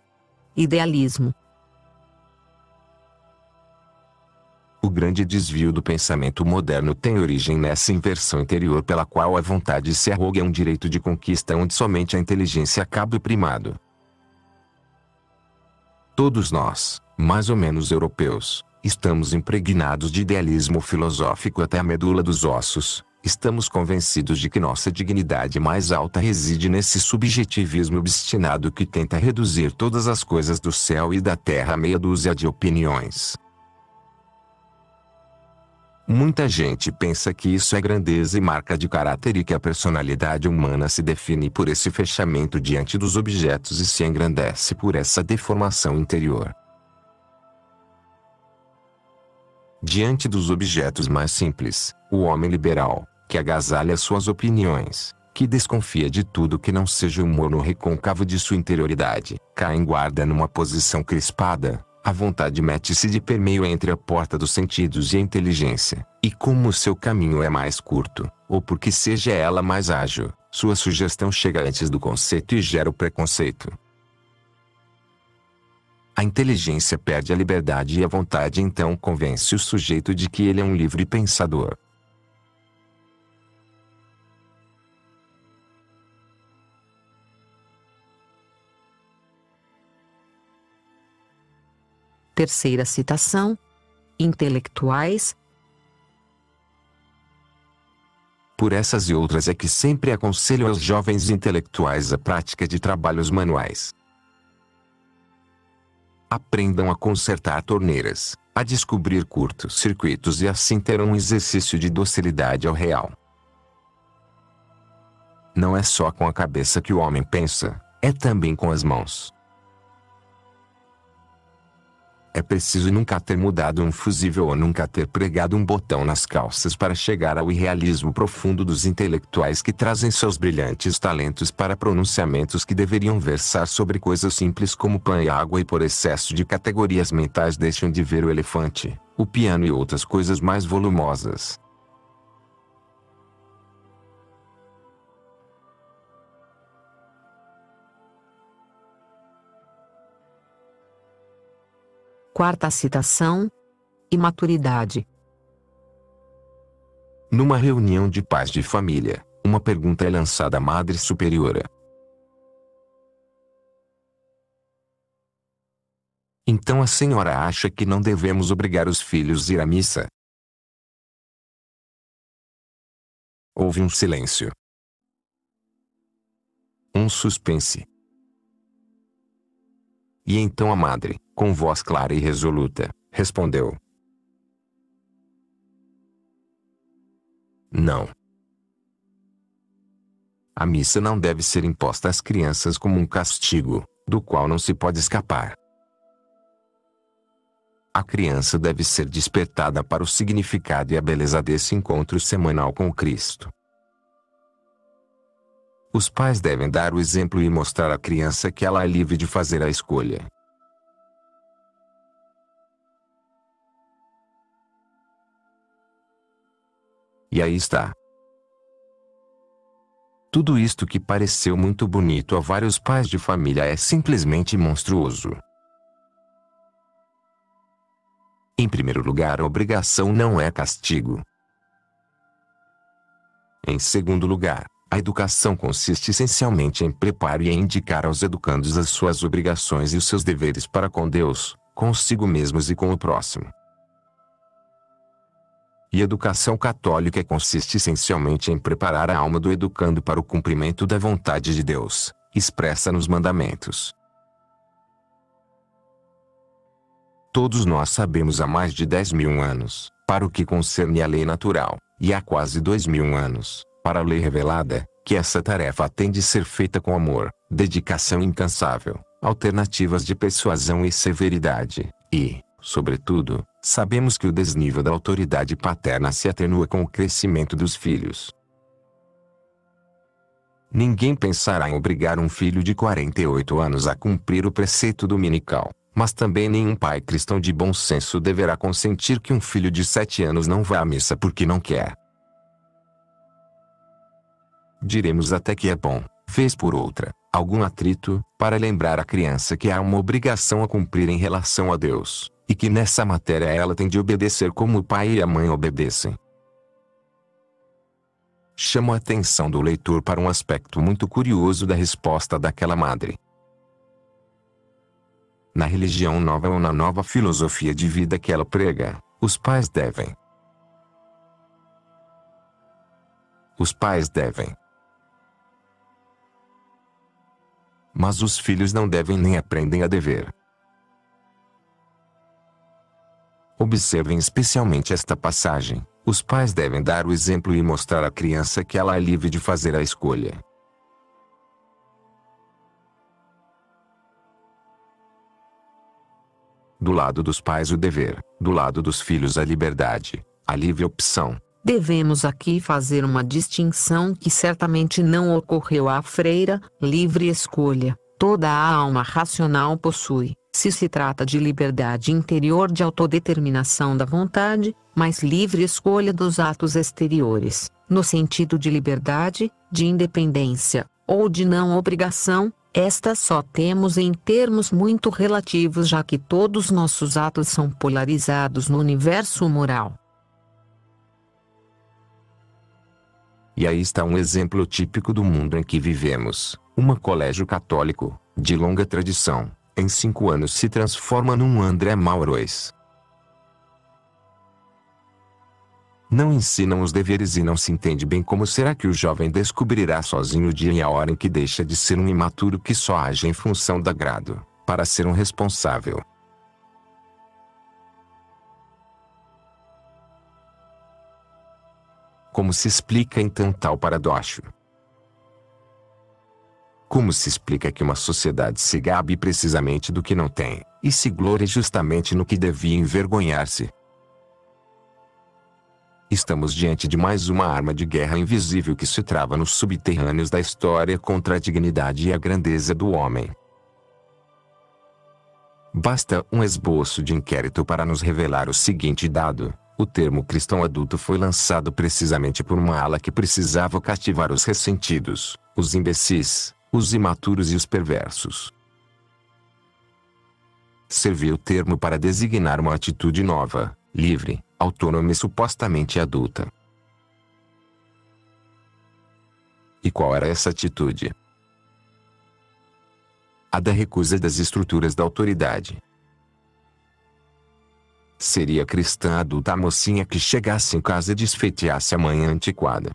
Idealismo. O grande desvio do pensamento moderno tem origem nessa inversão interior pela qual a vontade se arroga um direito de conquista onde somente a inteligência acaba primado. Todos nós, mais ou menos europeus, estamos impregnados de idealismo filosófico até a medula dos ossos, Estamos convencidos de que nossa dignidade mais alta reside nesse subjetivismo obstinado que tenta reduzir todas as coisas do céu e da terra a meia dúzia de opiniões. Muita gente pensa que isso é grandeza e marca de caráter e que a personalidade humana se define por esse fechamento diante dos objetos e se engrandece por essa deformação interior. Diante dos objetos mais simples, o homem liberal, que agasalha suas opiniões, que desconfia de tudo que não seja o mono recôncavo de sua interioridade, cai em guarda numa posição crispada, a vontade mete-se de permeio entre a porta dos sentidos e a inteligência, e como o seu caminho é mais curto, ou porque seja ela mais ágil, sua sugestão chega antes do conceito e gera o preconceito. A inteligência perde a liberdade e a vontade então convence o sujeito de que ele é um livre pensador. Terceira citação: intelectuais. Por essas e outras é que sempre aconselho aos jovens intelectuais a prática de trabalhos manuais. Aprendam a consertar torneiras, a descobrir curtos circuitos e assim ter um exercício de docilidade ao real. Não é só com a cabeça que o homem pensa, é também com as mãos. É preciso nunca ter mudado um fusível ou nunca ter pregado um botão nas calças para chegar ao irrealismo profundo dos intelectuais que trazem seus brilhantes talentos para pronunciamentos que deveriam versar sobre coisas simples como pão e água e por excesso de categorias mentais deixam de ver o elefante, o piano e outras coisas mais volumosas. Quarta citação: imaturidade. Numa reunião de pais de família, uma pergunta é lançada à Madre Superiora. Então a senhora acha que não devemos obrigar os filhos a ir à missa? Houve um silêncio. Um suspense. E então a madre, com voz clara e resoluta, respondeu: Não. A missa não deve ser imposta às crianças como um castigo, do qual não se pode escapar. A criança deve ser despertada para o significado e a beleza desse encontro semanal com Cristo. Os pais devem dar o exemplo e mostrar à criança que ela é livre de fazer a escolha. E aí está. Tudo isto que pareceu muito bonito a vários pais de família é simplesmente monstruoso. Em primeiro lugar, a obrigação não é castigo. Em segundo lugar, a educação consiste essencialmente em preparo e em indicar aos educandos as suas obrigações e os seus deveres para com Deus, consigo mesmos e com o próximo. E educação católica consiste essencialmente em preparar a alma do educando para o cumprimento da vontade de Deus, expressa nos mandamentos. Todos nós sabemos há mais de 10 mil anos, para o que concerne a lei natural, e há quase dois mil anos, para a lei revelada, que essa tarefa tem de ser feita com amor, dedicação incansável, alternativas de persuasão e severidade, e, sobretudo, sabemos que o desnível da autoridade paterna se atenua com o crescimento dos filhos. Ninguém pensará em obrigar um filho de 48 anos a cumprir o preceito dominical, mas também nenhum pai cristão de bom senso deverá consentir que um filho de 7 anos não vá à missa porque não quer. Diremos até que é bom, vez por outra, algum atrito, para lembrar a criança que há uma obrigação a cumprir em relação a Deus e que nessa matéria ela tem de obedecer como o pai e a mãe obedecem. Chamo a atenção do leitor para um aspecto muito curioso da resposta daquela madre. Na religião nova ou na nova filosofia de vida que ela prega, os pais devem. Os pais devem. Mas os filhos não devem nem aprendem a dever. Observem especialmente esta passagem. Os pais devem dar o exemplo e mostrar à criança que ela é livre de fazer a escolha. Do lado dos pais o dever, do lado dos filhos a liberdade, a livre opção. Devemos aqui fazer uma distinção que certamente não ocorreu à freira, livre escolha, toda a alma racional possui se se trata de liberdade interior de autodeterminação da vontade, mas livre escolha dos atos exteriores, no sentido de liberdade, de independência, ou de não obrigação, esta só temos em termos muito relativos já que todos nossos atos são polarizados no universo moral. E aí está um exemplo típico do mundo em que vivemos, um colégio católico, de longa tradição, em cinco anos se transforma num André Maurois. Não ensinam os deveres e não se entende bem como será que o jovem descobrirá sozinho o dia e a hora em que deixa de ser um imaturo que só age em função da grado, para ser um responsável. Como se explica então tal paradoxo? Como se explica que uma sociedade se gabe precisamente do que não tem, e se glorie justamente no que devia envergonhar-se? Estamos diante de mais uma arma de guerra invisível que se trava nos subterrâneos da história contra a dignidade e a grandeza do homem. Basta um esboço de inquérito para nos revelar o seguinte dado: o termo cristão adulto foi lançado precisamente por uma ala que precisava cativar os ressentidos, os imbecis, os imaturos e os perversos. Serviu o termo para designar uma atitude nova, livre, autônoma e supostamente adulta. E qual era essa atitude? A da recusa das estruturas da autoridade. Seria cristã adulta a mocinha que chegasse em casa e desfeiteasse a manhã antiquada.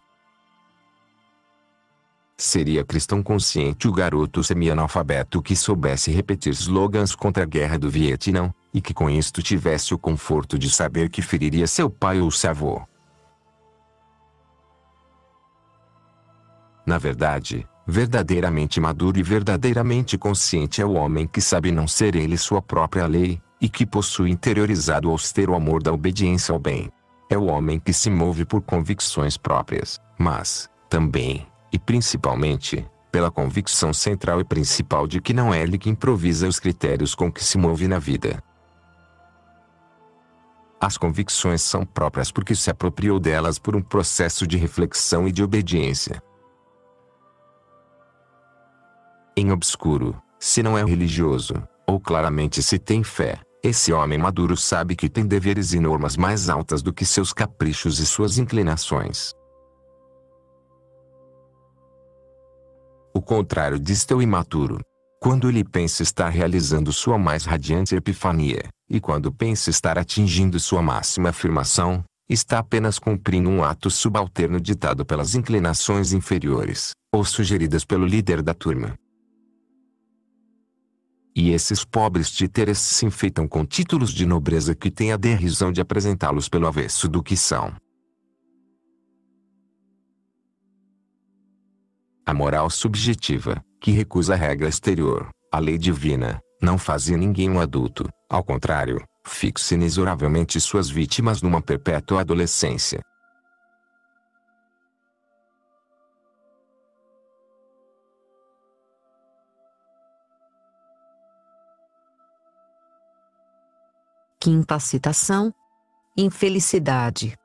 Seria cristão consciente o garoto semi-analfabeto que soubesse repetir slogans contra a guerra do Vietnã, e que com isto tivesse o conforto de saber que feriria seu pai ou seu avô. Na verdade, verdadeiramente maduro e verdadeiramente consciente é o homem que sabe não ser ele sua própria lei, e que possui interiorizado o austero amor da obediência ao bem. É o homem que se move por convicções próprias, mas, também, e principalmente, pela convicção central e principal de que não é ele que improvisa os critérios com que se move na vida. As convicções são próprias porque se apropriou delas por um processo de reflexão e de obediência. Em obscuro, se não é religioso, ou claramente se tem fé, esse homem maduro sabe que tem deveres e normas mais altas do que seus caprichos e suas inclinações. O contrário disto é o imaturo. Quando ele pensa estar realizando sua mais radiante epifania, e quando pensa estar atingindo sua máxima afirmação, está apenas cumprindo um ato subalterno ditado pelas inclinações inferiores, ou sugeridas pelo líder da turma. E esses pobres títeres se enfeitam com títulos de nobreza que têm a derrisão de apresentá-los pelo avesso do que são. A moral subjetiva, que recusa a regra exterior, a lei divina, não fazia ninguém um adulto, ao contrário, fixa inexoravelmente suas vítimas numa perpétua adolescência. Quinta citação: Infelicidade.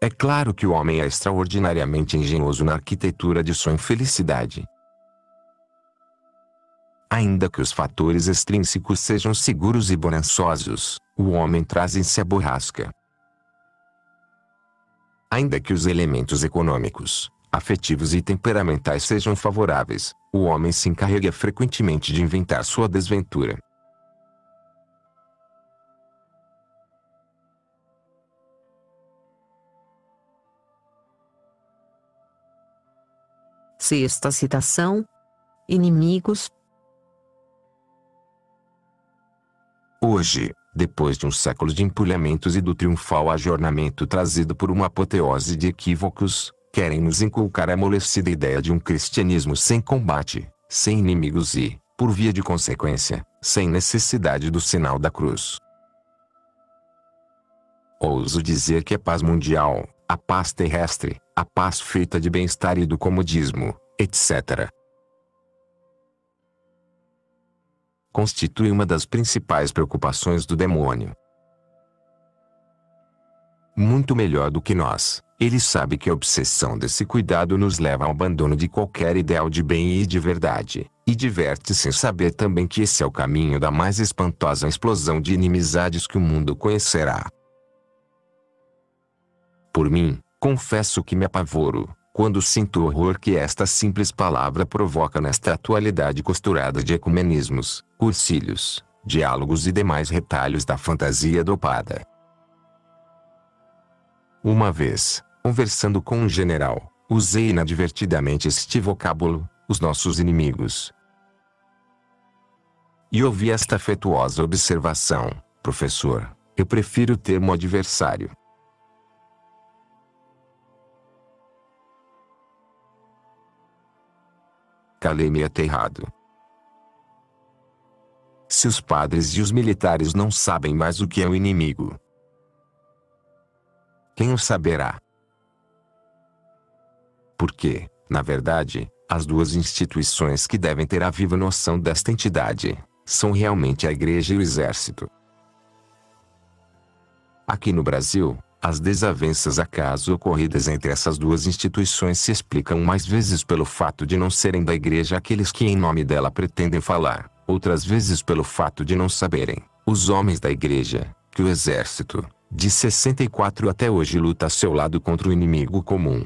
É claro que o homem é extraordinariamente engenhoso na arquitetura de sua infelicidade. Ainda que os fatores extrínsecos sejam seguros e bonançosos, o homem traz em si a borrasca. Ainda que os elementos econômicos, afetivos e temperamentais sejam favoráveis, o homem se encarrega frequentemente de inventar sua desventura. Sexta citação: Inimigos. Hoje, depois de um século de empulhamentos e do triunfal ajornamento trazido por uma apoteose de equívocos, querem nos inculcar a amolecida ideia de um cristianismo sem combate, sem inimigos e, por via de consequência, sem necessidade do sinal da cruz. Ouso dizer que a paz mundial, a paz terrestre, a paz feita de bem-estar e do comodismo, etc. Constitui uma das principais preocupações do demônio. Muito melhor do que nós, ele sabe que a obsessão desse cuidado nos leva ao abandono de qualquer ideal de bem e de verdade, e diverte-se em saber também que esse é o caminho da mais espantosa explosão de inimizades que o mundo conhecerá. Por mim, confesso que me apavoro, quando sinto o horror que esta simples palavra provoca nesta atualidade costurada de ecumenismos, cursilhos, diálogos e demais retalhos da fantasia dopada. Uma vez, conversando com um general, usei inadvertidamente este vocábulo, os nossos inimigos. E ouvi esta afetuosa observação, professor, eu prefiro o termo adversário. Calei-me aterrado. Se os padres e os militares não sabem mais o que é o inimigo, quem o saberá? Porque, na verdade, as duas instituições que devem ter a viva noção desta entidade são realmente a Igreja e o Exército. Aqui no Brasil, as desavenças acaso ocorridas entre essas duas instituições se explicam mais vezes pelo fato de não serem da igreja aqueles que em nome dela pretendem falar, outras vezes pelo fato de não saberem, os homens da igreja, que o exército, de 64 até hoje luta a seu lado contra o inimigo comum.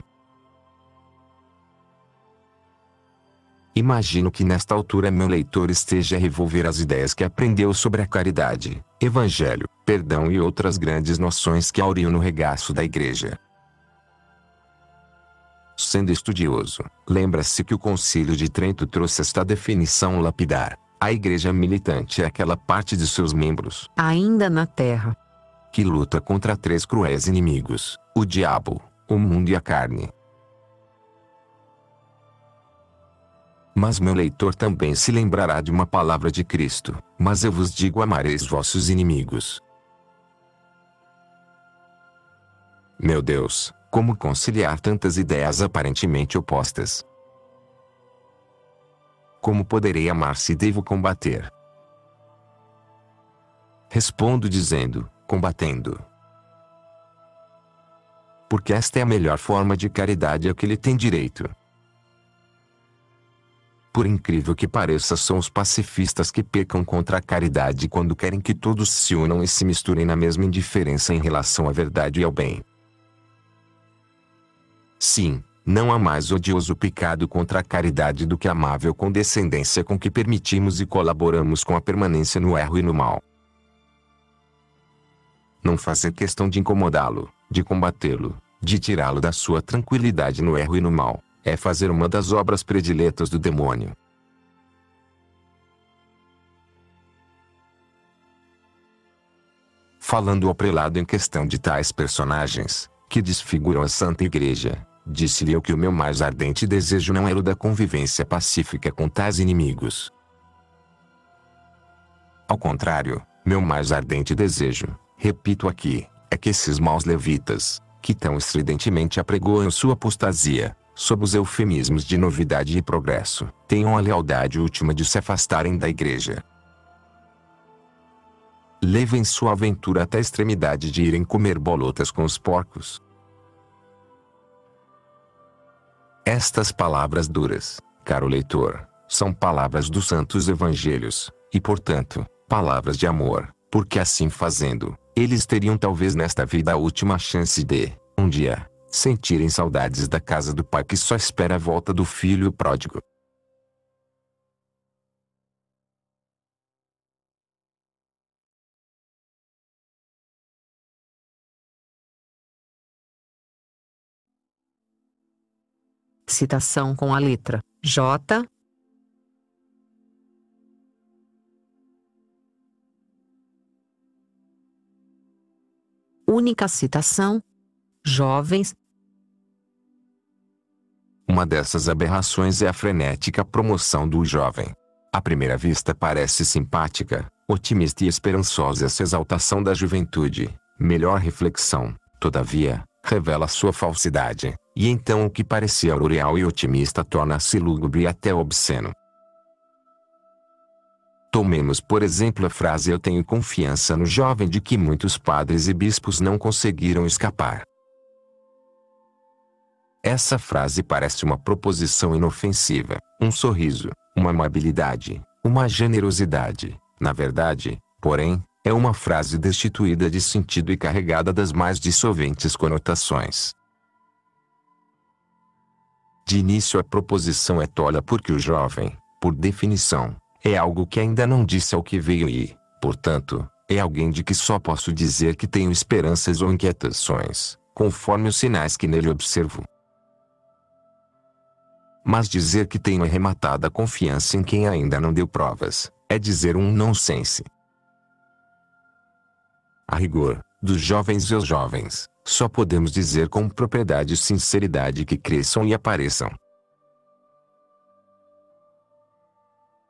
Imagino que nesta altura meu leitor esteja a revolver as ideias que aprendeu sobre a caridade, evangelho, perdão e outras grandes noções que auriam no regaço da igreja. Sendo estudioso, lembra-se que o Concílio de Trento trouxe esta definição lapidar. A igreja militante é aquela parte de seus membros, ainda na terra, que luta contra três cruéis inimigos: o diabo, o mundo e a carne. Mas meu leitor também se lembrará de uma palavra de Cristo: Mas eu vos digo: amareis vossos inimigos. Meu Deus, como conciliar tantas ideias aparentemente opostas? Como poderei amar se devo combater? Respondo dizendo: combatendo. Porque esta é a melhor forma de caridade a que ele tem direito. Por incrível que pareça, são os pacifistas que pecam contra a caridade quando querem que todos se unam e se misturem na mesma indiferença em relação à verdade e ao bem. Sim, não há mais odioso pecado contra a caridade do que a amável condescendência com que permitimos e colaboramos com a permanência no erro e no mal. Não fazer questão de incomodá-lo, de combatê-lo, de tirá-lo da sua tranquilidade no erro e no mal é fazer uma das obras prediletas do demônio. Falando ao prelado em questão de tais personagens, que desfiguram a Santa Igreja, disse-lhe eu que o meu mais ardente desejo não era o da convivência pacífica com tais inimigos. Ao contrário, meu mais ardente desejo, repito aqui, é que esses maus levitas, que tão estridentemente apregoam sua apostasia, sob os eufemismos de novidade e progresso, tenham a lealdade última de se afastarem da igreja. Levem sua aventura até a extremidade de irem comer bolotas com os porcos. Estas palavras duras, caro leitor, são palavras dos santos evangelhos, e portanto, palavras de amor, porque assim fazendo, eles teriam talvez nesta vida a última chance de, um dia, sentirem saudades da casa do pai que só espera a volta do filho pródigo. Citação com a letra J. Única citação. Jovens, uma dessas aberrações é a frenética promoção do jovem. À primeira vista parece simpática, otimista e esperançosa essa exaltação da juventude. Melhor reflexão, todavia, revela sua falsidade, e então o que parecia aureal e otimista torna-se lúgubre e até obsceno. Tomemos por exemplo a frase Eu tenho confiança no jovem de que muitos padres e bispos não conseguiram escapar. Essa frase parece uma proposição inofensiva, um sorriso, uma amabilidade, uma generosidade. Na verdade, porém, é uma frase destituída de sentido e carregada das mais dissolventes conotações. De início a proposição é tola porque o jovem, por definição, é algo que ainda não disse ao que veio e, portanto, é alguém de que só posso dizer que tenho esperanças ou inquietações, conforme os sinais que nele observo. Mas dizer que tenho arrematada confiança em quem ainda não deu provas, é dizer um nonsense. A rigor, dos jovens e os jovens, só podemos dizer com propriedade e sinceridade que cresçam e apareçam.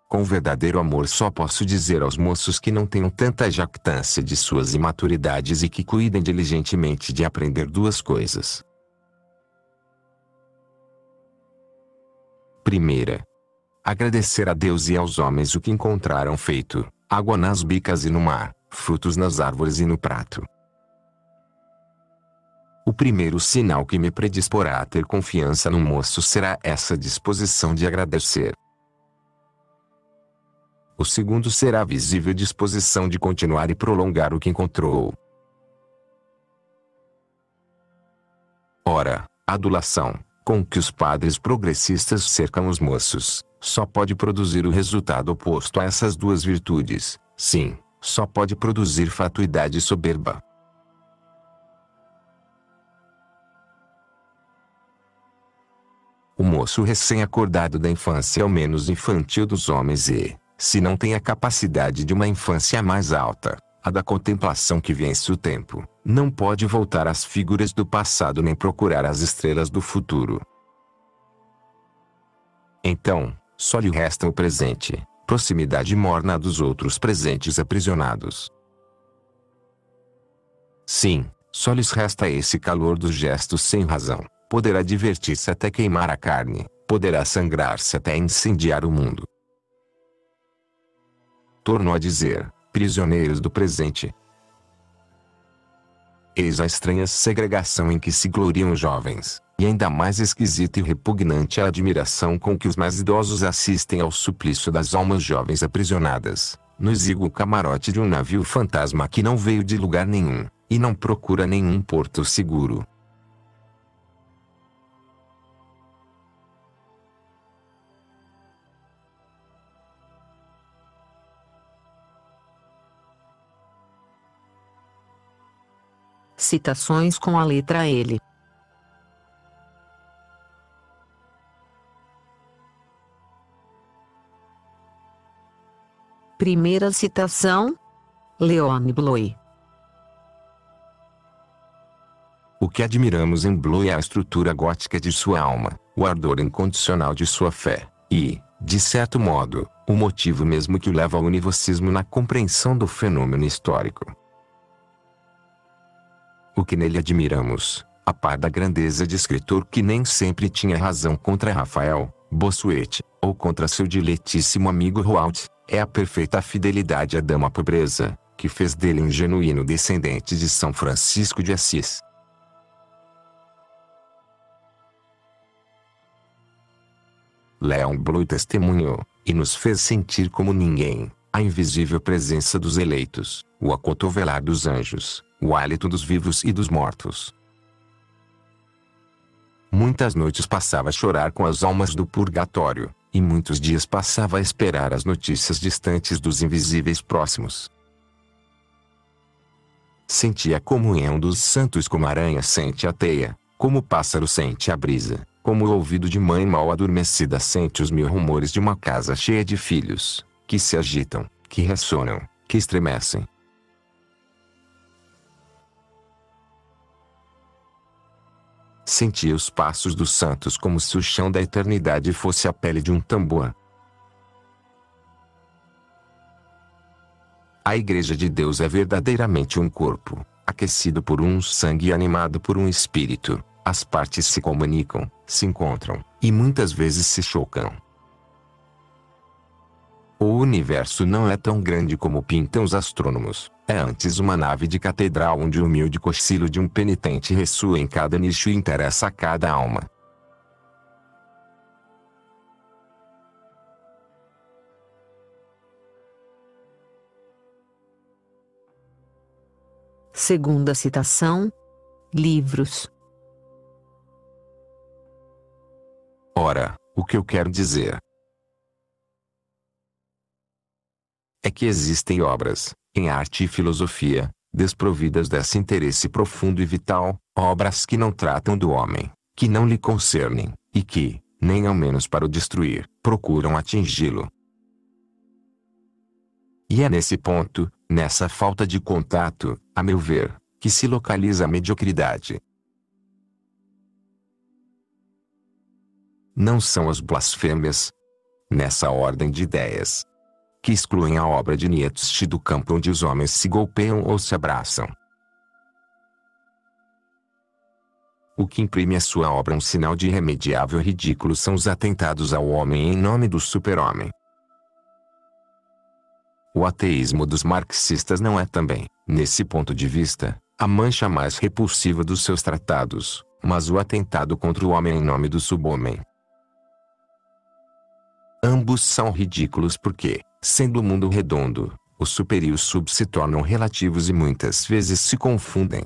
Com verdadeiro amor só posso dizer aos moços que não tenham tanta jactância de suas imaturidades e que cuidem diligentemente de aprender duas coisas. Primeira. Agradecer a Deus e aos homens o que encontraram feito, água nas bicas e no mar, frutos nas árvores e no prato. O primeiro sinal que me predisporá a ter confiança no moço será essa disposição de agradecer. O segundo será a visível disposição de continuar e prolongar o que encontrou. Ora, adulação, com que os padres progressistas cercam os moços, só pode produzir o resultado oposto a essas duas virtudes. Sim, só pode produzir fatuidade soberba. O moço recém-acordado da infância é o menos infantil dos homens e, se não tem a capacidade de uma infância mais alta, a da contemplação que vence o tempo, não pode voltar às figuras do passado nem procurar as estrelas do futuro. Então, só lhe resta o presente, proximidade morna dos outros presentes aprisionados. Sim, só lhes resta esse calor dos gestos sem razão. Poderá divertir-se até queimar a carne, poderá sangrar-se até incendiar o mundo. Tornou a dizer, prisioneiros do presente. Eis a estranha segregação em que se gloriam os jovens, e ainda mais esquisita e repugnante a admiração com que os mais idosos assistem ao suplício das almas jovens aprisionadas, no exíguo camarote de um navio fantasma que não veio de lugar nenhum, e não procura nenhum porto seguro. Citações com a letra L. Primeira citação: Leone Bloy. O que admiramos em Bloy é a estrutura gótica de sua alma, o ardor incondicional de sua fé, e, de certo modo, o motivo mesmo que o leva ao univocismo na compreensão do fenômeno histórico o que nele admiramos, a par da grandeza de escritor que nem sempre tinha razão contra Rafael, Bossuet, ou contra seu diletíssimo amigo Roald, é a perfeita fidelidade à dama pobreza, que fez dele um genuíno descendente de São Francisco de Assis. Leon Bloy testemunhou, e nos fez sentir como ninguém, a invisível presença dos eleitos, o acotovelar dos anjos, o hálito dos vivos e dos mortos. Muitas noites passava a chorar com as almas do purgatório, e muitos dias passava a esperar as notícias distantes dos invisíveis próximos. Sentia a comunhão dos santos como a aranha sente a teia, como o pássaro sente a brisa, como o ouvido de mãe mal adormecida sente os mil rumores de uma casa cheia de filhos, que se agitam, que ressonam, que estremecem, Sentia os passos dos santos como se o chão da eternidade fosse a pele de um tambor. A Igreja de Deus é verdadeiramente um corpo, aquecido por um sangue e animado por um espírito. As partes se comunicam, se encontram, e muitas vezes se chocam. O universo não é tão grande como pintam os astrônomos. É antes uma nave de catedral onde o humilde cochilo de um penitente ressoa em cada nicho e interessa a cada alma. Segunda citação: Livros. Ora, o que eu quero dizer é que existem obras, em arte e filosofia, desprovidas desse interesse profundo e vital, obras que não tratam do homem, que não lhe concernem, e que, nem ao menos para o destruir, procuram atingi-lo. E é nesse ponto, nessa falta de contato, a meu ver, que se localiza a mediocridade. Não são as blasfêmias, nessa ordem de ideias, que excluem a obra de Nietzsche do campo onde os homens se golpeiam ou se abraçam. O que imprime a sua obra um sinal de irremediável ridículo são os atentados ao homem em nome do super-homem. O ateísmo dos marxistas não é também, nesse ponto de vista, a mancha mais repulsiva dos seus tratados, mas o atentado contra o homem em nome do subhomem. Ambos são ridículos porque, sendo o mundo redondo, o super e o sub se tornam relativos e muitas vezes se confundem.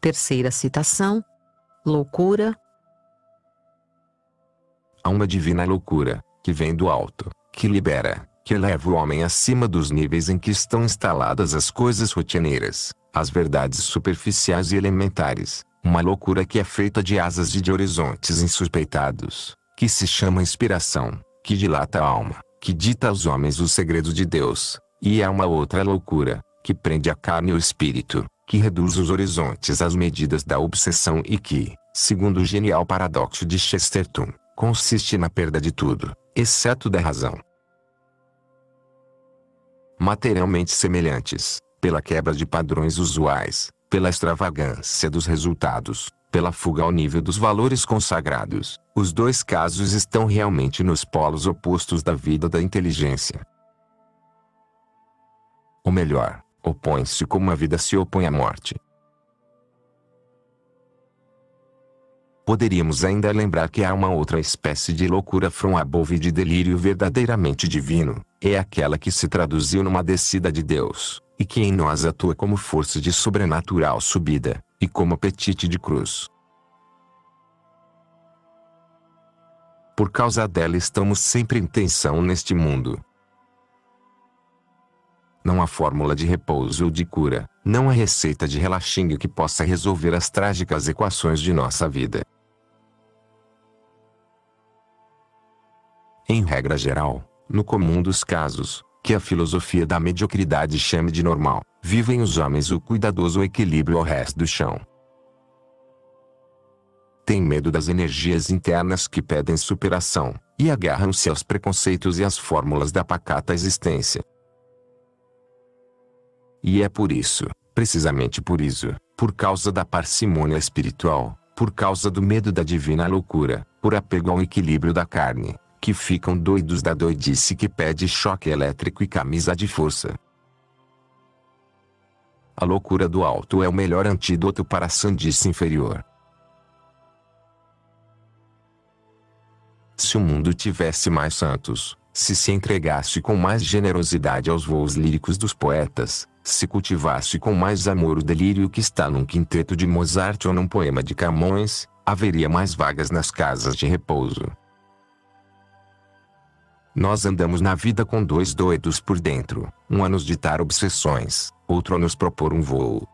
Terceira citação: Loucura. Há uma divina loucura, que vem do alto, que libera, que eleva o homem acima dos níveis em que estão instaladas as coisas rotineiras, as verdades superficiais e elementares. Uma loucura que é feita de asas e de horizontes insuspeitados, que se chama inspiração, que dilata a alma, que dita aos homens o segredo de Deus, e há uma outra loucura, que prende a carne e o espírito, que reduz os horizontes às medidas da obsessão e que, segundo o genial paradoxo de Chesterton, consiste na perda de tudo, exceto da razão. Materialmente semelhantes, pela quebra de padrões usuais, pela extravagância dos resultados, pela fuga ao nível dos valores consagrados, os dois casos estão realmente nos polos opostos da vida da inteligência. Ou melhor, opõe-se como a vida se opõe à morte. Poderíamos ainda lembrar que há uma outra espécie de loucura from above de delírio verdadeiramente divino, é aquela que se traduziu numa descida de Deus, e que em nós atua como força de sobrenatural subida, e como apetite de cruz. Por causa dela estamos sempre em tensão neste mundo, não há fórmula de repouso ou de cura, não há receita de relaxinho que possa resolver as trágicas equações de nossa vida. Em regra geral, no comum dos casos, que a filosofia da mediocridade chame de normal, vivem os homens o cuidadoso equilíbrio ao resto do chão. Têm medo das energias internas que pedem superação, e agarram-se aos preconceitos e às fórmulas da pacata existência. E é por isso, precisamente por isso, por causa da parcimônia espiritual, por causa do medo da divina loucura, por apego ao equilíbrio da carne, que ficam doidos da doidice que pede choque elétrico e camisa de força. A loucura do alto é o melhor antídoto para a sandice inferior. Se o mundo tivesse mais santos, se se entregasse com mais generosidade aos voos líricos dos poetas, se cultivasse com mais amor o delírio que está num quinteto de Mozart ou num poema de Camões, haveria mais vagas nas casas de repouso. Nós andamos na vida com dois doidos por dentro, um a nos ditar obsessões, outro a nos propor um voo.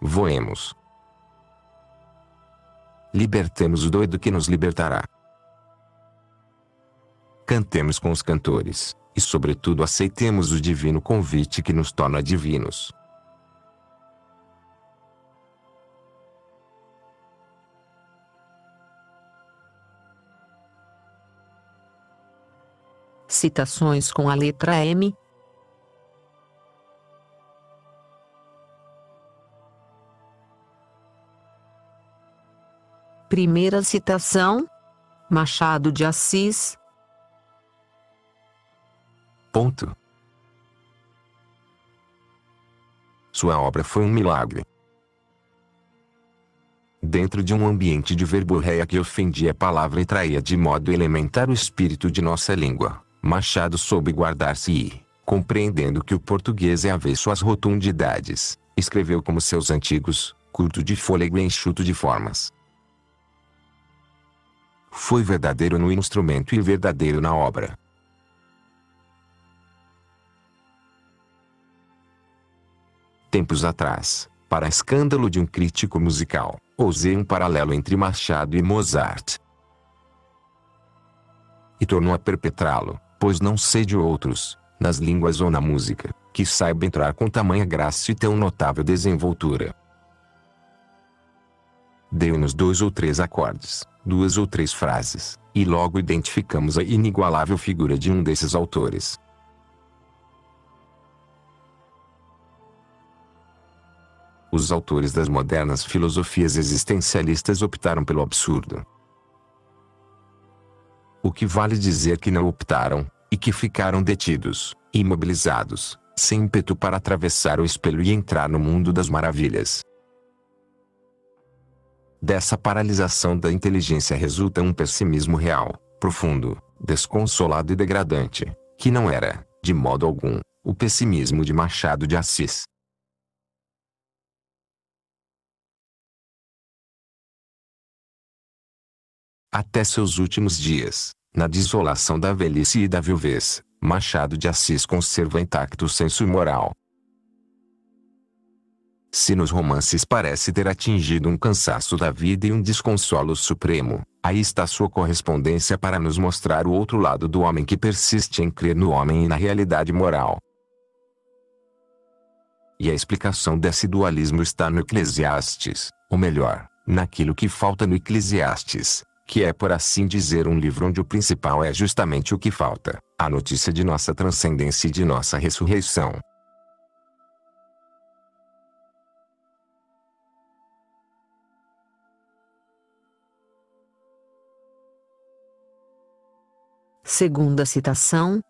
Voemos. Libertemos o doido que nos libertará. Cantemos com os cantores e sobretudo aceitemos o divino convite que nos torna divinos. Citações com a letra M. Primeira citação: Machado de Assis, Ponto. Sua obra foi um milagre. Dentro de um ambiente de verborreia que ofendia a palavra e traía de modo elementar o espírito de nossa língua, Machado soube guardar-se e, compreendendo que o português é avesso às rotundidades, escreveu como seus antigos, curto de fôlego e enxuto de formas. Foi verdadeiro no instrumento e verdadeiro na obra. Tempos atrás, para escândalo de um crítico musical, ousei um paralelo entre Machado e Mozart. E tornou a perpetrá-lo, pois não sei de outros, nas línguas ou na música, que saiba entrar com tamanha graça e tão notável desenvoltura. Deu-nos dois ou três acordes, duas ou três frases, e logo identificamos a inigualável figura de um desses autores. Os autores das modernas filosofias existencialistas optaram pelo absurdo. O que vale dizer que não optaram, e que ficaram detidos, imobilizados, sem ímpeto para atravessar o espelho e entrar no mundo das maravilhas. Dessa paralisação da inteligência resulta um pessimismo real, profundo, desconsolado e degradante, que não era, de modo algum, o pessimismo de Machado de Assis. Até seus últimos dias, na desolação da velhice e da viuvez, Machado de Assis conserva intacto o senso moral. Se nos romances parece ter atingido um cansaço da vida e um desconsolo supremo, aí está sua correspondência para nos mostrar o outro lado do homem que persiste em crer no homem e na realidade moral. E a explicação desse dualismo está no Eclesiastes, ou melhor, naquilo que falta no Eclesiastes, que é por assim dizer um livro onde o principal é justamente o que falta, a notícia de nossa transcendência e de nossa ressurreição. Segunda citação,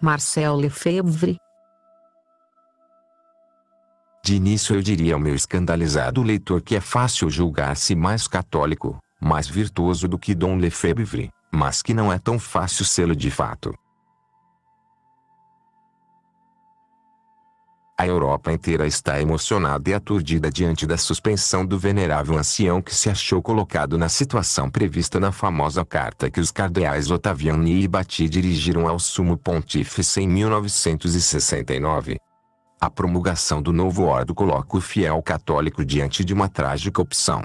Marcel Lefebvre. De início eu diria ao meu escandalizado leitor que é fácil julgar-se mais católico, mais virtuoso do que Dom Lefebvre, mas que não é tão fácil sê-lo de fato. A Europa inteira está emocionada e aturdida diante da suspensão do venerável ancião que se achou colocado na situação prevista na famosa carta que os cardeais Ottaviani e Bati dirigiram ao Sumo Pontífice em 1969. A promulgação do novo ordo coloca o fiel católico diante de uma trágica opção.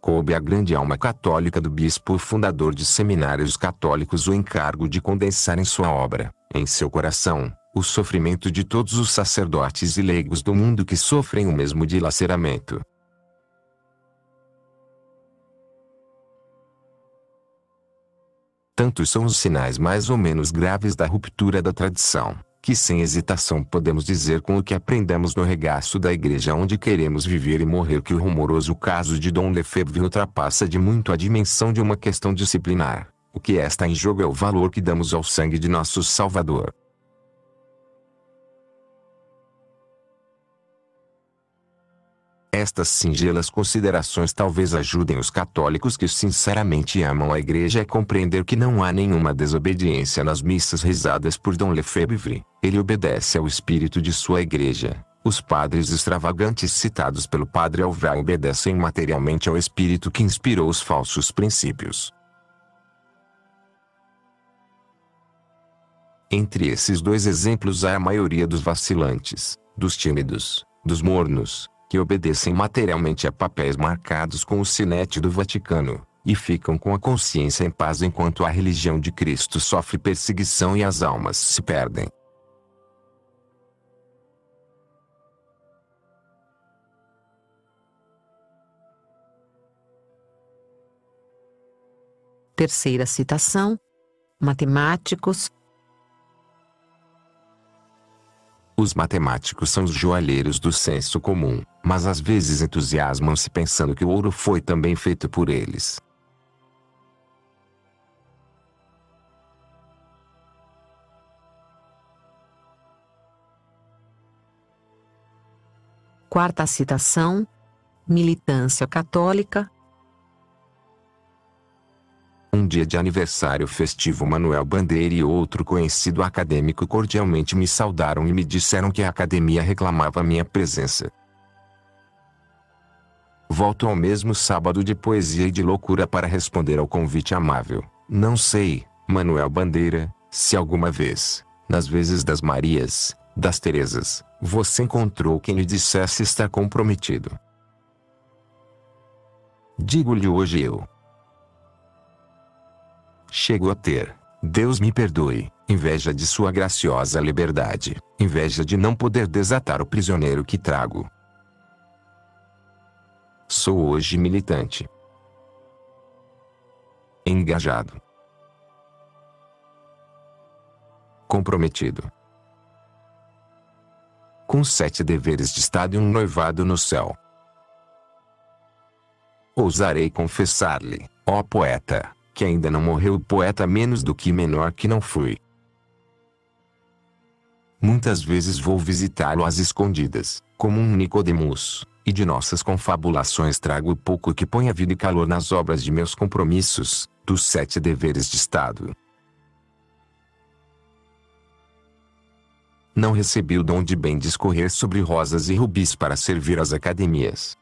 Coube à grande alma católica do bispo fundador de seminários católicos o encargo de condensar em sua obra, em seu coração, o sofrimento de todos os sacerdotes e leigos do mundo que sofrem o mesmo dilaceramento. Tantos são os sinais mais ou menos graves da ruptura da tradição que sem hesitação podemos dizer com o que aprendemos no regaço da igreja onde queremos viver e morrer que o rumoroso caso de Dom Lefebvre ultrapassa de muito a dimensão de uma questão disciplinar. O que está em jogo é o valor que damos ao sangue de nosso Salvador. Estas singelas considerações talvez ajudem os católicos que sinceramente amam a Igreja a compreender que não há nenhuma desobediência nas missas rezadas por Dom Lefebvre. Ele obedece ao espírito de sua Igreja. Os padres extravagantes citados pelo padre Alvá obedecem materialmente ao espírito que inspirou os falsos princípios. Entre esses dois exemplos há a maioria dos vacilantes, dos tímidos, dos mornos, que obedecem materialmente a papéis marcados com o sinete do Vaticano, e ficam com a consciência em paz enquanto a religião de Cristo sofre perseguição e as almas se perdem. Terceira citação: Matemáticos, Os matemáticos são os joalheiros do senso comum, mas às vezes entusiasmam-se pensando que o ouro foi também feito por eles. Quarta citação: Militância católica, Um dia de aniversário festivo Manuel Bandeira e outro conhecido acadêmico cordialmente me saudaram e me disseram que a academia reclamava minha presença. Volto ao mesmo sábado de poesia e de loucura para responder ao convite amável. Não sei, Manuel Bandeira, se alguma vez, nas vezes das Marias, das Terezas, você encontrou quem lhe dissesse estar comprometido. Digo-lhe hoje eu, chego a ter, Deus me perdoe, inveja de sua graciosa liberdade, inveja de não poder desatar o prisioneiro que trago. Sou hoje militante. Engajado. Comprometido. Com sete deveres de Estado e um noivado no céu. Ousarei confessar-lhe, ó poeta, que ainda não morreu o poeta menos do que menor que não fui. Muitas vezes vou visitá-lo às escondidas, como um Nicodemus, e de nossas confabulações trago o pouco que põe a vida e calor nas obras de meus compromissos, dos sete deveres de Estado. Não recebi o dom de bem discorrer sobre rosas e rubis para servir às academias.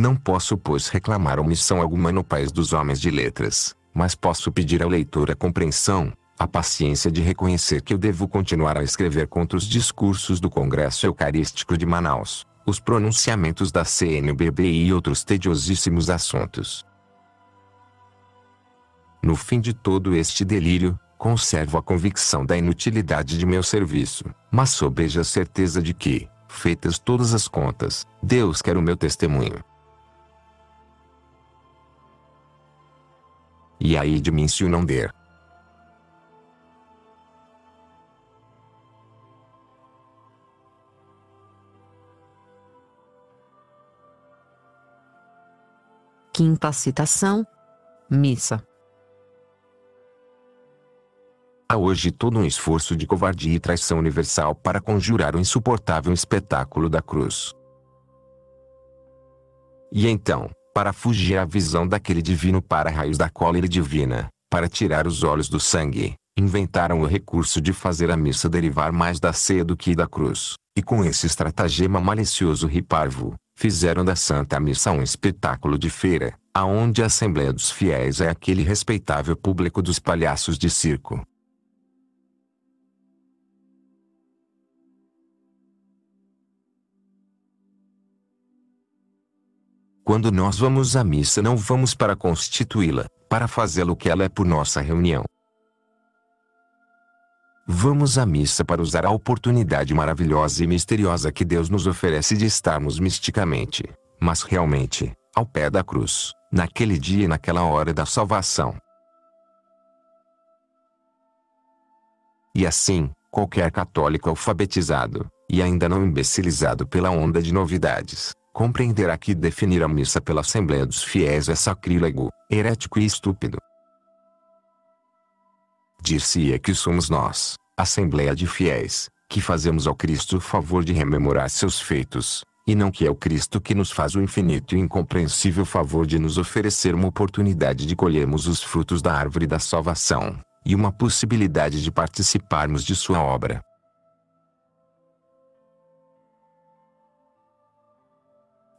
Não posso pois reclamar omissão alguma no país dos homens de letras, mas posso pedir ao leitor a compreensão, a paciência de reconhecer que eu devo continuar a escrever contra os discursos do Congresso Eucarístico de Manaus, os pronunciamentos da CNBB e outros tediosíssimos assuntos. No fim de todo este delírio, conservo a convicção da inutilidade de meu serviço, mas sobeja a certeza de que, feitas todas as contas, Deus quer o meu testemunho. E aí de mim se o não der. Quinta citação. Missa. Há hoje todo um esforço de covardia e traição universal para conjurar o insuportável espetáculo da cruz. E então, para fugir à visão daquele divino para-raios da cólera divina, para tirar os olhos do sangue, inventaram o recurso de fazer a missa derivar mais da ceia do que da cruz, e com esse estratagema malicioso riparvo, fizeram da Santa Missa um espetáculo de feira, aonde a Assembleia dos Fiéis é aquele respeitável público dos palhaços de circo, Quando nós vamos à missa não vamos para constituí-la, para fazê-lo que ela é por nossa reunião. Vamos à missa para usar a oportunidade maravilhosa e misteriosa que Deus nos oferece de estarmos misticamente, mas realmente, ao pé da cruz, naquele dia e naquela hora da salvação. E assim, qualquer católico alfabetizado, e ainda não imbecilizado pela onda de novidades, compreenderá que definir a missa pela Assembleia dos Fiéis é sacrílego, herético e estúpido. Dir-se-ia que somos nós, Assembleia de Fiéis, que fazemos ao Cristo o favor de rememorar seus feitos, e não que é o Cristo que nos faz o infinito e incompreensível favor de nos oferecer uma oportunidade de colhermos os frutos da árvore da salvação, e uma possibilidade de participarmos de sua obra.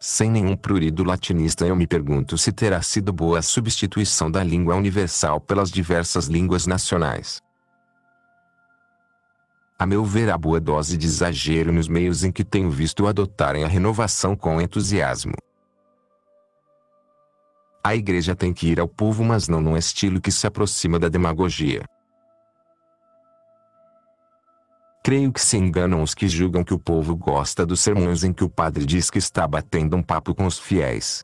Sem nenhum prurido latinista eu me pergunto se terá sido boa a substituição da língua universal pelas diversas línguas nacionais. A meu ver há boa dose de exagero nos meios em que tenho visto adotarem a renovação com entusiasmo. A igreja tem que ir ao povo mas não num estilo que se aproxima da demagogia. Creio que se enganam os que julgam que o povo gosta dos sermões em que o padre diz que está batendo um papo com os fiéis.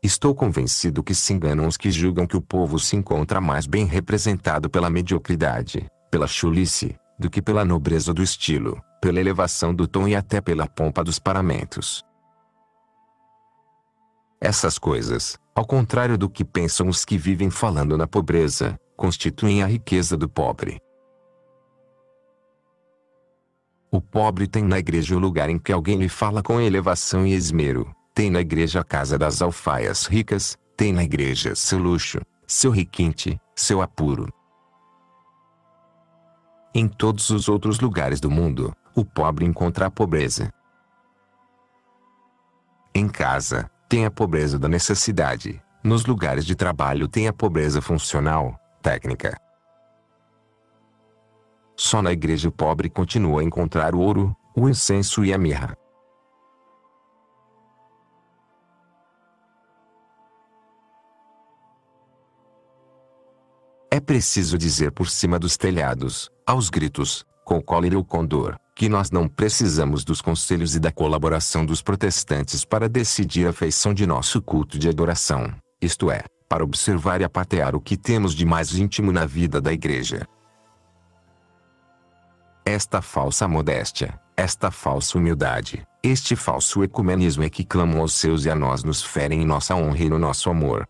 Estou convencido que se enganam os que julgam que o povo se encontra mais bem representado pela mediocridade, pela chulice, do que pela nobreza do estilo, pela elevação do tom e até pela pompa dos paramentos. Essas coisas, ao contrário do que pensam os que vivem falando na pobreza, constituem a riqueza do pobre. O pobre tem na igreja o lugar em que alguém lhe fala com elevação e esmero, tem na igreja a casa das alfaias ricas, tem na igreja seu luxo, seu requinte, seu apuro. Em todos os outros lugares do mundo, o pobre encontra a pobreza. Em casa, tem a pobreza da necessidade, nos lugares de trabalho tem a pobreza funcional, técnica. Só na igreja o pobre continua a encontrar o ouro, o incenso e a mirra. É preciso dizer por cima dos telhados, aos gritos, com cólera ou condor, que nós não precisamos dos conselhos e da colaboração dos protestantes para decidir a feição de nosso culto de adoração, isto é, para observar e apatear o que temos de mais íntimo na vida da igreja. Esta falsa modéstia, esta falsa humildade, este falso ecumenismo é que clamam aos seus e a nós nos ferem em nossa honra e no nosso amor,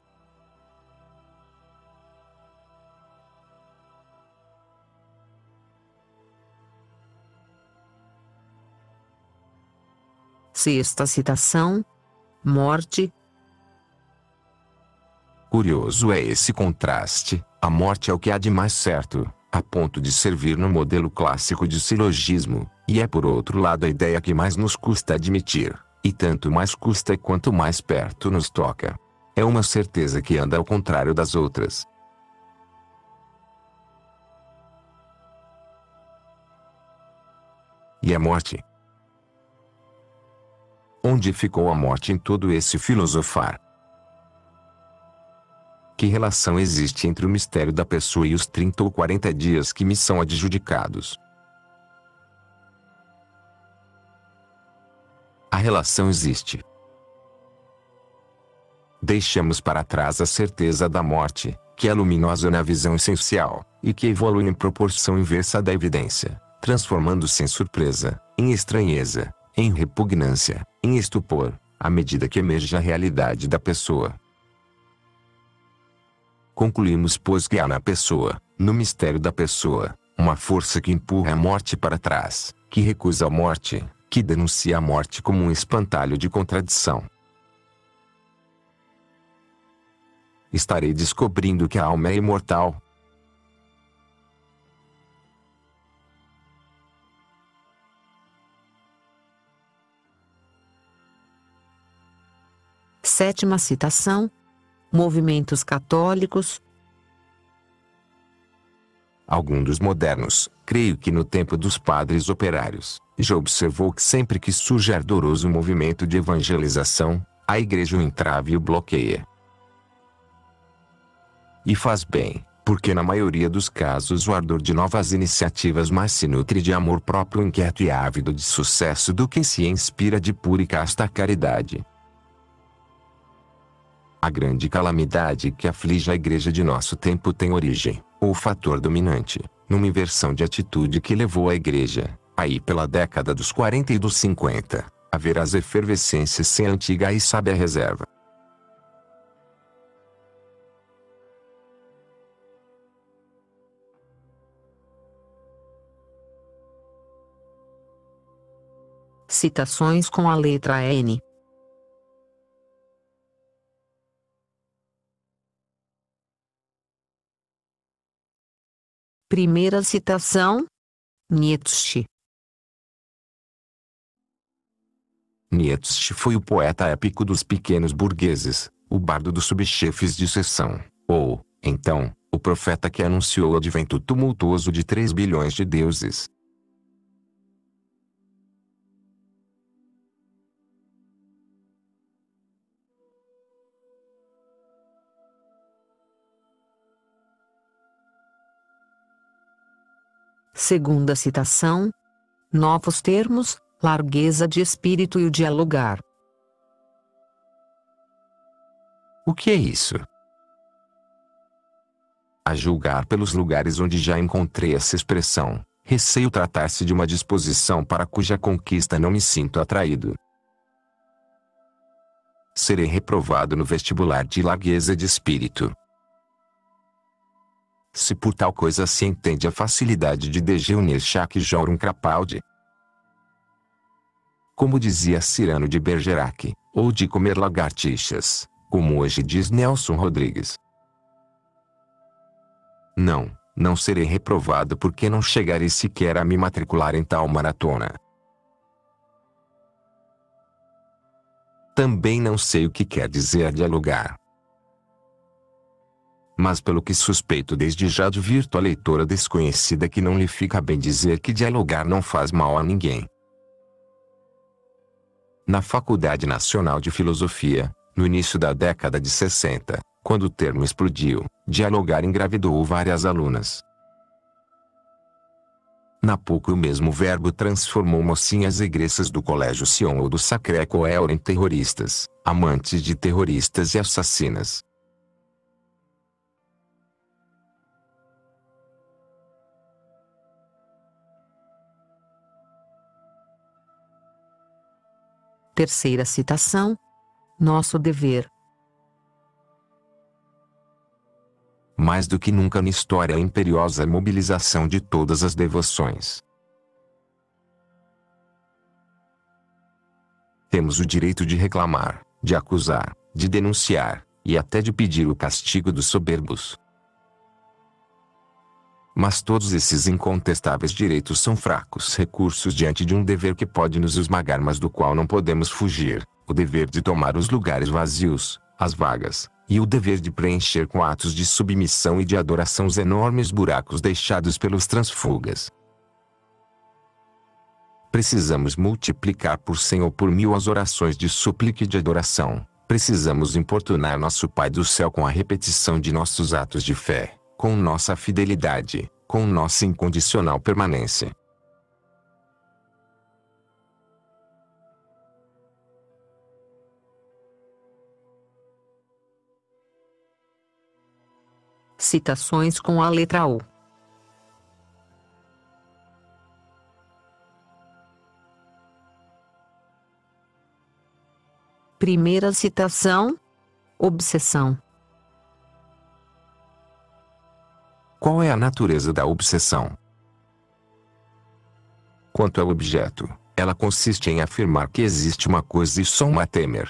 Sexta citação: Morte. Curioso é esse contraste. A morte é o que há de mais certo, a ponto de servir no modelo clássico de silogismo, e é por outro lado a ideia que mais nos custa admitir, e tanto mais custa quanto mais perto nos toca. É uma certeza que anda ao contrário das outras. E a morte? Onde ficou a morte em todo esse filosofar? Que relação existe entre o mistério da pessoa e os 30 ou 40 dias que me são adjudicados? A relação existe. Deixamos para trás a certeza da morte, que é luminosa na visão essencial, e que evolui em proporção inversa da evidência, transformando-se em surpresa, em estranheza, em repugnância, em estupor, à medida que emerge a realidade da pessoa. Concluímos pois que há na pessoa, no mistério da pessoa, uma força que empurra a morte para trás, que recusa a morte, que denuncia a morte como um espantalho de contradição. Estarei descobrindo que a alma é imortal, Sétima citação: Movimentos católicos. Algum dos modernos, creio que no tempo dos padres operários, já observou que sempre que surge ardoroso movimento de evangelização, a igreja o entrave e o bloqueia. E faz bem, porque na maioria dos casos o ardor de novas iniciativas mais se nutre de amor próprio inquieto e ávido de sucesso do que se inspira de pura e casta caridade. A grande calamidade que aflige a igreja de nosso tempo tem origem, ou fator dominante, numa inversão de atitude que levou a igreja, aí pela década dos 40 e dos 50, a ver as efervescências sem a antiga e sábia reserva. Citações com a letra N. Primeira citação: Nietzsche. Nietzsche foi o poeta épico dos pequenos burgueses, o bardo dos subchefes de seção, ou, então, o profeta que anunciou o advento tumultuoso de 3 bilhões de deuses. Segunda citação: Novos termos, largueza de espírito e o dialogar. O que é isso? A julgar pelos lugares onde já encontrei essa expressão, receio tratar-se de uma disposição para cuja conquista não me sinto atraído. Serei reprovado no vestibular de largueza de espírito. Se por tal coisa se entende a facilidade de dejeunir Shak Jorum Crapaldi. como dizia Cirano de Bergerac, ou de comer lagartixas, como hoje diz Nelson Rodrigues. Não, não serei reprovado porque não chegarei sequer a me matricular em tal maratona. Também não sei o que quer dizer dialogar. Mas pelo que suspeito desde já advirto a leitora desconhecida que não lhe fica bem dizer que dialogar não faz mal a ninguém. Na Faculdade Nacional de Filosofia, no início da década de 60, quando o termo explodiu, dialogar engravidou várias alunas. Na pouco o mesmo verbo transformou mocinhas egressas do Colégio Sion ou do Sacré Coeur em terroristas, amantes de terroristas e assassinas. Terceira citação. Nosso dever, mais do que nunca na história a imperiosa mobilização de todas as devoções. Temos o direito de reclamar, de acusar, de denunciar, e até de pedir o castigo dos soberbos. Mas todos esses incontestáveis direitos são fracos recursos diante de um dever que pode nos esmagar mas do qual não podemos fugir, o dever de tomar os lugares vazios, as vagas, e o dever de preencher com atos de submissão e de adoração os enormes buracos deixados pelos transfugas. Precisamos multiplicar por cem ou por mil as orações de súplica e de adoração. Precisamos importunar nosso Pai do céu com a repetição de nossos atos de fé, com nossa fidelidade, com nossa incondicional permanência. Citações com a letra O. Primeira citação: Obsessão. Qual é a natureza da obsessão? Quanto ao objeto, ela consiste em afirmar que existe uma coisa e só uma temer.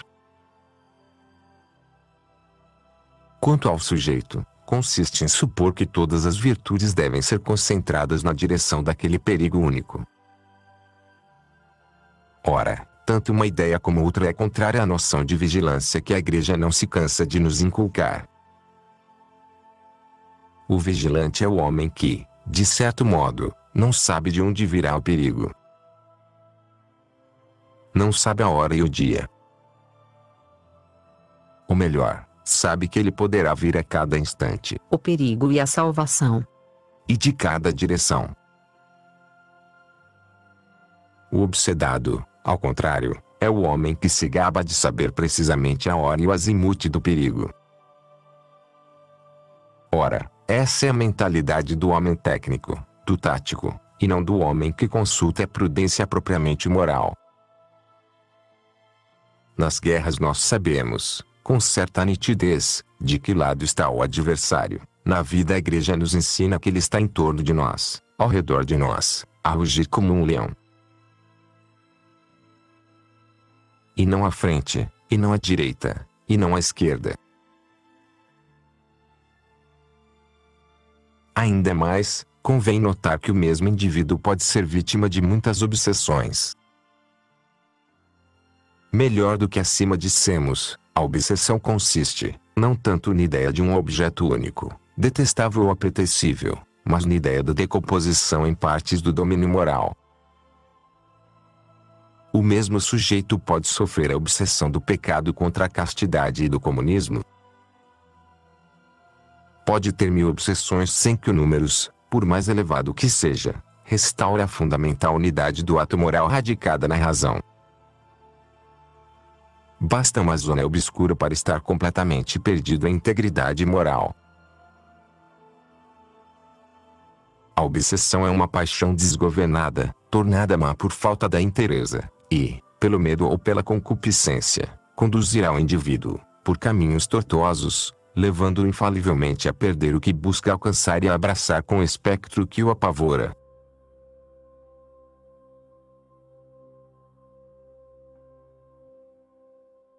Quanto ao sujeito, consiste em supor que todas as virtudes devem ser concentradas na direção daquele perigo único. Ora, tanto uma ideia como outra é contrária à noção de vigilância que a Igreja não se cansa de nos inculcar. O vigilante é o homem que, de certo modo, não sabe de onde virá o perigo. Não sabe a hora e o dia. Ou melhor, sabe que ele poderá vir a cada instante. O perigo e a salvação. E de cada direção. O obsedado, ao contrário, é o homem que se gaba de saber precisamente a hora e o azimute do perigo. Ora, essa é a mentalidade do homem técnico, do tático, e não do homem que consulta a prudência propriamente moral. Nas guerras nós sabemos, com certa nitidez, de que lado está o adversário. Na vida a igreja nos ensina que ele está em torno de nós, ao redor de nós, a rugir como um leão. E não à frente, e não à direita, e não à esquerda. Ainda mais, convém notar que o mesmo indivíduo pode ser vítima de muitas obsessões. Melhor do que acima dissemos, a obsessão consiste, não tanto na ideia de um objeto único, detestável ou apetecível, mas na ideia da decomposição em partes do domínio moral. O mesmo sujeito pode sofrer a obsessão do pecado contra a castidade e do comunismo. Pode ter mil obsessões sem que o números, por mais elevado que seja, restaure a fundamental unidade do ato moral radicada na razão. Basta uma zona obscura para estar completamente perdido em integridade moral. A obsessão é uma paixão desgovernada, tornada má por falta da inteireza, e, pelo medo ou pela concupiscência, conduzirá o indivíduo, por caminhos tortuosos, levando-o infalivelmente a perder o que busca alcançar e a abraçar com o espectro que o apavora.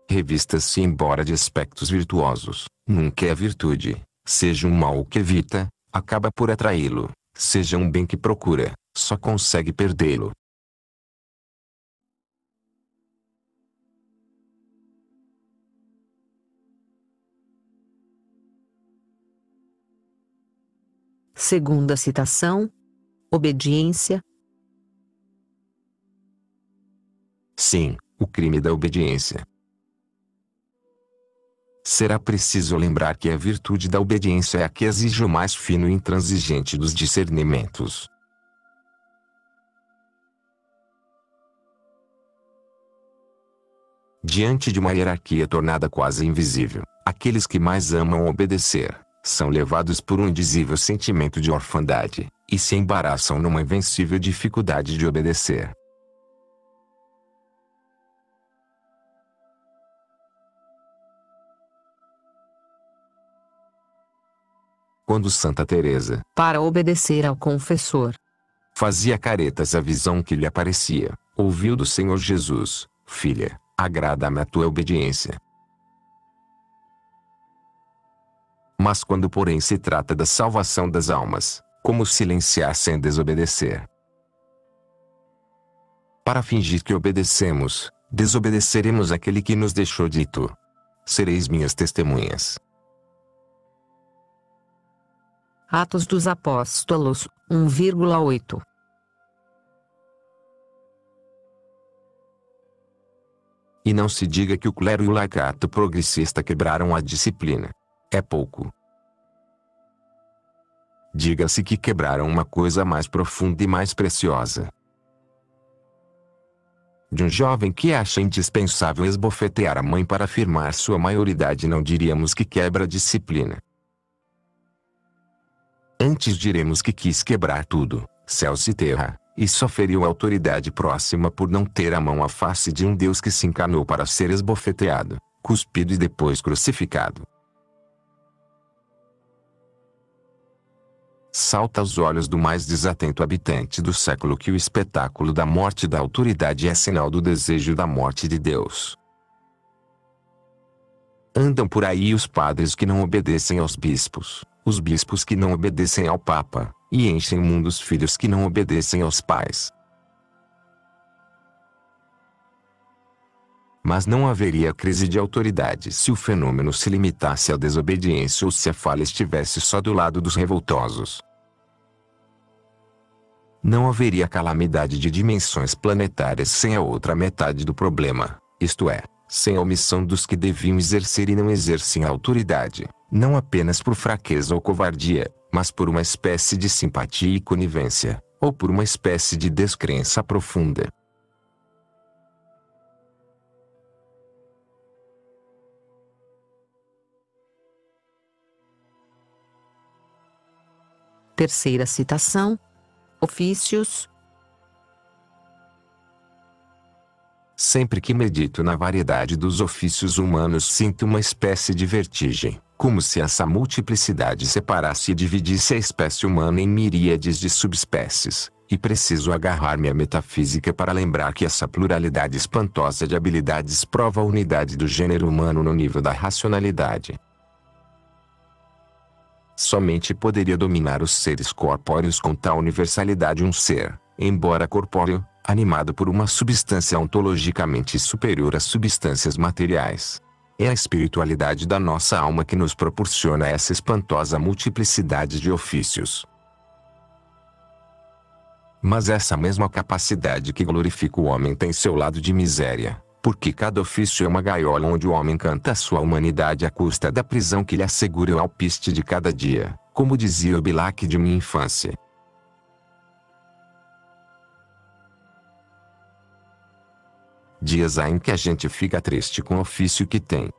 Revista-se embora de aspectos virtuosos, nunca é virtude, seja um mal que evita, acaba por atraí-lo, seja um bem que procura, só consegue perdê-lo. Segunda citação: obediência. Sim, o crime da obediência. Será preciso lembrar que a virtude da obediência é a que exige o mais fino e intransigente dos discernimentos. Diante de uma hierarquia tornada quase invisível, aqueles que mais amam obedecer, são levados por um indizível sentimento de orfandade, e se embaraçam numa invencível dificuldade de obedecer. Quando Santa Teresa, para obedecer ao confessor, fazia caretas à visão que lhe aparecia, ouviu do Senhor Jesus, Filha, agrada-me a tua obediência. Mas quando porém se trata da salvação das almas, como silenciar sem desobedecer? Para fingir que obedecemos, desobedeceremos aquele que nos deixou dito. Sereis minhas testemunhas. Atos dos Apóstolos, 1,8 E não se diga que o clero e o laicato progressista quebraram a disciplina. É pouco. Diga-se que quebraram uma coisa mais profunda e mais preciosa. De um jovem que acha indispensável esbofetear a mãe para afirmar sua maioridade não diríamos que quebra a disciplina. Antes diremos que quis quebrar tudo, céus e terra, e só feriu a autoridade próxima por não ter a mão à face de um Deus que se encanou para ser esbofeteado, cuspido e depois crucificado. Salta aos olhos do mais desatento habitante do século que o espetáculo da morte da autoridade é sinal do desejo da morte de Deus. Andam por aí os padres que não obedecem aos bispos, os bispos que não obedecem ao Papa, e enchem o mundo os filhos que não obedecem aos pais. Mas não haveria crise de autoridade se o fenômeno se limitasse à desobediência ou se a falha estivesse só do lado dos revoltosos. Não haveria calamidade de dimensões planetárias sem a outra metade do problema, isto é, sem a omissão dos que deviam exercer e não exercem a autoridade, não apenas por fraqueza ou covardia, mas por uma espécie de simpatia e conivência, ou por uma espécie de descrença profunda. Terceira citação: Ofícios, Sempre que medito na variedade dos ofícios humanos sinto uma espécie de vertigem, como se essa multiplicidade separasse e dividisse a espécie humana em miríades de subespécies, e preciso agarrar-me à metafísica para lembrar que essa pluralidade espantosa de habilidades prova a unidade do gênero humano no nível da racionalidade. Somente poderia dominar os seres corpóreos com tal universalidade um ser, embora corpóreo, animado por uma substância ontologicamente superior às substâncias materiais. É a espiritualidade da nossa alma que nos proporciona essa espantosa multiplicidade de ofícios. Mas essa mesma capacidade que glorifica o homem tem seu lado de miséria, porque cada ofício é uma gaiola onde o homem canta a sua humanidade à custa da prisão que lhe assegura o alpiste de cada dia, como dizia o Bilac de minha infância. Dias há em que a gente fica triste com o ofício que tem.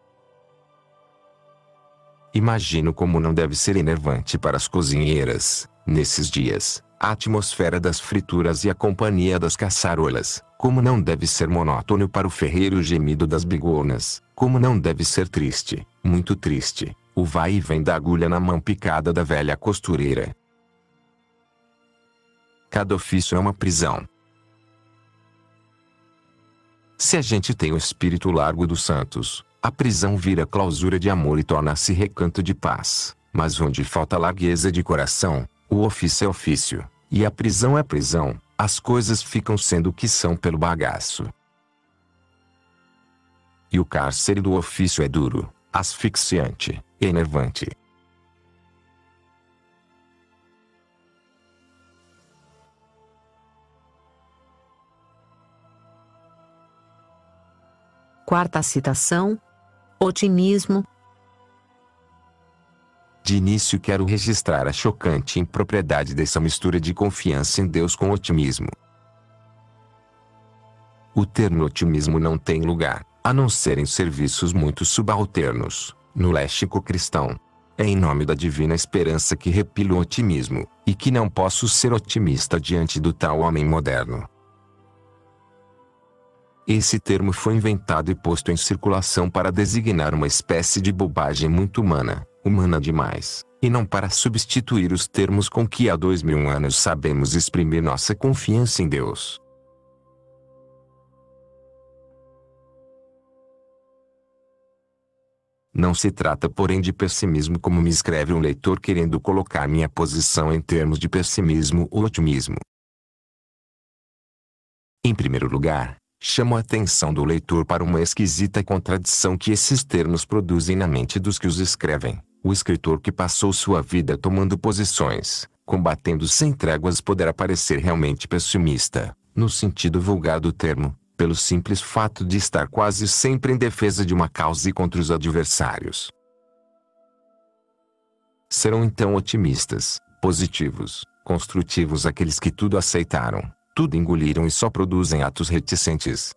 Imagino como não deve ser enervante para as cozinheiras, nesses dias, a atmosfera das frituras e a companhia das caçarolas, como não deve ser monótono para o ferreiro o gemido das bigonas, como não deve ser triste, muito triste, o vai e vem da agulha na mão picada da velha costureira. Cada ofício é uma prisão, Se a gente tem o espírito largo dos santos, a prisão vira clausura de amor e torna-se recanto de paz. Mas onde falta largueza de coração, o ofício é ofício, e a prisão é prisão, as coisas ficam sendo o que são pelo bagaço. E o cárcere do ofício é duro, asfixiante, enervante. Quarta citação: Otimismo. De início quero registrar a chocante impropriedade dessa mistura de confiança em Deus com otimismo. O termo otimismo não tem lugar, a não ser em serviços muito subalternos, no léxico cristão. É em nome da divina esperança que repilo o otimismo, e que não posso ser otimista diante do tal homem moderno. Esse termo foi inventado e posto em circulação para designar uma espécie de bobagem muito humana, humana demais, e não para substituir os termos com que há dois mil anos sabemos exprimir nossa confiança em Deus. Não se trata porém de pessimismo como me escreve um leitor querendo colocar minha posição em termos de pessimismo ou otimismo. Em primeiro lugar, chamo a atenção do leitor para uma esquisita contradição que esses termos produzem na mente dos que os escrevem. O escritor que passou sua vida tomando posições, combatendo sem tréguas poderá parecer realmente pessimista, no sentido vulgar do termo, pelo simples fato de estar quase sempre em defesa de uma causa e contra os adversários. Serão então otimistas, positivos, construtivos aqueles que tudo aceitaram, tudo engoliram e só produzem atos reticentes.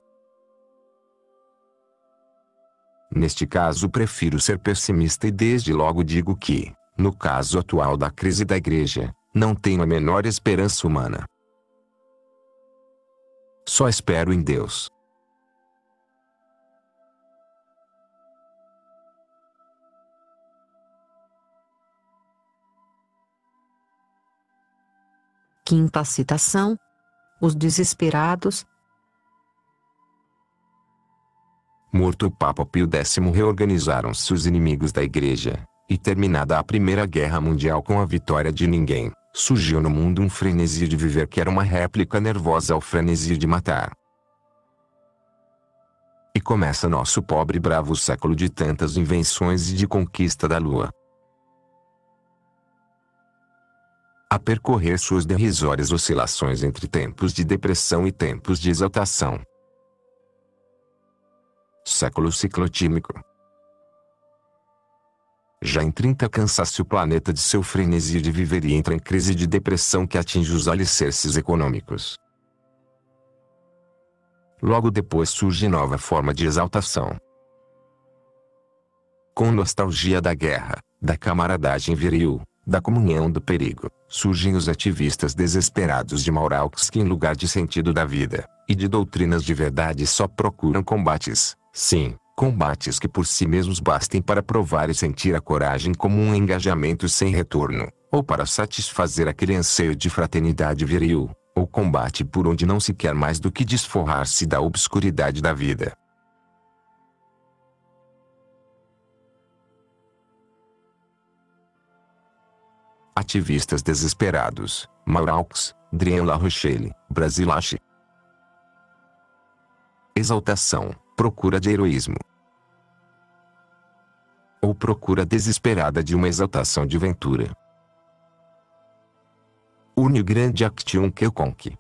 Neste caso prefiro ser pessimista e desde logo digo que, no caso atual da crise da igreja, não tenho a menor esperança humana. Só espero em Deus. Quinta citação os desesperados. Morto o Papa Pio X reorganizaram-se os inimigos da Igreja, e terminada a Primeira Guerra Mundial com a vitória de ninguém, surgiu no mundo um frenesi de viver que era uma réplica nervosa ao frenesi de matar. E começa nosso pobre e bravo século de tantas invenções e de conquista da lua. a percorrer suas derrisórias oscilações entre tempos de depressão e tempos de exaltação. Século ciclotímico. Já em 30 cansa-se o planeta de seu frenesi de viver e entra em crise de depressão que atinge os alicerces econômicos. Logo depois surge nova forma de exaltação. Com nostalgia da guerra, da camaradagem viril, da comunhão do perigo, surgem os ativistas desesperados de Mauraux que em lugar de sentido da vida, e de doutrinas de verdade só procuram combates, sim, combates que por si mesmos bastem para provar e sentir a coragem como um engajamento sem retorno, ou para satisfazer aquele anseio de fraternidade viril, ou combate por onde não se quer mais do que desforrar-se da obscuridade da vida. Ativistas desesperados, Mauraux, Drien La Rochelle, Brasilache. Exaltação, procura de heroísmo. Ou procura desesperada de uma exaltação de ventura. Une grande action quelconque.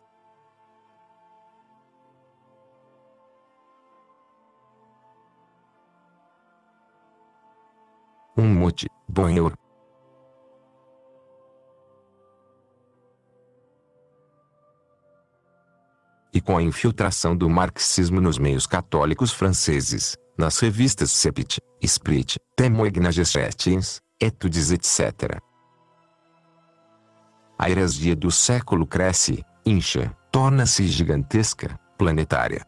Um mote, bonheur, e com a infiltração do marxismo nos meios católicos franceses, nas revistas Sepit, Split, Temoignagesetins, Etudes etc. A heresia do século cresce, incha, torna-se gigantesca, planetária.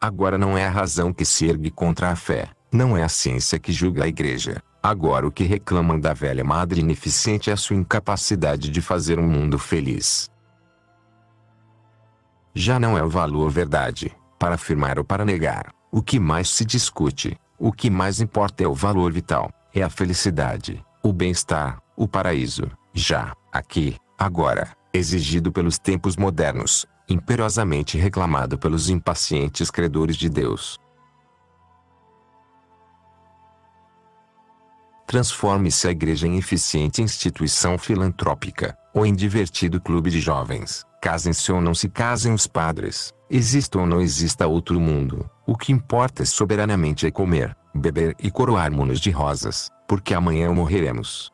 Agora não é a razão que se ergue contra a fé, não é a ciência que julga a igreja. Agora o que reclamam da velha madre ineficiente é a sua incapacidade de fazer um mundo feliz. Já não é o valor verdade, para afirmar ou para negar. O que mais se discute, o que mais importa é o valor vital, é a felicidade, o bem-estar, o paraíso, já, aqui, agora, exigido pelos tempos modernos, imperiosamente reclamado pelos impacientes credores de Deus. Transforme-se a igreja em eficiente instituição filantrópica, ou em divertido clube de jovens. Casem-se ou não se casem os padres, exista ou não exista outro mundo, o que importa soberanamente é comer, beber e coroarmos-nos de rosas, porque amanhã morreremos.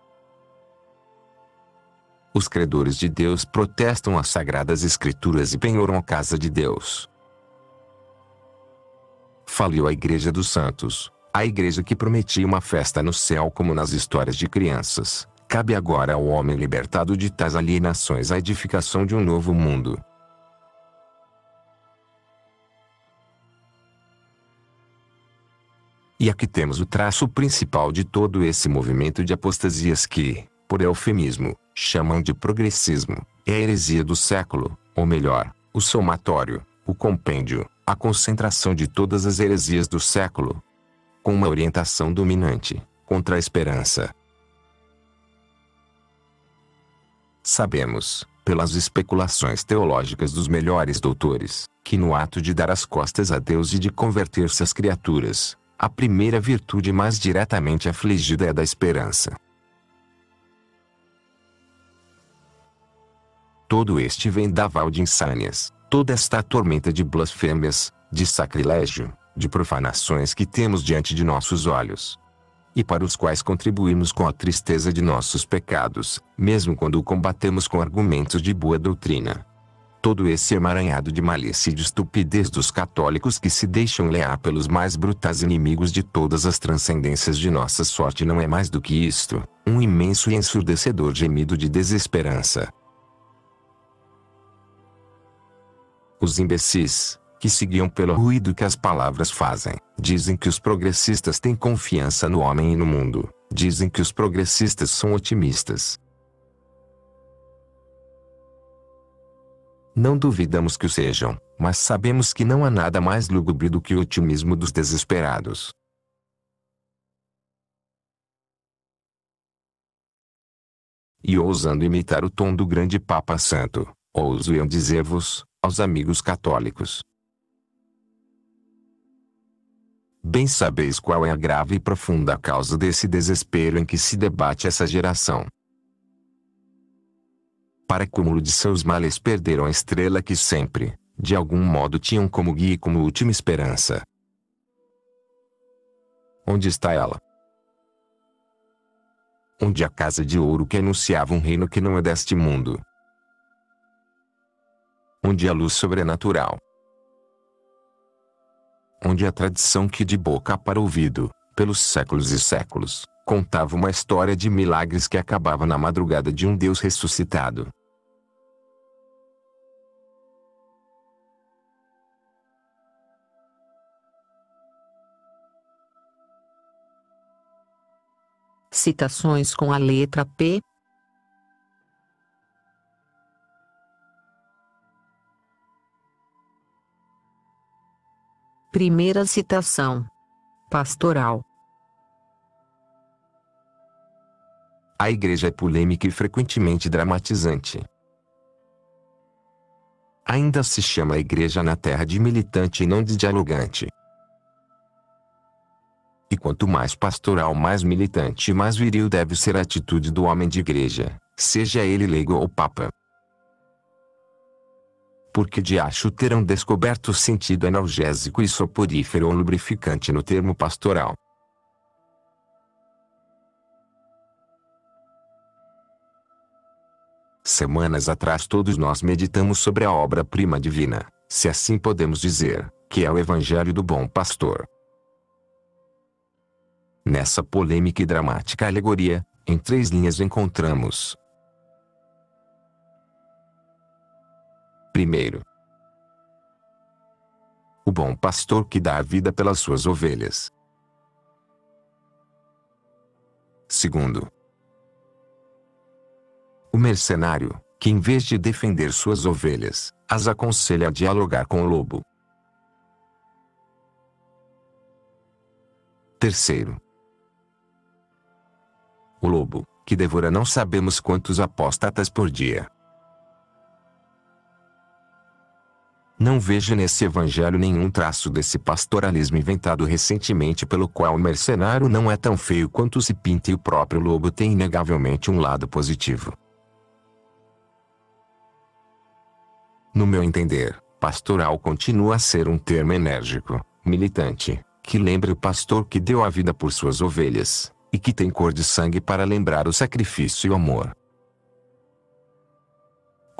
Os credores de Deus protestam as sagradas escrituras e penhoram a casa de Deus. Faliu a igreja dos santos, a igreja que prometia uma festa no céu como nas histórias de crianças. Cabe agora ao homem libertado de tais alienações a edificação de um novo mundo. E aqui temos o traço principal de todo esse movimento de apostasias que, por eufemismo, chamam de progressismo. É a heresia do século, ou melhor, o somatório, o compêndio, a concentração de todas as heresias do século, com uma orientação dominante, contra a esperança. Sabemos, pelas especulações teológicas dos melhores doutores, que no ato de dar as costas a Deus e de converter-se às criaturas, a primeira virtude mais diretamente afligida é a da esperança. Todo este vendaval de insânias, toda esta tormenta de blasfêmias, de sacrilégio, de profanações que temos diante de nossos olhos. E para os quais contribuímos com a tristeza de nossos pecados, mesmo quando o combatemos com argumentos de boa doutrina. Todo esse emaranhado de malícia e de estupidez dos católicos que se deixam lear pelos mais brutais inimigos de todas as transcendências de nossa sorte não é mais do que isto, um imenso e ensurdecedor gemido de desesperança. Os imbecis, que seguiam pelo ruído que as palavras fazem. Dizem que os progressistas têm confiança no homem e no mundo. Dizem que os progressistas são otimistas. Não duvidamos que o sejam, mas sabemos que não há nada mais lúgubre do que o otimismo dos desesperados. E ousando imitar o tom do grande Papa Santo, ouso eu dizer-vos, aos amigos católicos, Bem sabeis qual é a grave e profunda causa desse desespero em que se debate essa geração. Para cúmulo de seus males perderam a estrela que sempre, de algum modo tinham como guia e como última esperança. Onde está ela? Onde a casa de ouro que anunciava um reino que não é deste mundo? Onde a luz sobrenatural? Onde a tradição que de boca para ouvido, pelos séculos e séculos, contava uma história de milagres que acabava na madrugada de um Deus ressuscitado. Citações com a letra P Primeira citação. Pastoral. A igreja é polêmica e frequentemente dramatizante. Ainda se chama igreja na terra de militante e não de dialogante. E quanto mais pastoral, mais militante e mais viril deve ser a atitude do homem de igreja, seja ele leigo ou papa porque de acho terão descoberto o sentido analgésico e soporífero ou lubrificante no termo pastoral. Semanas atrás todos nós meditamos sobre a obra-prima divina, se assim podemos dizer, que é o Evangelho do Bom Pastor. Nessa polêmica e dramática alegoria, em três linhas encontramos Primeiro, o bom pastor que dá a vida pelas suas ovelhas. Segundo, o mercenário, que em vez de defender suas ovelhas, as aconselha a dialogar com o lobo. Terceiro, o lobo, que devora não sabemos quantos apóstatas por dia. Não vejo nesse evangelho nenhum traço desse pastoralismo inventado recentemente pelo qual o mercenário não é tão feio quanto se pinta e o próprio lobo tem inegavelmente um lado positivo. No meu entender, pastoral continua a ser um termo enérgico, militante, que lembra o pastor que deu a vida por suas ovelhas, e que tem cor de sangue para lembrar o sacrifício e o amor.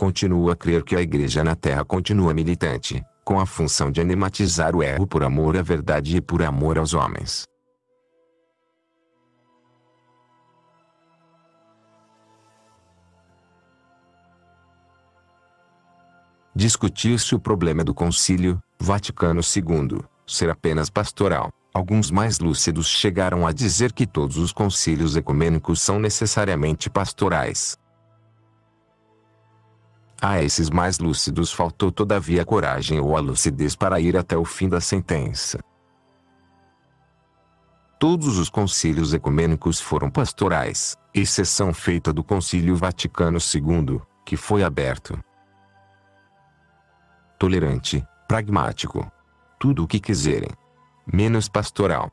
Continuo a crer que a igreja na terra continua militante, com a função de animatizar o erro por amor à verdade e por amor aos homens. Discutiu-se o problema do Concílio Vaticano II ser apenas pastoral. Alguns mais lúcidos chegaram a dizer que todos os concílios ecumênicos são necessariamente pastorais. A esses mais lúcidos faltou todavia a coragem ou a lucidez para ir até o fim da sentença. Todos os concílios ecumênicos foram pastorais, exceção feita do Concílio Vaticano II, que foi aberto, tolerante, pragmático. Tudo o que quiserem, menos pastoral.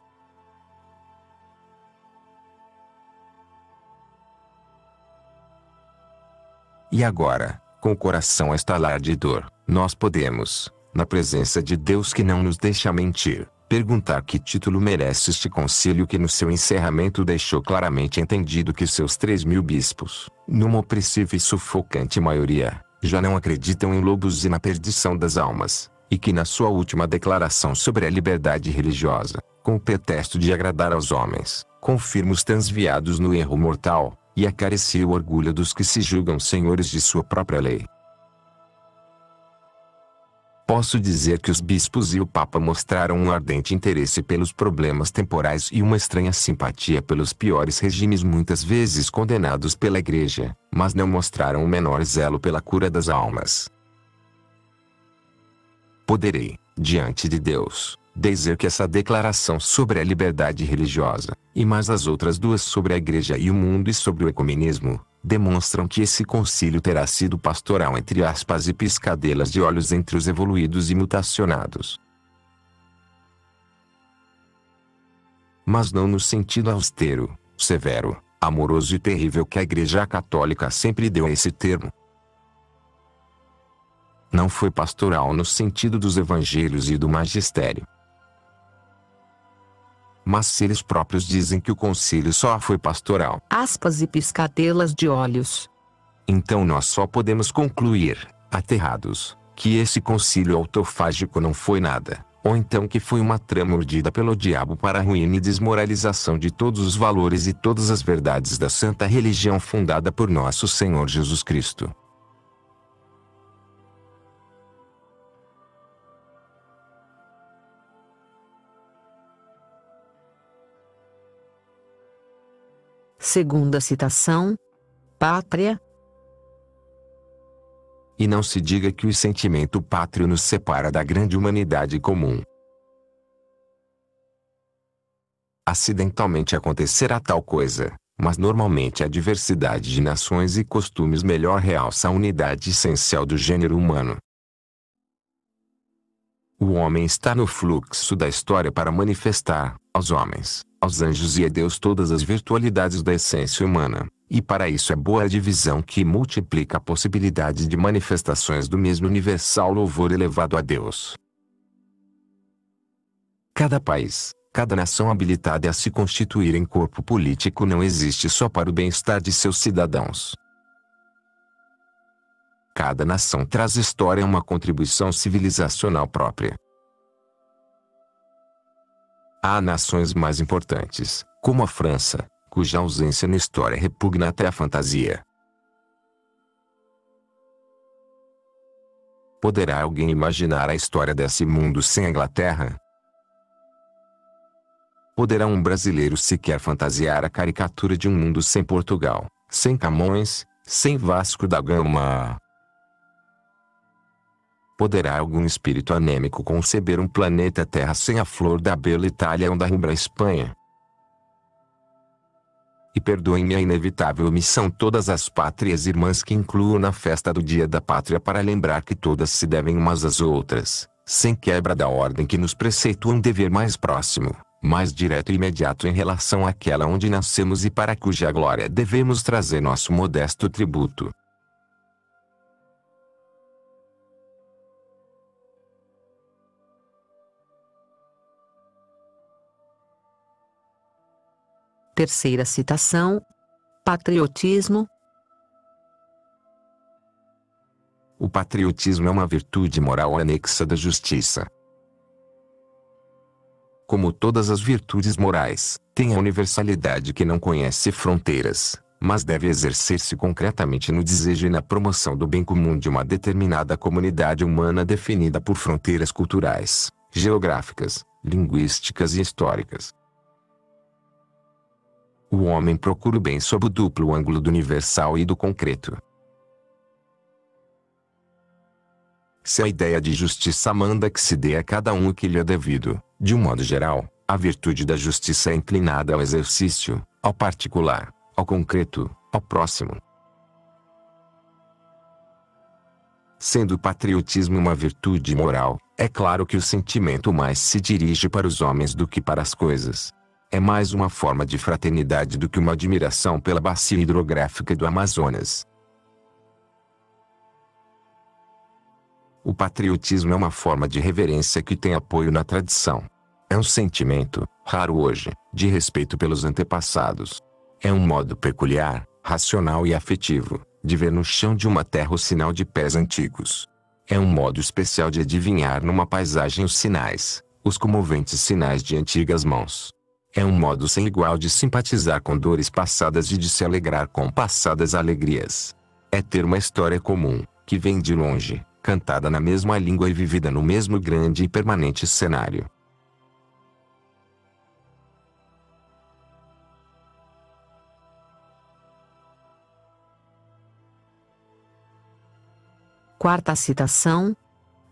E agora, com o coração a estalar de dor, nós podemos, na presença de Deus que não nos deixa mentir, perguntar que título merece este concílio que no seu encerramento deixou claramente entendido que seus três mil bispos, numa opressiva e sufocante maioria, já não acreditam em lobos e na perdição das almas, e que na sua última declaração sobre a liberdade religiosa, com o pretexto de agradar aos homens, confirma os transviados no erro mortal, e acaricia o orgulho dos que se julgam senhores de sua própria lei. Posso dizer que os bispos e o Papa mostraram um ardente interesse pelos problemas temporais e uma estranha simpatia pelos piores regimes muitas vezes condenados pela Igreja, mas não mostraram o menor zelo pela cura das almas. Poderei, diante de Deus, dizer que essa declaração sobre a liberdade religiosa, e mais as outras duas sobre a Igreja e o mundo e sobre o ecumenismo, demonstram que esse concílio terá sido pastoral entre aspas e piscadelas de olhos entre os evoluídos e mutacionados. Mas não no sentido austero, severo, amoroso e terrível que a Igreja Católica sempre deu a esse termo. Não foi pastoral no sentido dos evangelhos e do magistério. Mas se eles próprios dizem que o concílio só foi pastoral. Aspas e piscadelas de olhos. Então nós só podemos concluir, aterrados, que esse concílio autofágico não foi nada, ou então que foi uma trama urdida pelo diabo para a ruína e desmoralização de todos os valores e todas as verdades da santa religião fundada por nosso Senhor Jesus Cristo. Segunda citação: Pátria. E não se diga que o sentimento pátrio nos separa da grande humanidade comum. Acidentalmente acontecerá tal coisa, mas normalmente a diversidade de nações e costumes melhor realça a unidade essencial do gênero humano. O homem está no fluxo da história para manifestar, aos homens, aos anjos e a Deus todas as virtualidades da essência humana, e para isso é boa a divisão que multiplica a possibilidade de manifestações do mesmo universal louvor elevado a Deus. Cada país, cada nação habilitada a se constituir em corpo político não existe só para o bem-estar de seus cidadãos. Cada nação traz história uma contribuição civilizacional própria. Há nações mais importantes, como a França, cuja ausência na história repugna até a fantasia. Poderá alguém imaginar a história desse mundo sem a Inglaterra? Poderá um brasileiro sequer fantasiar a caricatura de um mundo sem Portugal, sem Camões, sem Vasco da Gama. Poderá algum espírito anêmico conceber um planeta Terra sem a flor da bela Itália ou da rubra Espanha? E perdoem-me a inevitável omissão todas as pátrias irmãs que incluo na festa do Dia da Pátria para lembrar que todas se devem umas às outras, sem quebra da ordem que nos preceitua um dever mais próximo, mais direto e imediato em relação àquela onde nascemos e para cuja glória devemos trazer nosso modesto tributo. Terceira citação: Patriotismo. O patriotismo é uma virtude moral anexa da justiça. Como todas as virtudes morais, tem a universalidade que não conhece fronteiras, mas deve exercer-se concretamente no desejo e na promoção do bem comum de uma determinada comunidade humana definida por fronteiras culturais, geográficas, linguísticas e históricas. O homem procura o bem sob o duplo ângulo do universal e do concreto. Se a ideia de justiça manda que se dê a cada um o que lhe é devido, de um modo geral, a virtude da justiça é inclinada ao exercício, ao particular, ao concreto, ao próximo. Sendo o patriotismo uma virtude moral, é claro que o sentimento mais se dirige para os homens do que para as coisas. É mais uma forma de fraternidade do que uma admiração pela bacia hidrográfica do Amazonas. O patriotismo é uma forma de reverência que tem apoio na tradição. É um sentimento, raro hoje, de respeito pelos antepassados. É um modo peculiar, racional e afetivo, de ver no chão de uma terra o sinal de pés antigos. É um modo especial de adivinhar numa paisagem os sinais, os comoventes sinais de antigas mãos. É um modo sem igual de simpatizar com dores passadas e de se alegrar com passadas alegrias. É ter uma história comum, que vem de longe, cantada na mesma língua e vivida no mesmo grande e permanente cenário. Quarta citação: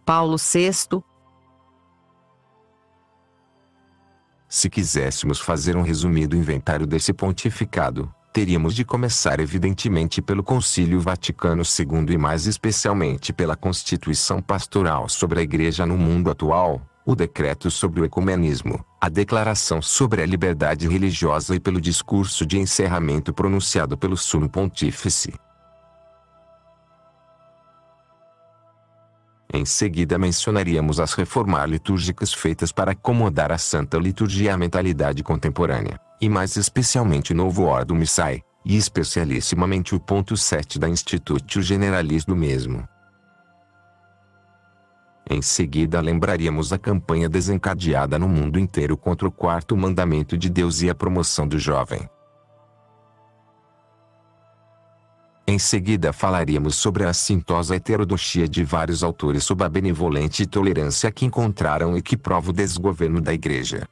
Paulo VI, Se quiséssemos fazer um resumido inventário desse pontificado, teríamos de começar evidentemente pelo Concílio Vaticano II e mais especialmente pela Constituição Pastoral sobre a Igreja no mundo atual, o Decreto sobre o Ecumenismo, a Declaração sobre a Liberdade Religiosa e pelo discurso de encerramento pronunciado pelo Sumo Pontífice. Em seguida mencionaríamos as reformas litúrgicas feitas para acomodar a Santa Liturgia à mentalidade contemporânea, e mais especialmente o novo Ordo Missai, e especialissimamente o ponto 7 da Institutio Generalis do mesmo. Em seguida lembraríamos a campanha desencadeada no mundo inteiro contra o quarto mandamento de Deus e a promoção do jovem. Em seguida falaríamos sobre a assintosa heterodoxia de vários autores sob a benevolente tolerância que encontraram e que prova o desgoverno da Igreja.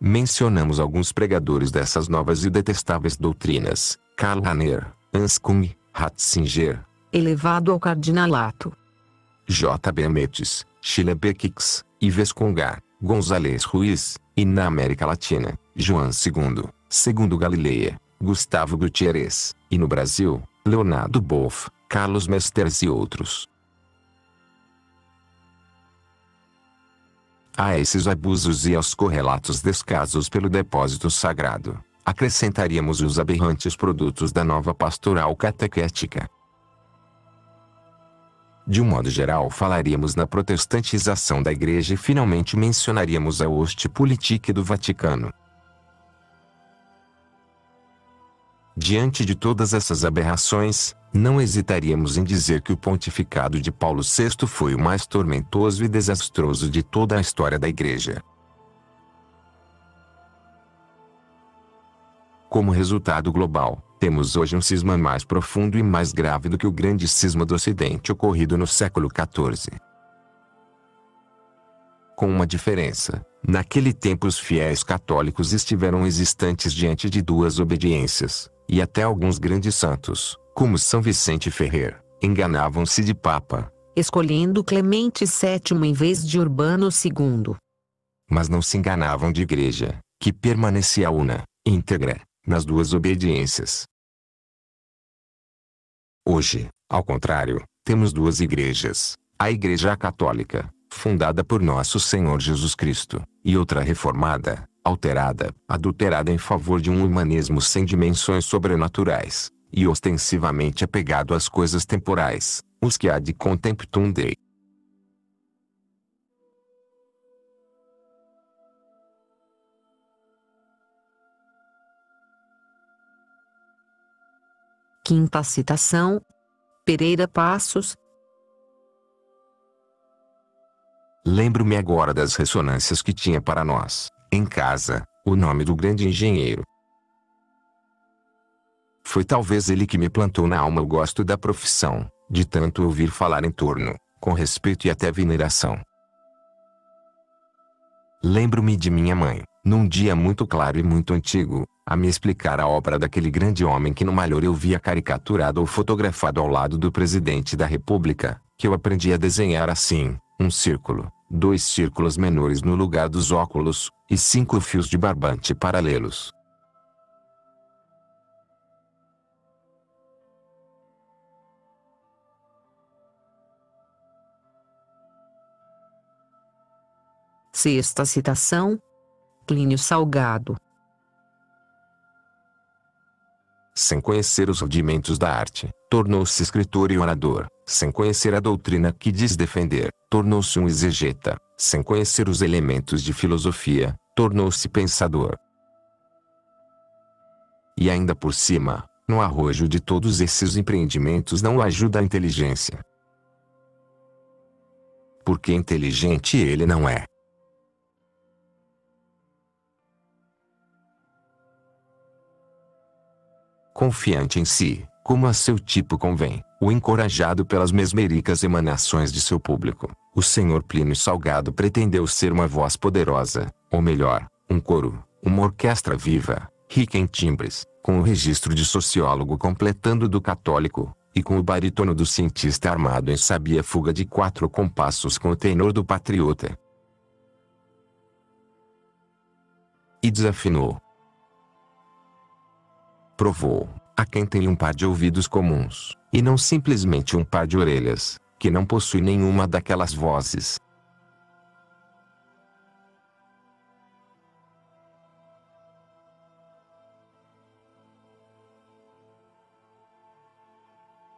Mencionamos alguns pregadores dessas novas e detestáveis doutrinas, Karl Rahner, Anscombe, Ratzinger, elevado ao cardinalato. J. B. Metis, Sheila Bekix, Ives Congar, Gonzalez Ruiz, e na América Latina, João II, segundo Galileia, Gustavo Gutierrez, e no Brasil, Leonardo Boff, Carlos Mesters e outros. A esses abusos e aos correlatos descasos pelo depósito sagrado, acrescentaríamos os aberrantes produtos da nova pastoral catequética. De um modo geral falaríamos na protestantização da Igreja e finalmente mencionaríamos a hoste política do Vaticano. Diante de todas essas aberrações, não hesitaríamos em dizer que o pontificado de Paulo VI foi o mais tormentoso e desastroso de toda a história da Igreja. Como resultado global, temos hoje um cisma mais profundo e mais grave do que o grande cisma do Ocidente ocorrido no século XIV. Com uma diferença: naquele tempo os fiéis católicos estiveram existentes diante de duas obediências e até alguns grandes santos, como São Vicente Ferrer, enganavam-se de Papa, escolhendo Clemente VII em vez de Urbano II. Mas não se enganavam de igreja, que permanecia una, íntegra, nas duas obediências. Hoje, ao contrário, temos duas igrejas: a Igreja Católica, fundada por nosso Senhor Jesus Cristo, e outra reformada, alterada, adulterada em favor de um humanismo sem dimensões sobrenaturais, e ostensivamente apegado às coisas temporais, os que há de contemptum Dei. Quinta citação. Pereira Passos. Lembro-me agora das ressonâncias que tinha para nós, em casa, o nome do grande engenheiro. Foi talvez ele que me plantou na alma o gosto da profissão, de tanto ouvir falar em torno, com respeito e até veneração. Lembro-me de minha mãe, num dia muito claro e muito antigo, a me explicar a obra daquele grande homem que no malhor eu via caricaturado ou fotografado ao lado do presidente da república, que eu aprendi a desenhar assim, um círculo, dois círculos menores no lugar dos óculos, e cinco fios de barbante paralelos. Sexta citação. Plínio Salgado. Sem conhecer os rudimentos da arte, tornou-se escritor e orador. Sem conhecer a doutrina que diz defender, tornou-se um exegeta. Sem conhecer os elementos de filosofia, tornou-se pensador. E ainda por cima, no arrojo de todos esses empreendimentos não ajuda a inteligência. Porque inteligente ele não é. confiante em si, como a seu tipo convém, o encorajado pelas mesmericas emanações de seu público, o senhor Plínio Salgado pretendeu ser uma voz poderosa, ou melhor, um coro, uma orquestra viva, rica em timbres, com o registro de sociólogo completando do católico, e com o barítono do cientista armado em sabia fuga de quatro compassos com o tenor do patriota. E desafinou, provou, a quem tem um par de ouvidos comuns, e não simplesmente um par de orelhas, que não possui nenhuma daquelas vozes.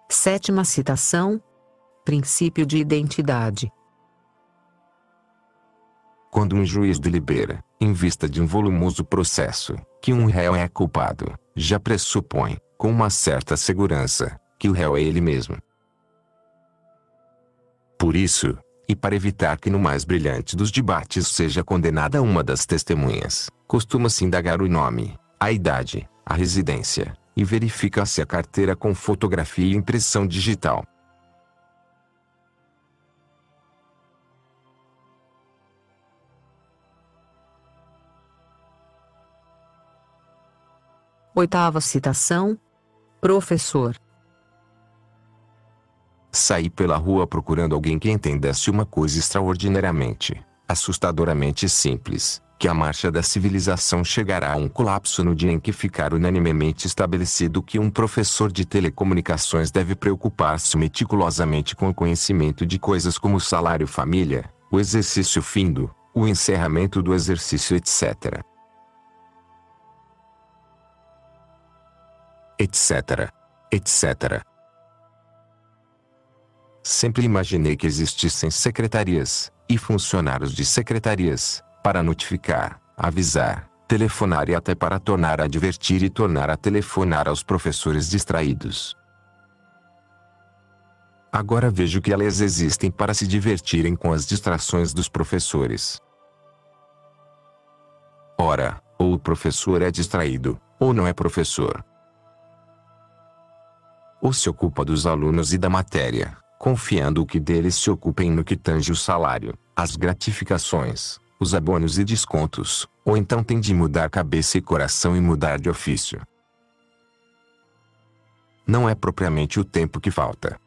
Sétima citação. Princípio de identidade. Quando um juiz delibera, em vista de um volumoso processo, que um réu é culpado, já pressupõe, com uma certa segurança, que o réu é ele mesmo. Por isso, e para evitar que no mais brilhante dos debates seja condenada uma das testemunhas, costuma-se indagar o nome, a idade, a residência, e verifica-se a carteira com fotografia e impressão digital. Oitava citação. Professor. Saí pela rua procurando alguém que entendesse uma coisa extraordinariamente, assustadoramente simples, que a marcha da civilização chegará a um colapso no dia em que ficar unanimemente estabelecido que um professor de telecomunicações deve preocupar-se meticulosamente com o conhecimento de coisas como o salário família, o exercício findo, o encerramento do exercício etc. etc. etc. Sempre imaginei que existissem secretarias, e funcionários de secretarias, para notificar, avisar, telefonar e até para tornar a advertir e tornar a telefonar aos professores distraídos. Agora vejo que elas existem para se divertirem com as distrações dos professores. Ora, ou o professor é distraído, ou não é professor ou se ocupa dos alunos e da matéria, confiando que deles se ocupem no que tange o salário, as gratificações, os abonos e descontos, ou então tem de mudar cabeça e coração e mudar de ofício. não é propriamente o tempo que falta.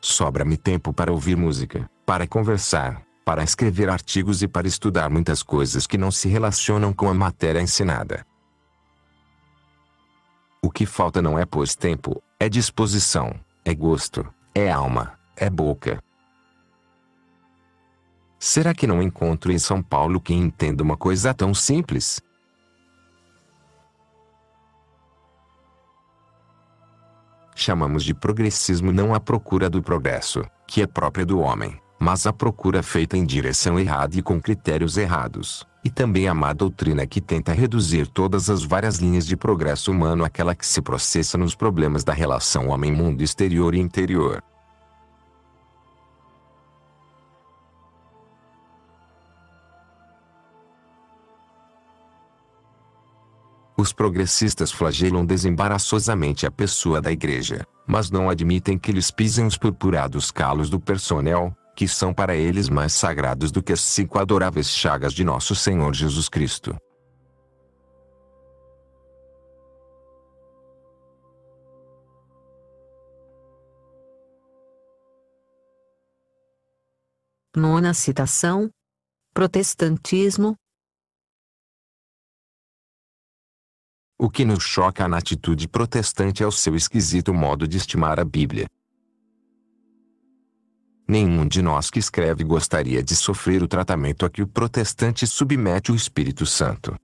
Sobra-me tempo para ouvir música, para conversar, para escrever artigos e para estudar muitas coisas que não se relacionam com a matéria ensinada. O que falta não é pois tempo, é disposição, é gosto, é alma, é boca. Será que não encontro em São Paulo quem entenda uma coisa tão simples? Chamamos de progressismo não a procura do progresso, que é própria do homem, mas a procura feita em direção errada e com critérios errados, e também a má doutrina que tenta reduzir todas as várias linhas de progresso humano àquela que se processa nos problemas da relação homem-mundo exterior e interior. Os progressistas flagelam desembaraçosamente a pessoa da igreja, mas não admitem que lhes pisem os purpurados calos do personel, que são para eles mais sagrados do que as cinco adoráveis chagas de nosso Senhor Jesus Cristo. Nona citação: Protestantismo, O que nos choca na atitude protestante é o seu esquisito modo de estimar a Bíblia. Nenhum de nós que escreve gostaria de sofrer o tratamento a que o protestante submete o Espírito Santo.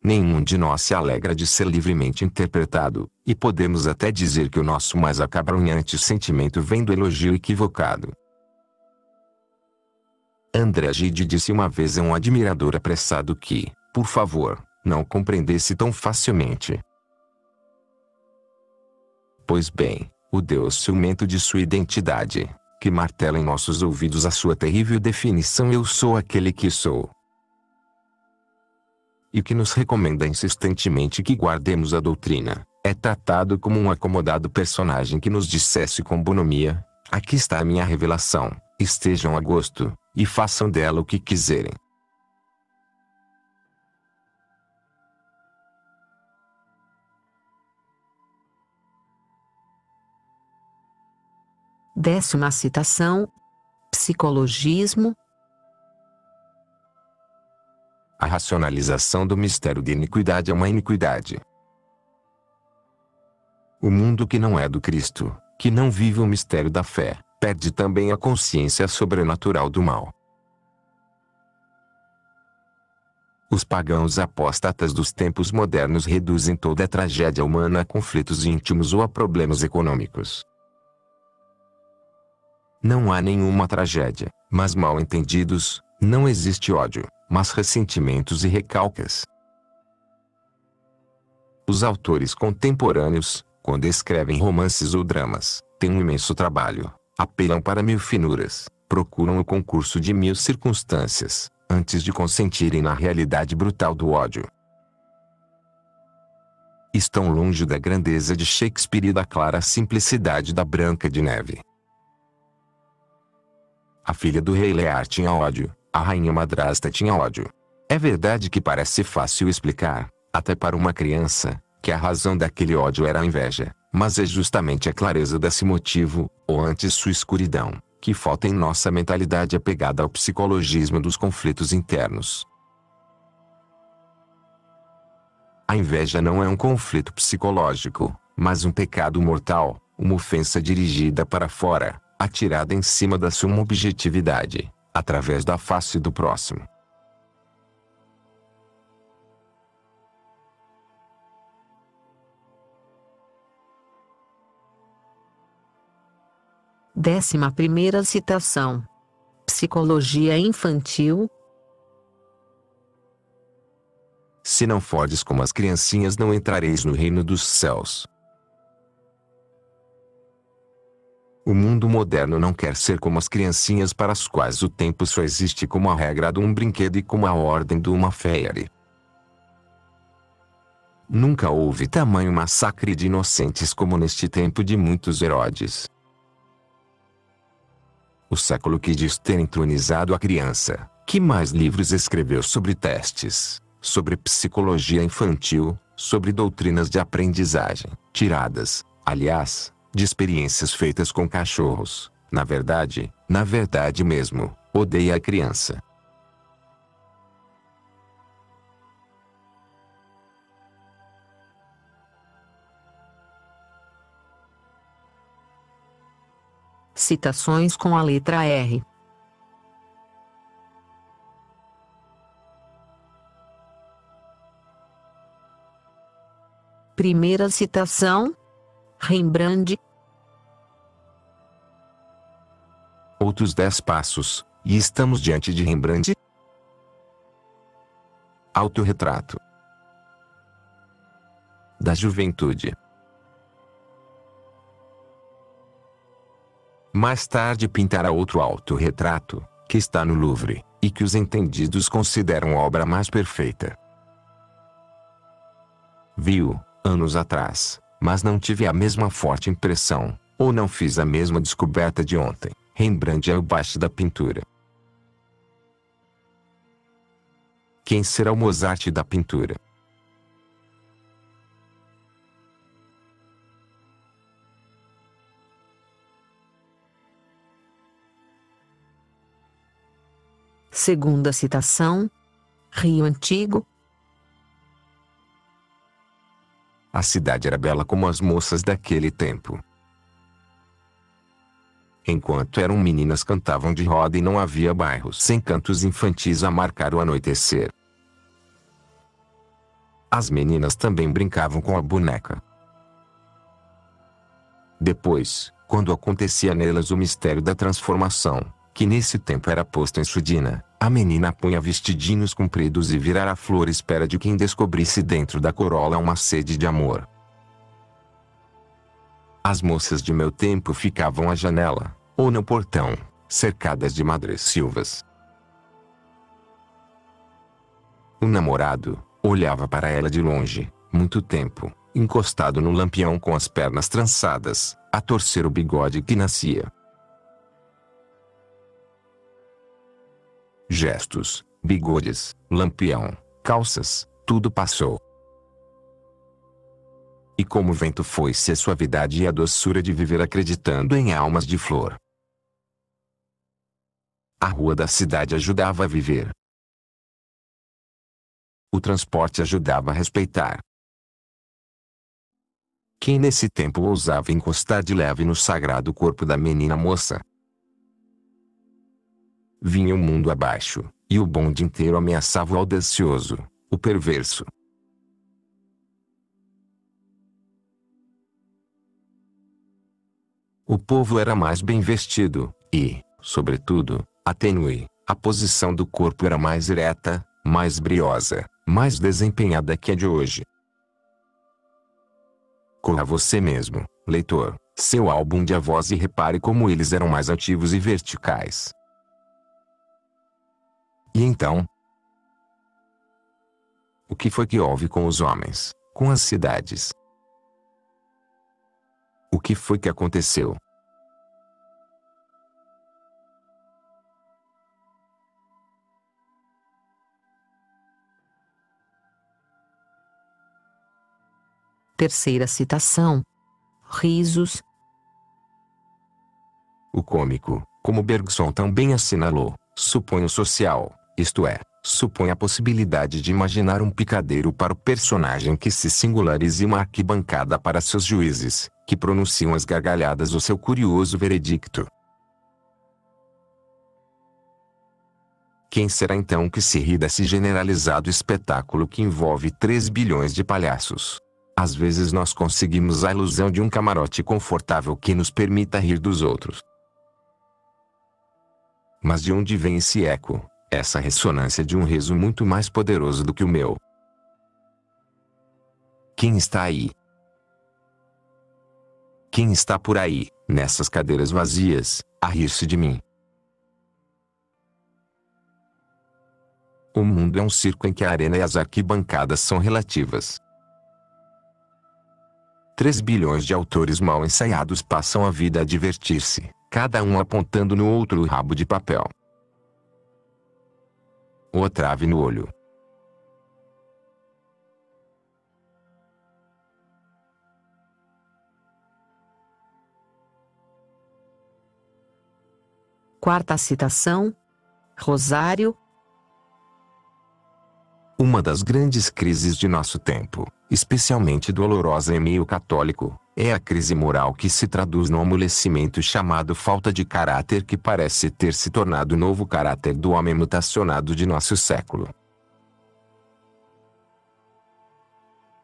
Nenhum de nós se alegra de ser livremente interpretado, e podemos até dizer que o nosso mais acabrunhante sentimento vem do elogio equivocado. André Gide disse uma vez a um admirador apressado que, por favor, não compreendesse tão facilmente. Pois bem, o Deus ciumento de sua identidade, que martela em nossos ouvidos a sua terrível definição Eu sou aquele que sou. E que nos recomenda insistentemente que guardemos a doutrina, é tratado como um acomodado personagem que nos dissesse com bonomia, aqui está a minha revelação, estejam a gosto, e façam dela o que quiserem. Décima citação: Psicologismo. A racionalização do mistério de iniquidade é uma iniquidade. O mundo que não é do Cristo, que não vive o mistério da fé, perde também a consciência sobrenatural do mal. Os pagãos apóstatas dos tempos modernos reduzem toda a tragédia humana a conflitos íntimos ou a problemas econômicos. Não há nenhuma tragédia, mas mal entendidos, não existe ódio, mas ressentimentos e recalcas. Os autores contemporâneos, quando escrevem romances ou dramas, têm um imenso trabalho, apelam para mil finuras, procuram o concurso de mil circunstâncias, antes de consentirem na realidade brutal do ódio. Estão longe da grandeza de Shakespeare e da clara simplicidade da Branca de Neve. A filha do rei Lear tinha ódio, a rainha madrasta tinha ódio. É verdade que parece fácil explicar, até para uma criança, que a razão daquele ódio era a inveja, mas é justamente a clareza desse motivo, ou antes sua escuridão, que falta em nossa mentalidade apegada ao psicologismo dos conflitos internos. A inveja não é um conflito psicológico, mas um pecado mortal, uma ofensa dirigida para fora, atirada em cima da sua objetividade, através da face do próximo. Décima primeira citação. Psicologia infantil. Se não fordes como as criancinhas não entrareis no reino dos céus. O mundo moderno não quer ser como as criancinhas para as quais o tempo só existe como a regra de um brinquedo e como a ordem de uma férias. Nunca houve tamanho massacre de inocentes como neste tempo de muitos Herodes. O século que diz ter entronizado a criança, que mais livros escreveu sobre testes, sobre psicologia infantil, sobre doutrinas de aprendizagem, tiradas, aliás, de experiências feitas com cachorros. Na verdade, na verdade mesmo, odeia a criança. Citações com a letra R. Primeira citação: Rembrandt. Outros dez passos, e estamos diante de Rembrandt. Autorretrato da juventude. Mais tarde pintará outro autorretrato, que está no Louvre, e que os entendidos consideram obra mais perfeita. Viu, anos atrás, mas não tive a mesma forte impressão, ou não fiz a mesma descoberta de ontem. Rembrandt é o baixo da pintura. Quem será o Mozart da pintura? Segunda citação: Rio Antigo, A cidade era bela como as moças daquele tempo. Enquanto eram meninas cantavam de roda e não havia bairros sem cantos infantis a marcar o anoitecer. As meninas também brincavam com a boneca. Depois, quando acontecia nelas o mistério da transformação, que nesse tempo era posto em surdina, a menina punha vestidinhos compridos e virara flor espera de quem descobrisse dentro da corola uma sede de amor. As moças de meu tempo ficavam à janela, ou no portão, cercadas de madressilvas. O namorado olhava para ela de longe, muito tempo, encostado no lampião com as pernas trançadas, a torcer o bigode que nascia. Gestos, bigodes, lampião, calças, tudo passou. E como o vento foi-se a suavidade e a doçura de viver acreditando em almas de flor. A rua da cidade ajudava a viver. O transporte ajudava a respeitar. Quem nesse tempo ousava encostar de leve no sagrado corpo da menina moça, vinha o mundo abaixo, e o bonde inteiro ameaçava o audacioso, o perverso. O povo era mais bem vestido, e, sobretudo, a tênue, a posição do corpo era mais ereta, mais briosa, mais desempenhada que a de hoje. Corra você mesmo, leitor, seu álbum de avós e repare como eles eram mais ativos e verticais. E então? O que foi que houve com os homens, com as cidades? O que foi que aconteceu? Terceira citação: Risos. O cômico, como Bergson também assinalou, supõe o social, isto é, supõe a possibilidade de imaginar um picadeiro para o personagem que se singularize uma arquibancada para seus juízes, que pronunciam as gargalhadas o seu curioso veredicto. Quem será então que se ri desse generalizado espetáculo que envolve 3 bilhões de palhaços? Às vezes nós conseguimos a ilusão de um camarote confortável que nos permita rir dos outros. Mas de onde vem esse eco? Essa ressonância de um riso muito mais poderoso do que o meu. Quem está aí? Quem está por aí, nessas cadeiras vazias, a rir-se de mim? O mundo é um circo em que a arena e as arquibancadas são relativas. 3 bilhões de autores mal ensaiados passam a vida a divertir-se, cada um apontando no outro o rabo de papel ou a trave no olho. Quarta citação: Rosário. Uma das grandes crises de nosso tempo, especialmente dolorosa em meio católico, é a crise moral que se traduz no amolecimento chamado falta de caráter que parece ter se tornado o novo caráter do homem mutacionado de nosso século.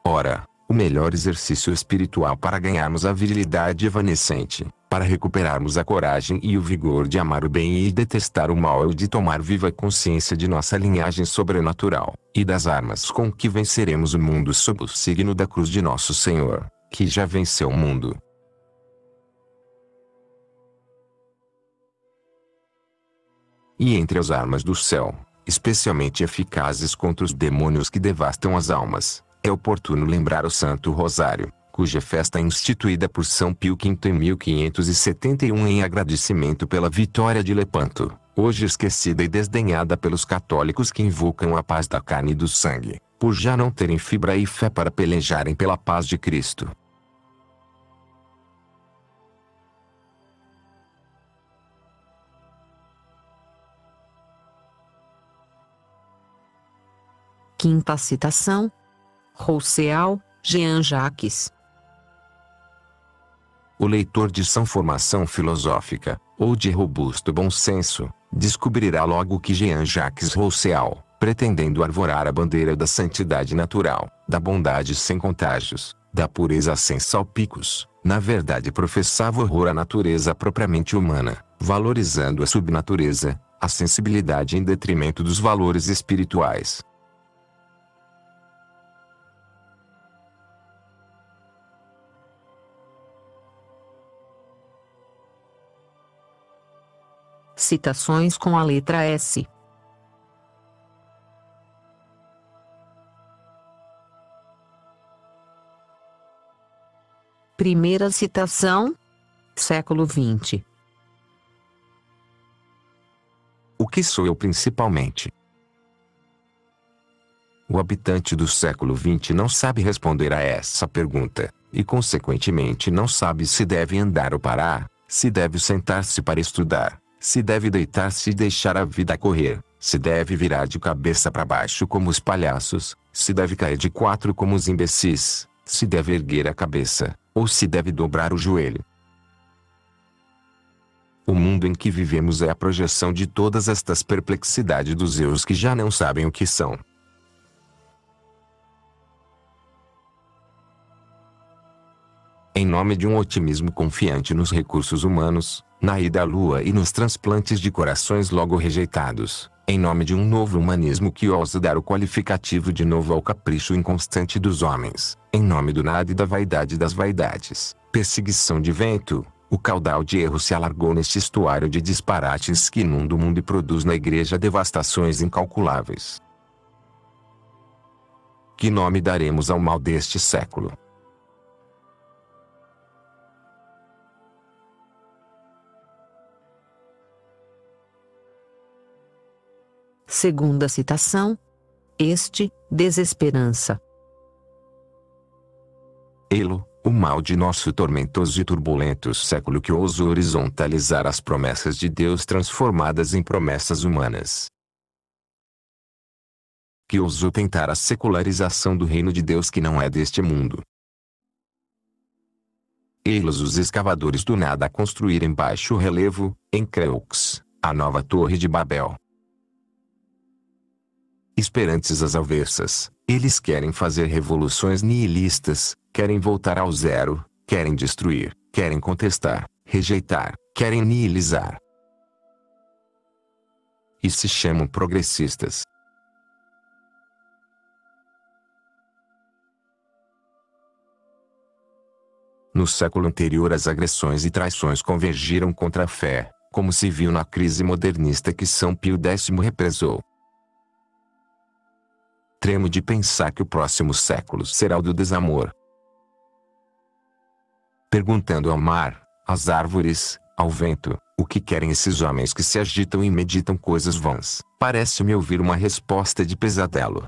Ora, o melhor exercício espiritual para ganharmos a virilidade evanescente, para recuperarmos a coragem e o vigor de amar o bem e detestar o mal é o de tomar viva consciência de nossa linhagem sobrenatural, e das armas com que venceremos o mundo sob o signo da cruz de nosso Senhor que já venceu o mundo. E entre as armas do céu, especialmente eficazes contra os demônios que devastam as almas, é oportuno lembrar o Santo Rosário, cuja festa é instituída por São Pio V em 1571 em agradecimento pela vitória de Lepanto, hoje esquecida e desdenhada pelos católicos que invocam a paz da carne e do sangue, por já não terem fibra e fé para pelejarem pela paz de Cristo. Quinta citação. Rousseau, Jean Jacques. O leitor de sã formação filosófica, ou de robusto bom senso, descobrirá logo que Jean Jacques Rousseau, pretendendo arvorar a bandeira da santidade natural, da bondade sem contágios, da pureza sem salpicos, na verdade professava horror à natureza propriamente humana, valorizando a subnatureza, a sensibilidade em detrimento dos valores espirituais. Citações com a letra S. Primeira citação, século XX. O que sou eu principalmente? O habitante do século XX não sabe responder a essa pergunta, e consequentemente não sabe se deve andar ou parar, se deve sentar-se para estudar, se deve deitar-se e deixar a vida correr, se deve virar de cabeça para baixo como os palhaços, se deve cair de quatro como os imbecis, se deve erguer a cabeça, ou se deve dobrar o joelho. O mundo em que vivemos é a projeção de todas estas perplexidades dos eus que já não sabem o que são. Em nome de um otimismo confiante nos recursos humanos, na ida à lua e nos transplantes de corações logo rejeitados, em nome de um novo humanismo que ousa dar o qualificativo de novo ao capricho inconstante dos homens, em nome do nada e da vaidade das vaidades, perseguição de vento, o caudal de erro se alargou neste estuário de disparates que inunda o mundo e produz na igreja devastações incalculáveis. Que nome daremos ao mal deste século? Segunda citação. Este, desesperança. Elo, o mal de nosso tormentoso e turbulento século que ousa horizontalizar as promessas de Deus transformadas em promessas humanas. Que ousou tentar a secularização do reino de Deus que não é deste mundo. Eles os escavadores do nada a construir em baixo relevo, em Creux, a nova torre de Babel esperantes às avessas. Eles querem fazer revoluções nihilistas, querem voltar ao zero, querem destruir, querem contestar, rejeitar, querem nihilizar. E se chamam progressistas. No século anterior as agressões e traições convergiram contra a fé, como se viu na crise modernista que São Pio X represou. Tremo de pensar que o próximo século será o do desamor. Perguntando ao mar, às árvores, ao vento, o que querem esses homens que se agitam e meditam coisas vãs, parece-me ouvir uma resposta de pesadelo.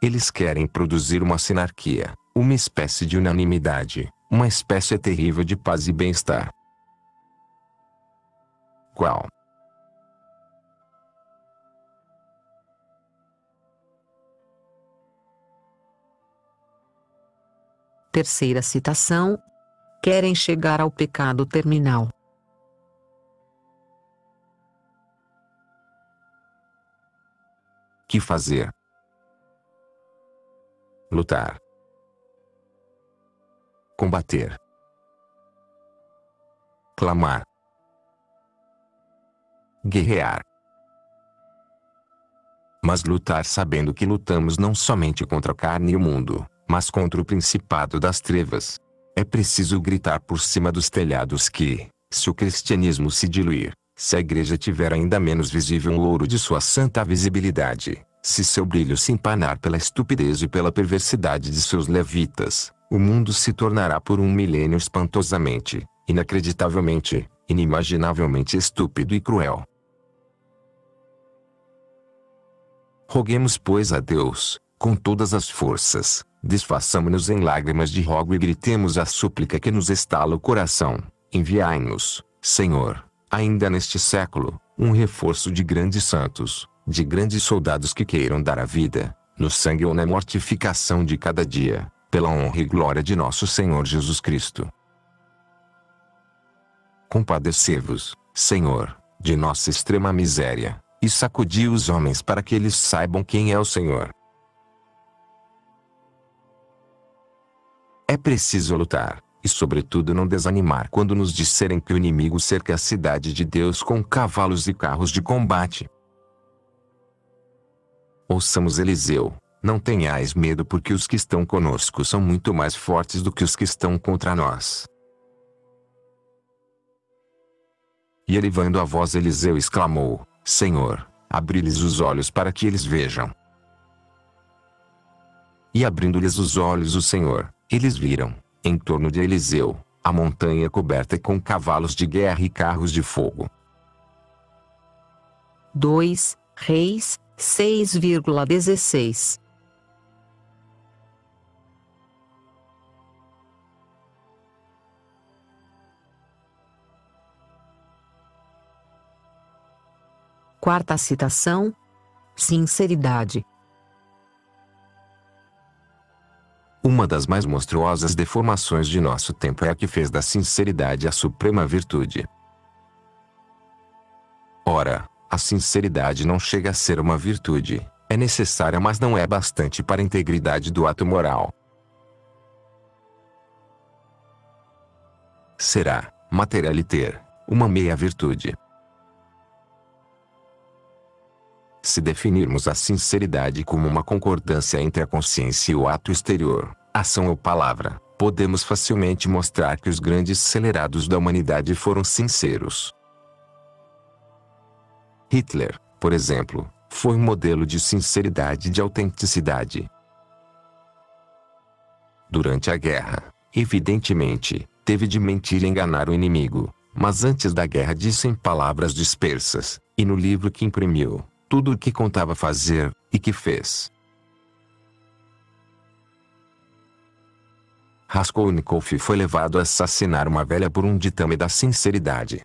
Eles querem produzir uma sinarquia, uma espécie de unanimidade, uma espécie terrível de paz e bem-estar. Qual? Terceira citação. Querem chegar ao pecado terminal. Que fazer? Lutar. Combater. Clamar. Guerrear. Mas lutar sabendo que lutamos não somente contra a carne e o mundo, mas contra o principado das trevas. É preciso gritar por cima dos telhados que, se o cristianismo se diluir, se a igreja tiver ainda menos visível o ouro de sua santa visibilidade, se seu brilho se empanar pela estupidez e pela perversidade de seus levitas, o mundo se tornará por um milênio espantosamente, inacreditavelmente, inimaginavelmente estúpido e cruel. Roguemos, pois, a Deus, com todas as forças, desfaçamo-nos em lágrimas de rogo e gritemos a súplica que nos estala o coração: enviai-nos, Senhor, ainda neste século, um reforço de grandes santos, de grandes soldados que queiram dar a vida, no sangue ou na mortificação de cada dia, pela honra e glória de nosso Senhor Jesus Cristo. Compadecei-vos, Senhor, de nossa extrema miséria, e sacudi os homens para que eles saibam quem é o Senhor. É preciso lutar, e sobretudo não desanimar quando nos disserem que o inimigo cerca a cidade de Deus com cavalos e carros de combate. Ouçamos Eliseu, não tenhais medo porque os que estão conosco são muito mais fortes do que os que estão contra nós. E elevando a voz Eliseu exclamou, Senhor, abri-lhes os olhos para que eles vejam. E abrindo-lhes os olhos o Senhor, eles viram, em torno de Eliseu, a montanha coberta com cavalos de guerra e carros de fogo. 2 Reis 6,16 Quarta citação: Sinceridade. Uma das mais monstruosas deformações de nosso tempo é a que fez da sinceridade a suprema virtude. Ora, a sinceridade não chega a ser uma virtude, é necessária mas não é bastante para a integridade do ato moral. Será, materialiter, uma meia virtude. Se definirmos a sinceridade como uma concordância entre a consciência e o ato exterior, ação ou palavra, podemos facilmente mostrar que os grandes acelerados da humanidade foram sinceros. Hitler, por exemplo, foi um modelo de sinceridade e de autenticidade. Durante a guerra, evidentemente, teve de mentir e enganar o inimigo, mas antes da guerra disse em palavras dispersas, e no livro que imprimiu, tudo o que contava fazer, e que fez. Raskolnikov foi levado a assassinar uma velha por um ditame da sinceridade.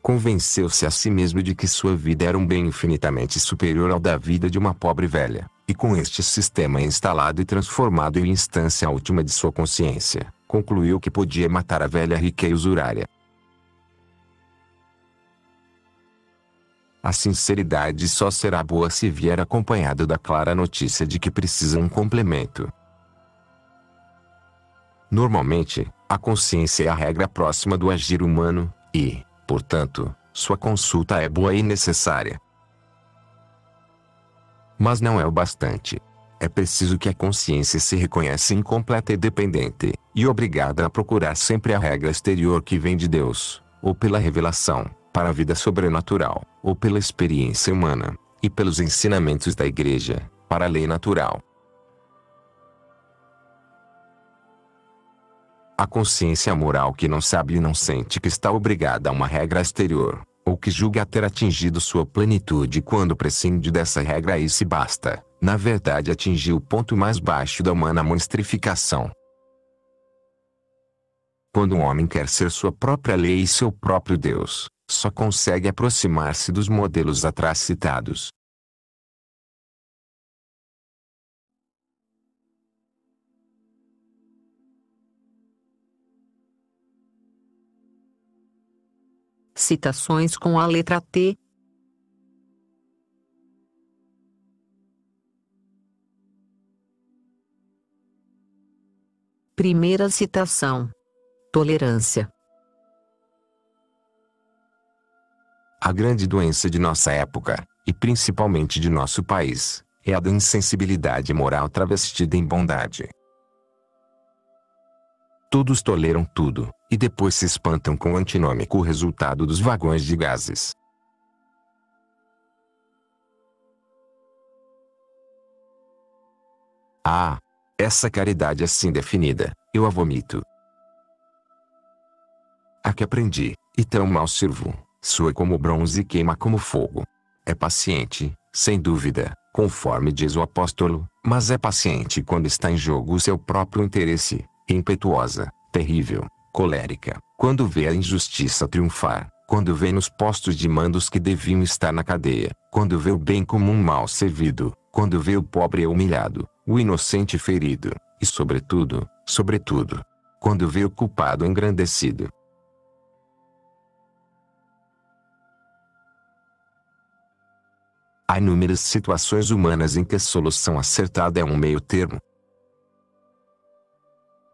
Convenceu-se a si mesmo de que sua vida era um bem infinitamente superior ao da vida de uma pobre velha, e com este sistema instalado e transformado em instância última de sua consciência, concluiu que podia matar a velha rica e usurária. A sinceridade só será boa se vier acompanhado da clara notícia de que precisa um complemento. Normalmente, a consciência é a regra próxima do agir humano, e, portanto, sua consulta é boa e necessária. Mas não é o bastante. É preciso que a consciência se reconheça incompleta e dependente, e obrigada a procurar sempre a regra exterior que vem de Deus, ou pela revelação, para a vida sobrenatural, ou pela experiência humana, e pelos ensinamentos da Igreja, para a lei natural. A consciência moral que não sabe e não sente que está obrigada a uma regra exterior, ou que julga ter atingido sua plenitude quando prescinde dessa regra e se basta, na verdade atingiu o ponto mais baixo da humana monstrificação. Quando um homem quer ser sua própria lei e seu próprio Deus, só consegue aproximar-se dos modelos atrás citados. Citações com a letra T. Primeira citação: Tolerância. A grande doença de nossa época, e principalmente de nosso país, é a da insensibilidade moral travestida em bondade. Todos toleram tudo, e depois se espantam com o antinômico resultado dos vagões de gases. Ah! Essa caridade assim definida, eu a vomito. A que aprendi, e tão mal sirvo, soa como bronze e queima como fogo. É paciente, sem dúvida, conforme diz o apóstolo, mas é paciente quando está em jogo o seu próprio interesse, impetuosa, terrível, colérica, quando vê a injustiça triunfar, quando vê nos postos de mandos que deviam estar na cadeia, quando vê o bem comum mal servido, quando vê o pobre humilhado, o inocente ferido, e sobretudo, sobretudo, quando vê o culpado engrandecido. Há inúmeras situações humanas em que a solução acertada é um meio termo,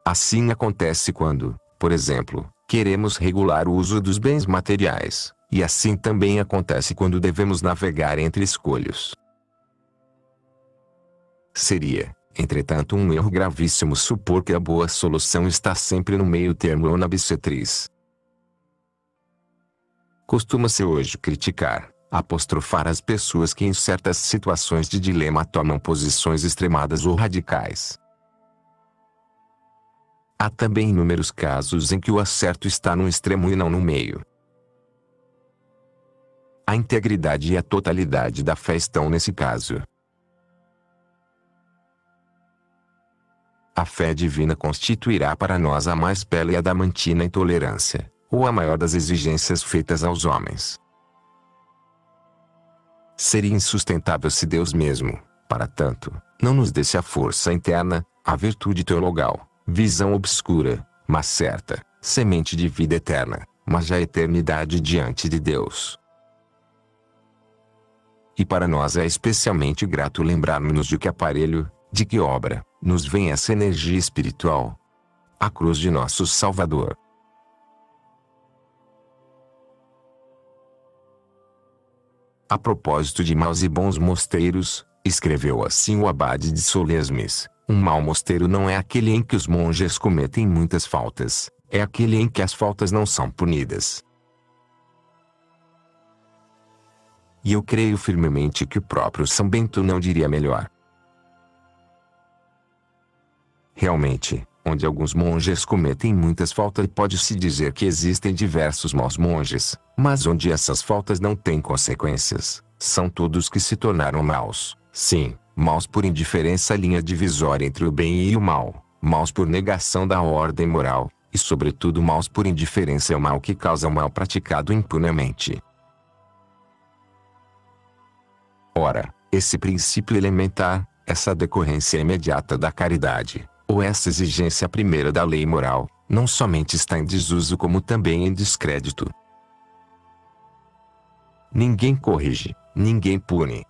Assim acontece quando, por exemplo, queremos regular o uso dos bens materiais, e assim também acontece quando devemos navegar entre escolhos. Seria, entretanto, um erro gravíssimo supor que a boa solução está sempre no meio termo ou na bissetriz. Costuma-se hoje criticar, apostrofar as pessoas que em certas situações de dilema tomam posições extremadas ou radicais. Há também inúmeros casos em que o acerto está no extremo e não no meio. A integridade e a totalidade da fé estão nesse caso. A fé divina constituirá para nós a mais bela e adamantina intolerância, ou a maior das exigências feitas aos homens. Seria insustentável se Deus mesmo, para tanto, não nos desse a força interna, a virtude teologal, visão obscura, mas certa, semente de vida eterna, mas já eternidade diante de Deus. E para nós é especialmente grato lembrarmos-nos de que aparelho, de que obra, nos vem essa energia espiritual. A cruz de nosso Salvador. A propósito de maus e bons mosteiros, escreveu assim o abade de Solesmes, um mau mosteiro não é aquele em que os monges cometem muitas faltas, é aquele em que as faltas não são punidas. E eu creio firmemente que o próprio São Bento não diria melhor. Realmente, onde alguns monges cometem muitas faltas. Pode-se dizer que existem diversos maus monges, mas onde essas faltas não têm consequências, são todos que se tornaram maus, sim, maus por indiferença à linha divisória entre o bem e o mal, maus por negação da ordem moral, e sobretudo maus por indiferença ao mal que causa o mal praticado impunemente. Ora, esse princípio elementar, essa decorrência imediata da caridade, ou essa exigência primeira da lei moral, não somente está em desuso como também em descrédito. Ninguém corrige, ninguém pune,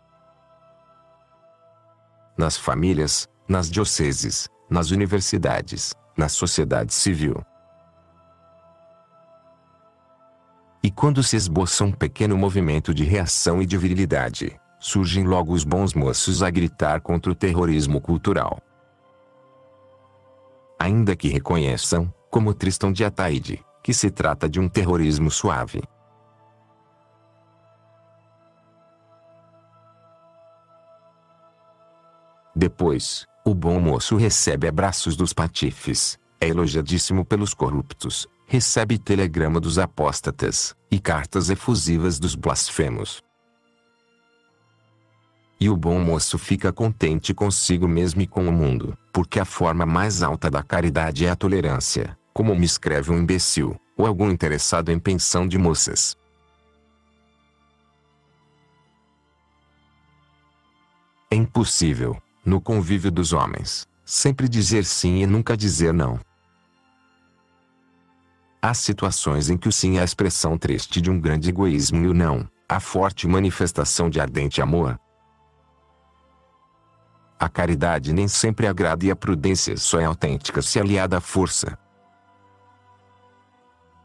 nas famílias, nas dioceses, nas universidades, na sociedade civil. E quando se esboça um pequeno movimento de reação e de virilidade, surgem logo os bons moços a gritar contra o terrorismo cultural. Ainda que reconheçam, como Tristan de Ataide, que se trata de um terrorismo suave. Depois, o bom moço recebe abraços dos patifes, é elogiadíssimo pelos corruptos, recebe telegrama dos apóstatas, e cartas efusivas dos blasfemos. E o bom moço fica contente consigo mesmo e com o mundo, porque a forma mais alta da caridade é a tolerância, como me escreve um imbecil, ou algum interessado em pensão de moças. É impossível, no convívio dos homens, sempre dizer sim e nunca dizer não. Há situações em que o sim é a expressão triste de um grande egoísmo e o não, a forte manifestação de ardente amor. A caridade nem sempre agrada e a prudência só é autêntica se aliada à força.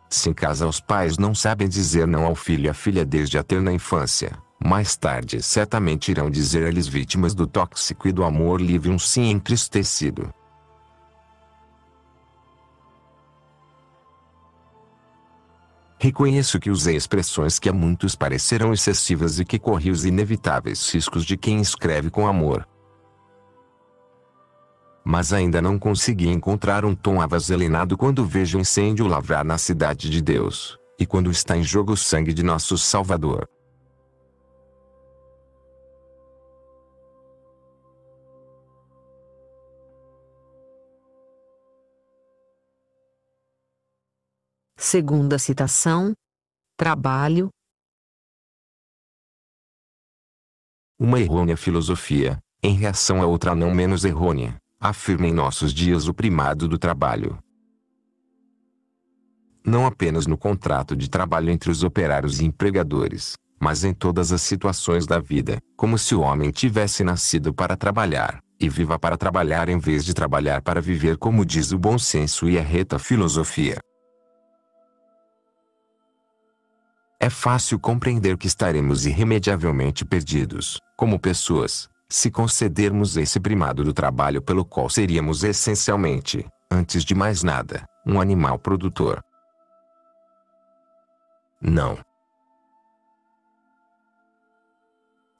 Se em casa os pais não sabem dizer não ao filho e à filha desde a terna infância, mais tarde certamente irão dizer eles vítimas do tóxico e do amor livre um sim entristecido. Reconheço que usei expressões que a muitos parecerão excessivas e que corri os inevitáveis riscos de quem escreve com amor. Mas ainda não consegui encontrar um tom avaselinado quando vejo o incêndio lavrar na cidade de Deus, e quando está em jogo o sangue de nosso Salvador. Segunda citação: Trabalho. Uma errônea filosofia, em reação a outra não menos errônea, afirma em nossos dias o primado do trabalho. Não apenas no contrato de trabalho entre os operários e empregadores, mas em todas as situações da vida, como se o homem tivesse nascido para trabalhar, e viva para trabalhar em vez de trabalhar para viver, como diz o bom senso e a reta filosofia. É fácil compreender que estaremos irremediavelmente perdidos, como pessoas, se concedermos esse primado do trabalho pelo qual seríamos essencialmente, antes de mais nada, um animal produtor. Não.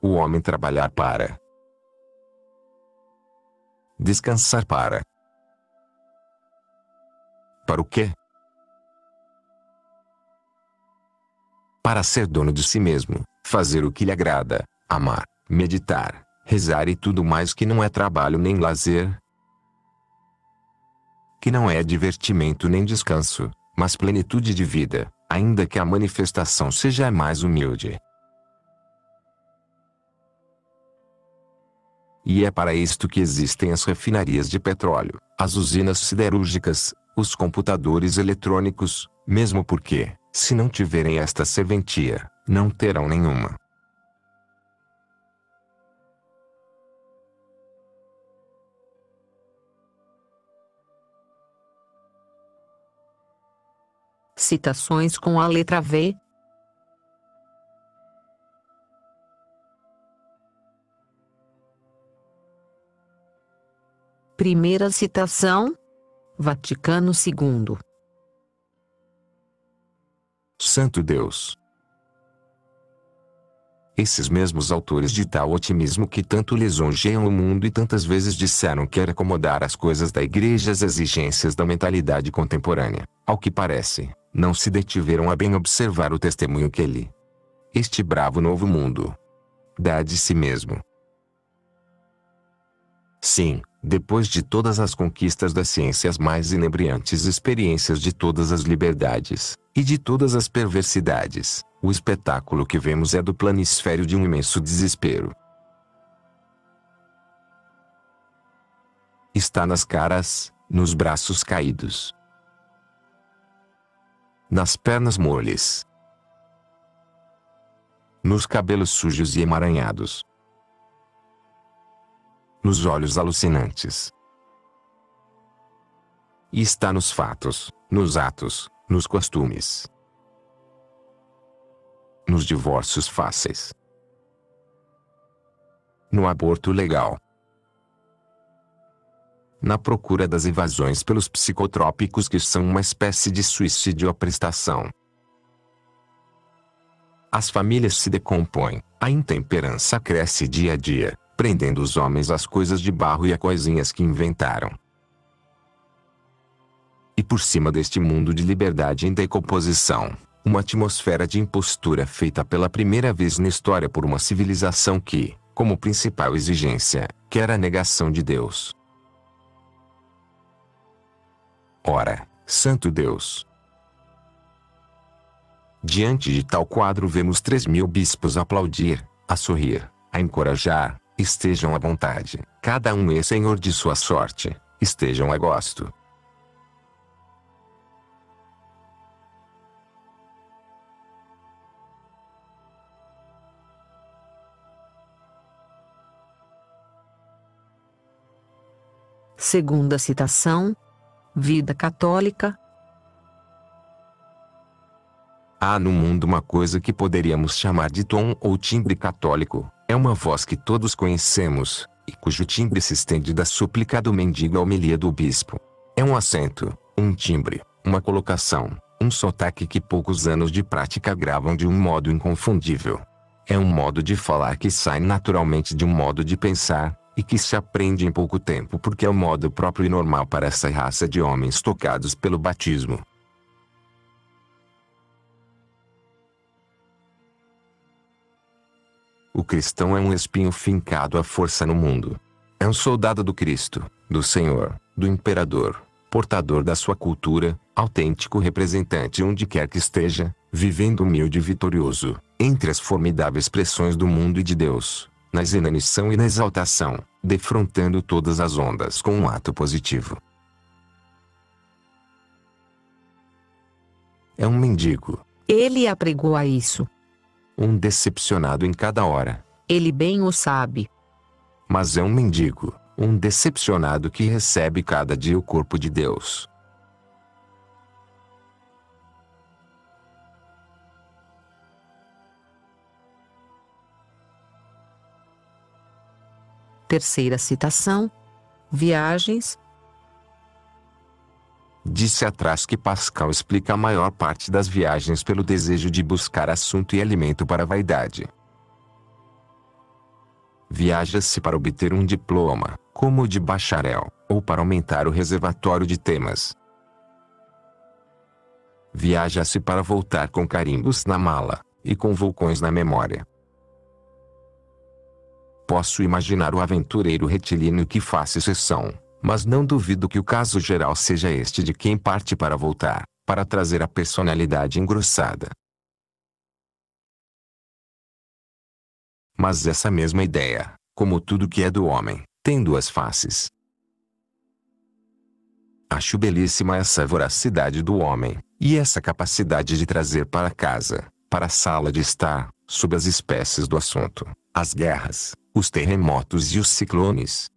O homem trabalhar para. Descansar para. Para o quê? para ser dono de si mesmo, fazer o que lhe agrada, amar, meditar, rezar e tudo mais que não é trabalho nem lazer, que não é divertimento nem descanso, mas plenitude de vida, ainda que a manifestação seja mais humilde. E é para isto que existem as refinarias de petróleo, as usinas siderúrgicas, os computadores eletrônicos, mesmo porque, se não tiverem esta serventia, não terão nenhuma. Citações com a letra V. Primeira citação: Vaticano II. Santo Deus. Esses mesmos autores de tal otimismo que tanto lisonjeiam o mundo e tantas vezes disseram que era acomodar as coisas da igreja às exigências da mentalidade contemporânea, ao que parece, não se detiveram a bem observar o testemunho que ele, este bravo novo mundo, dá de si mesmo. Sim, depois de todas as conquistas das ciências mais inebriantes experiências de todas as liberdades, e de todas as perversidades, o espetáculo que vemos é do planisfério de um imenso desespero. Está nas caras, nos braços caídos, nas pernas moles, nos cabelos sujos e emaranhados, nos olhos alucinantes. E está nos fatos, nos atos, nos costumes, nos divórcios fáceis, no aborto legal, na procura das evasões pelos psicotrópicos que são uma espécie de suicídio à prestação. As famílias se decompõem, a intemperança cresce dia a dia prendendo os homens às coisas de barro e a coisinhas que inventaram. E por cima deste mundo de liberdade em decomposição, uma atmosfera de impostura feita pela primeira vez na história por uma civilização que, como principal exigência, quer a negação de Deus. Ora, Santo Deus. Diante de tal quadro vemos três mil bispos aplaudir, a sorrir, a encorajar, estejam à vontade, cada um é senhor de sua sorte, estejam a gosto. Segunda citação. Vida católica. Há no mundo uma coisa que poderíamos chamar de tom ou timbre católico. É uma voz que todos conhecemos, e cujo timbre se estende da súplica do mendigo à homilia do bispo. É um acento, um timbre, uma colocação, um sotaque que poucos anos de prática gravam de um modo inconfundível. É um modo de falar que sai naturalmente de um modo de pensar, e que se aprende em pouco tempo porque é o modo próprio e normal para essa raça de homens tocados pelo batismo. O cristão é um espinho fincado à força no mundo. É um soldado do Cristo, do Senhor, do Imperador, portador da sua cultura, autêntico representante onde quer que esteja, vivendo humilde e vitorioso, entre as formidáveis pressões do mundo e de Deus na inanição e na exaltação, defrontando todas as ondas com um ato positivo. É um mendigo. Ele apregou a isso. Um decepcionado em cada hora. Ele bem o sabe. Mas é um mendigo, um decepcionado que recebe cada dia o corpo de Deus. Terceira citação. Viagens. Disse atrás que Pascal explica a maior parte das viagens pelo desejo de buscar assunto e alimento para a vaidade. Viaja-se para obter um diploma, como o de bacharel, ou para aumentar o reservatório de temas. Viaja-se para voltar com carimbos na mala, e com vulcões na memória. Posso imaginar o aventureiro retilíneo que faça exceção, mas não duvido que o caso geral seja este de quem parte para voltar, para trazer a personalidade engrossada. Mas essa mesma ideia, como tudo que é do homem, tem duas faces. Acho belíssima essa voracidade do homem, e essa capacidade de trazer para casa, para a sala de estar, sob as espécies do assunto, as guerras, os terremotos e os ciclones.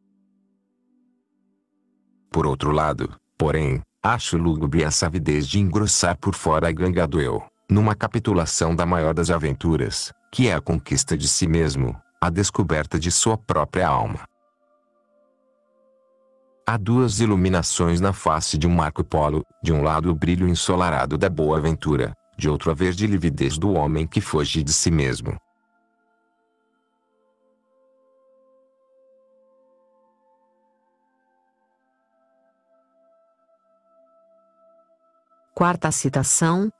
Por outro lado, porém, acho lúgubre essa avidez de engrossar por fora a ganga do eu, numa capitulação da maior das aventuras, que é a conquista de si mesmo, a descoberta de sua própria alma. Há duas iluminações na face de um Marco Polo, de um lado o brilho ensolarado da boa aventura, de outro a verde lividez do homem que foge de si mesmo. Quarta citação: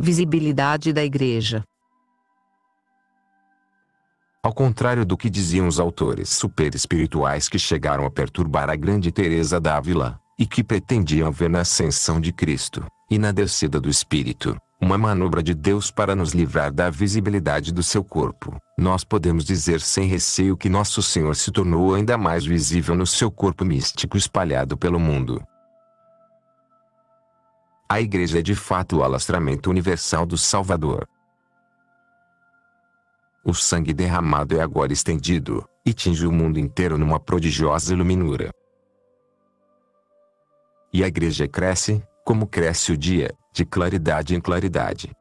Visibilidade da Igreja. Ao contrário do que diziam os autores superespirituais que chegaram a perturbar a grande Teresa d'Ávila, e que pretendiam ver na ascensão de Cristo, e na descida do Espírito, uma manobra de Deus para nos livrar da visibilidade do seu corpo, nós podemos dizer sem receio que Nosso Senhor se tornou ainda mais visível no seu corpo místico espalhado pelo mundo. A Igreja é de fato o alastramento universal do Salvador. O sangue derramado é agora estendido, e tinge o mundo inteiro numa prodigiosa iluminura. E a Igreja cresce, como cresce o dia, de claridade em claridade.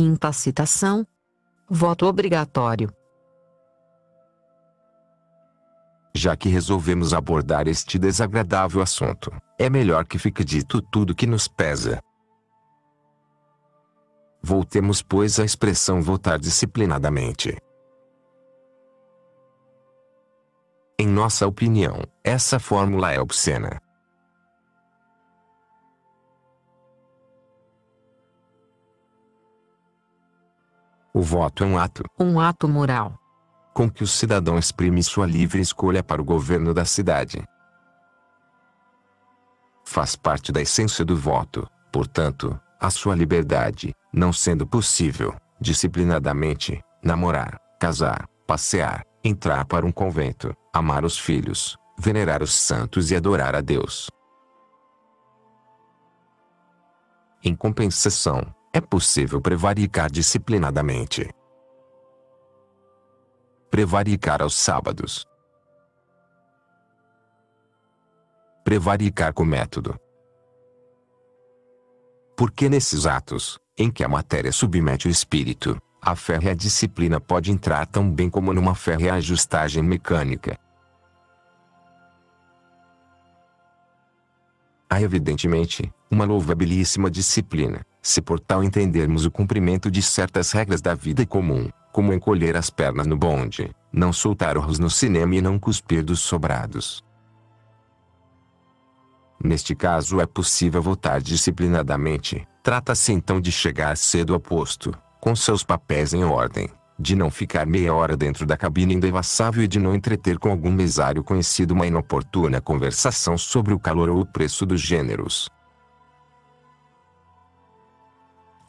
Quinta citação. Voto obrigatório. Já que resolvemos abordar este desagradável assunto, é melhor que fique dito tudo que nos pesa. Voltemos, pois, à expressão votar disciplinadamente. Em nossa opinião, essa fórmula é obscena. O voto é um ato. Um ato moral. Com que o cidadão exprime sua livre escolha para o governo da cidade. Faz parte da essência do voto, portanto, a sua liberdade, não sendo possível, disciplinadamente, namorar, casar, passear, entrar para um convento, amar os filhos, venerar os santos e adorar a Deus. Em compensação, é possível prevaricar disciplinadamente. Prevaricar aos sábados. Prevaricar com método. Porque nesses atos, em que a matéria submete o espírito, a férrea disciplina pode entrar tão bem como numa férrea ajustagem mecânica. Há evidentemente, uma louvabilíssima disciplina, se por tal entendermos o cumprimento de certas regras da vida comum, como encolher as pernas no bonde, não soltar orros no cinema e não cuspir dos sobrados. Neste caso é possível votar disciplinadamente, trata-se então de chegar cedo ao posto, com seus papéis em ordem, de não ficar meia hora dentro da cabine indevassável e de não entreter com algum mesário conhecido uma inoportuna conversação sobre o calor ou o preço dos gêneros.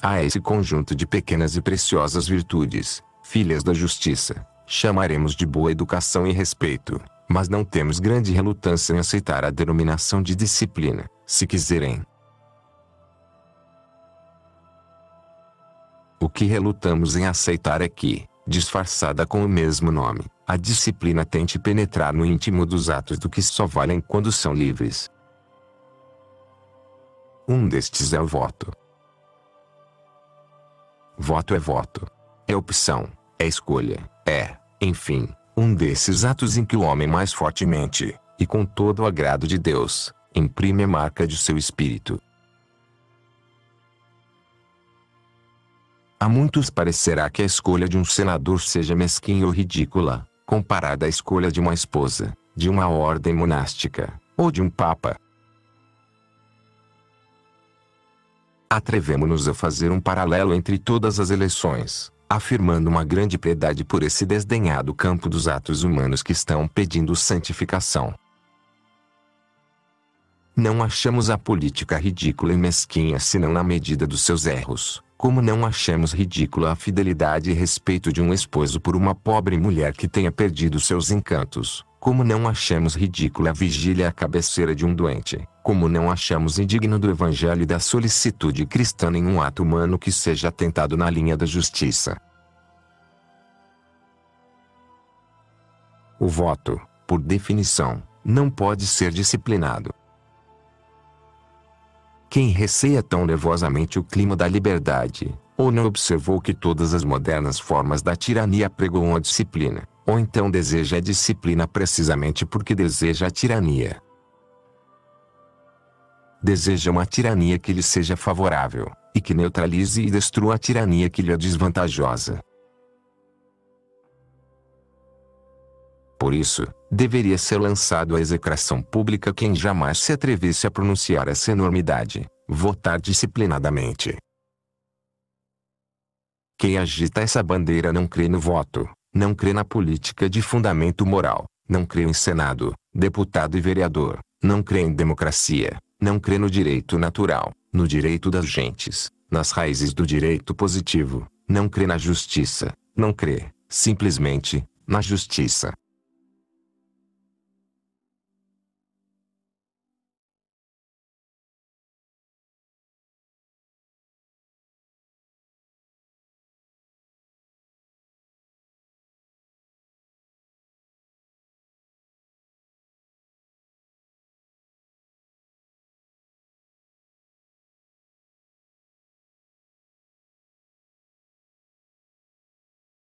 A esse conjunto de pequenas e preciosas virtudes, filhas da justiça, chamaremos de boa educação e respeito, mas não temos grande relutância em aceitar a denominação de disciplina, se quiserem. O que relutamos em aceitar é que, disfarçada com o mesmo nome, a disciplina tente penetrar no íntimo dos atos do que só valem quando são livres. Um destes é o voto. Voto é voto. É opção, é escolha, é, enfim, um desses atos em que o homem mais fortemente, e com todo o agrado de Deus, imprime a marca de seu espírito. A muitos parecerá que a escolha de um senador seja mesquinha ou ridícula, comparada à escolha de uma esposa, de uma ordem monástica, ou de um papa. Atrevemo-nos a fazer um paralelo entre todas as eleições, afirmando uma grande piedade por esse desdenhado campo dos atos humanos que estão pedindo santificação. Não achamos a política ridícula e mesquinha senão na medida dos seus erros, como não achamos ridícula a fidelidade e respeito de um esposo por uma pobre mulher que tenha perdido seus encantos, como não achamos ridícula a vigília à cabeceira de um doente, como não achamos indigno do evangelho e da solicitude cristã nenhum ato humano que seja atentado na linha da justiça. O voto, por definição, não pode ser disciplinado. Quem receia tão nervosamente o clima da liberdade, ou não observou que todas as modernas formas da tirania pregoam a disciplina, ou então deseja a disciplina precisamente porque deseja a tirania. Deseja uma tirania que lhe seja favorável, e que neutralize e destrua a tirania que lhe é desvantajosa. Por isso, deveria ser lançado à execração pública quem jamais se atrevesse a pronunciar essa enormidade, votar disciplinadamente. Quem agita essa bandeira não crê no voto, não crê na política de fundamento moral, não crê em Senado, deputado e vereador, não crê em democracia, não crê no direito natural, no direito das gentes, nas raízes do direito positivo, não crê na justiça, não crê, simplesmente, na justiça.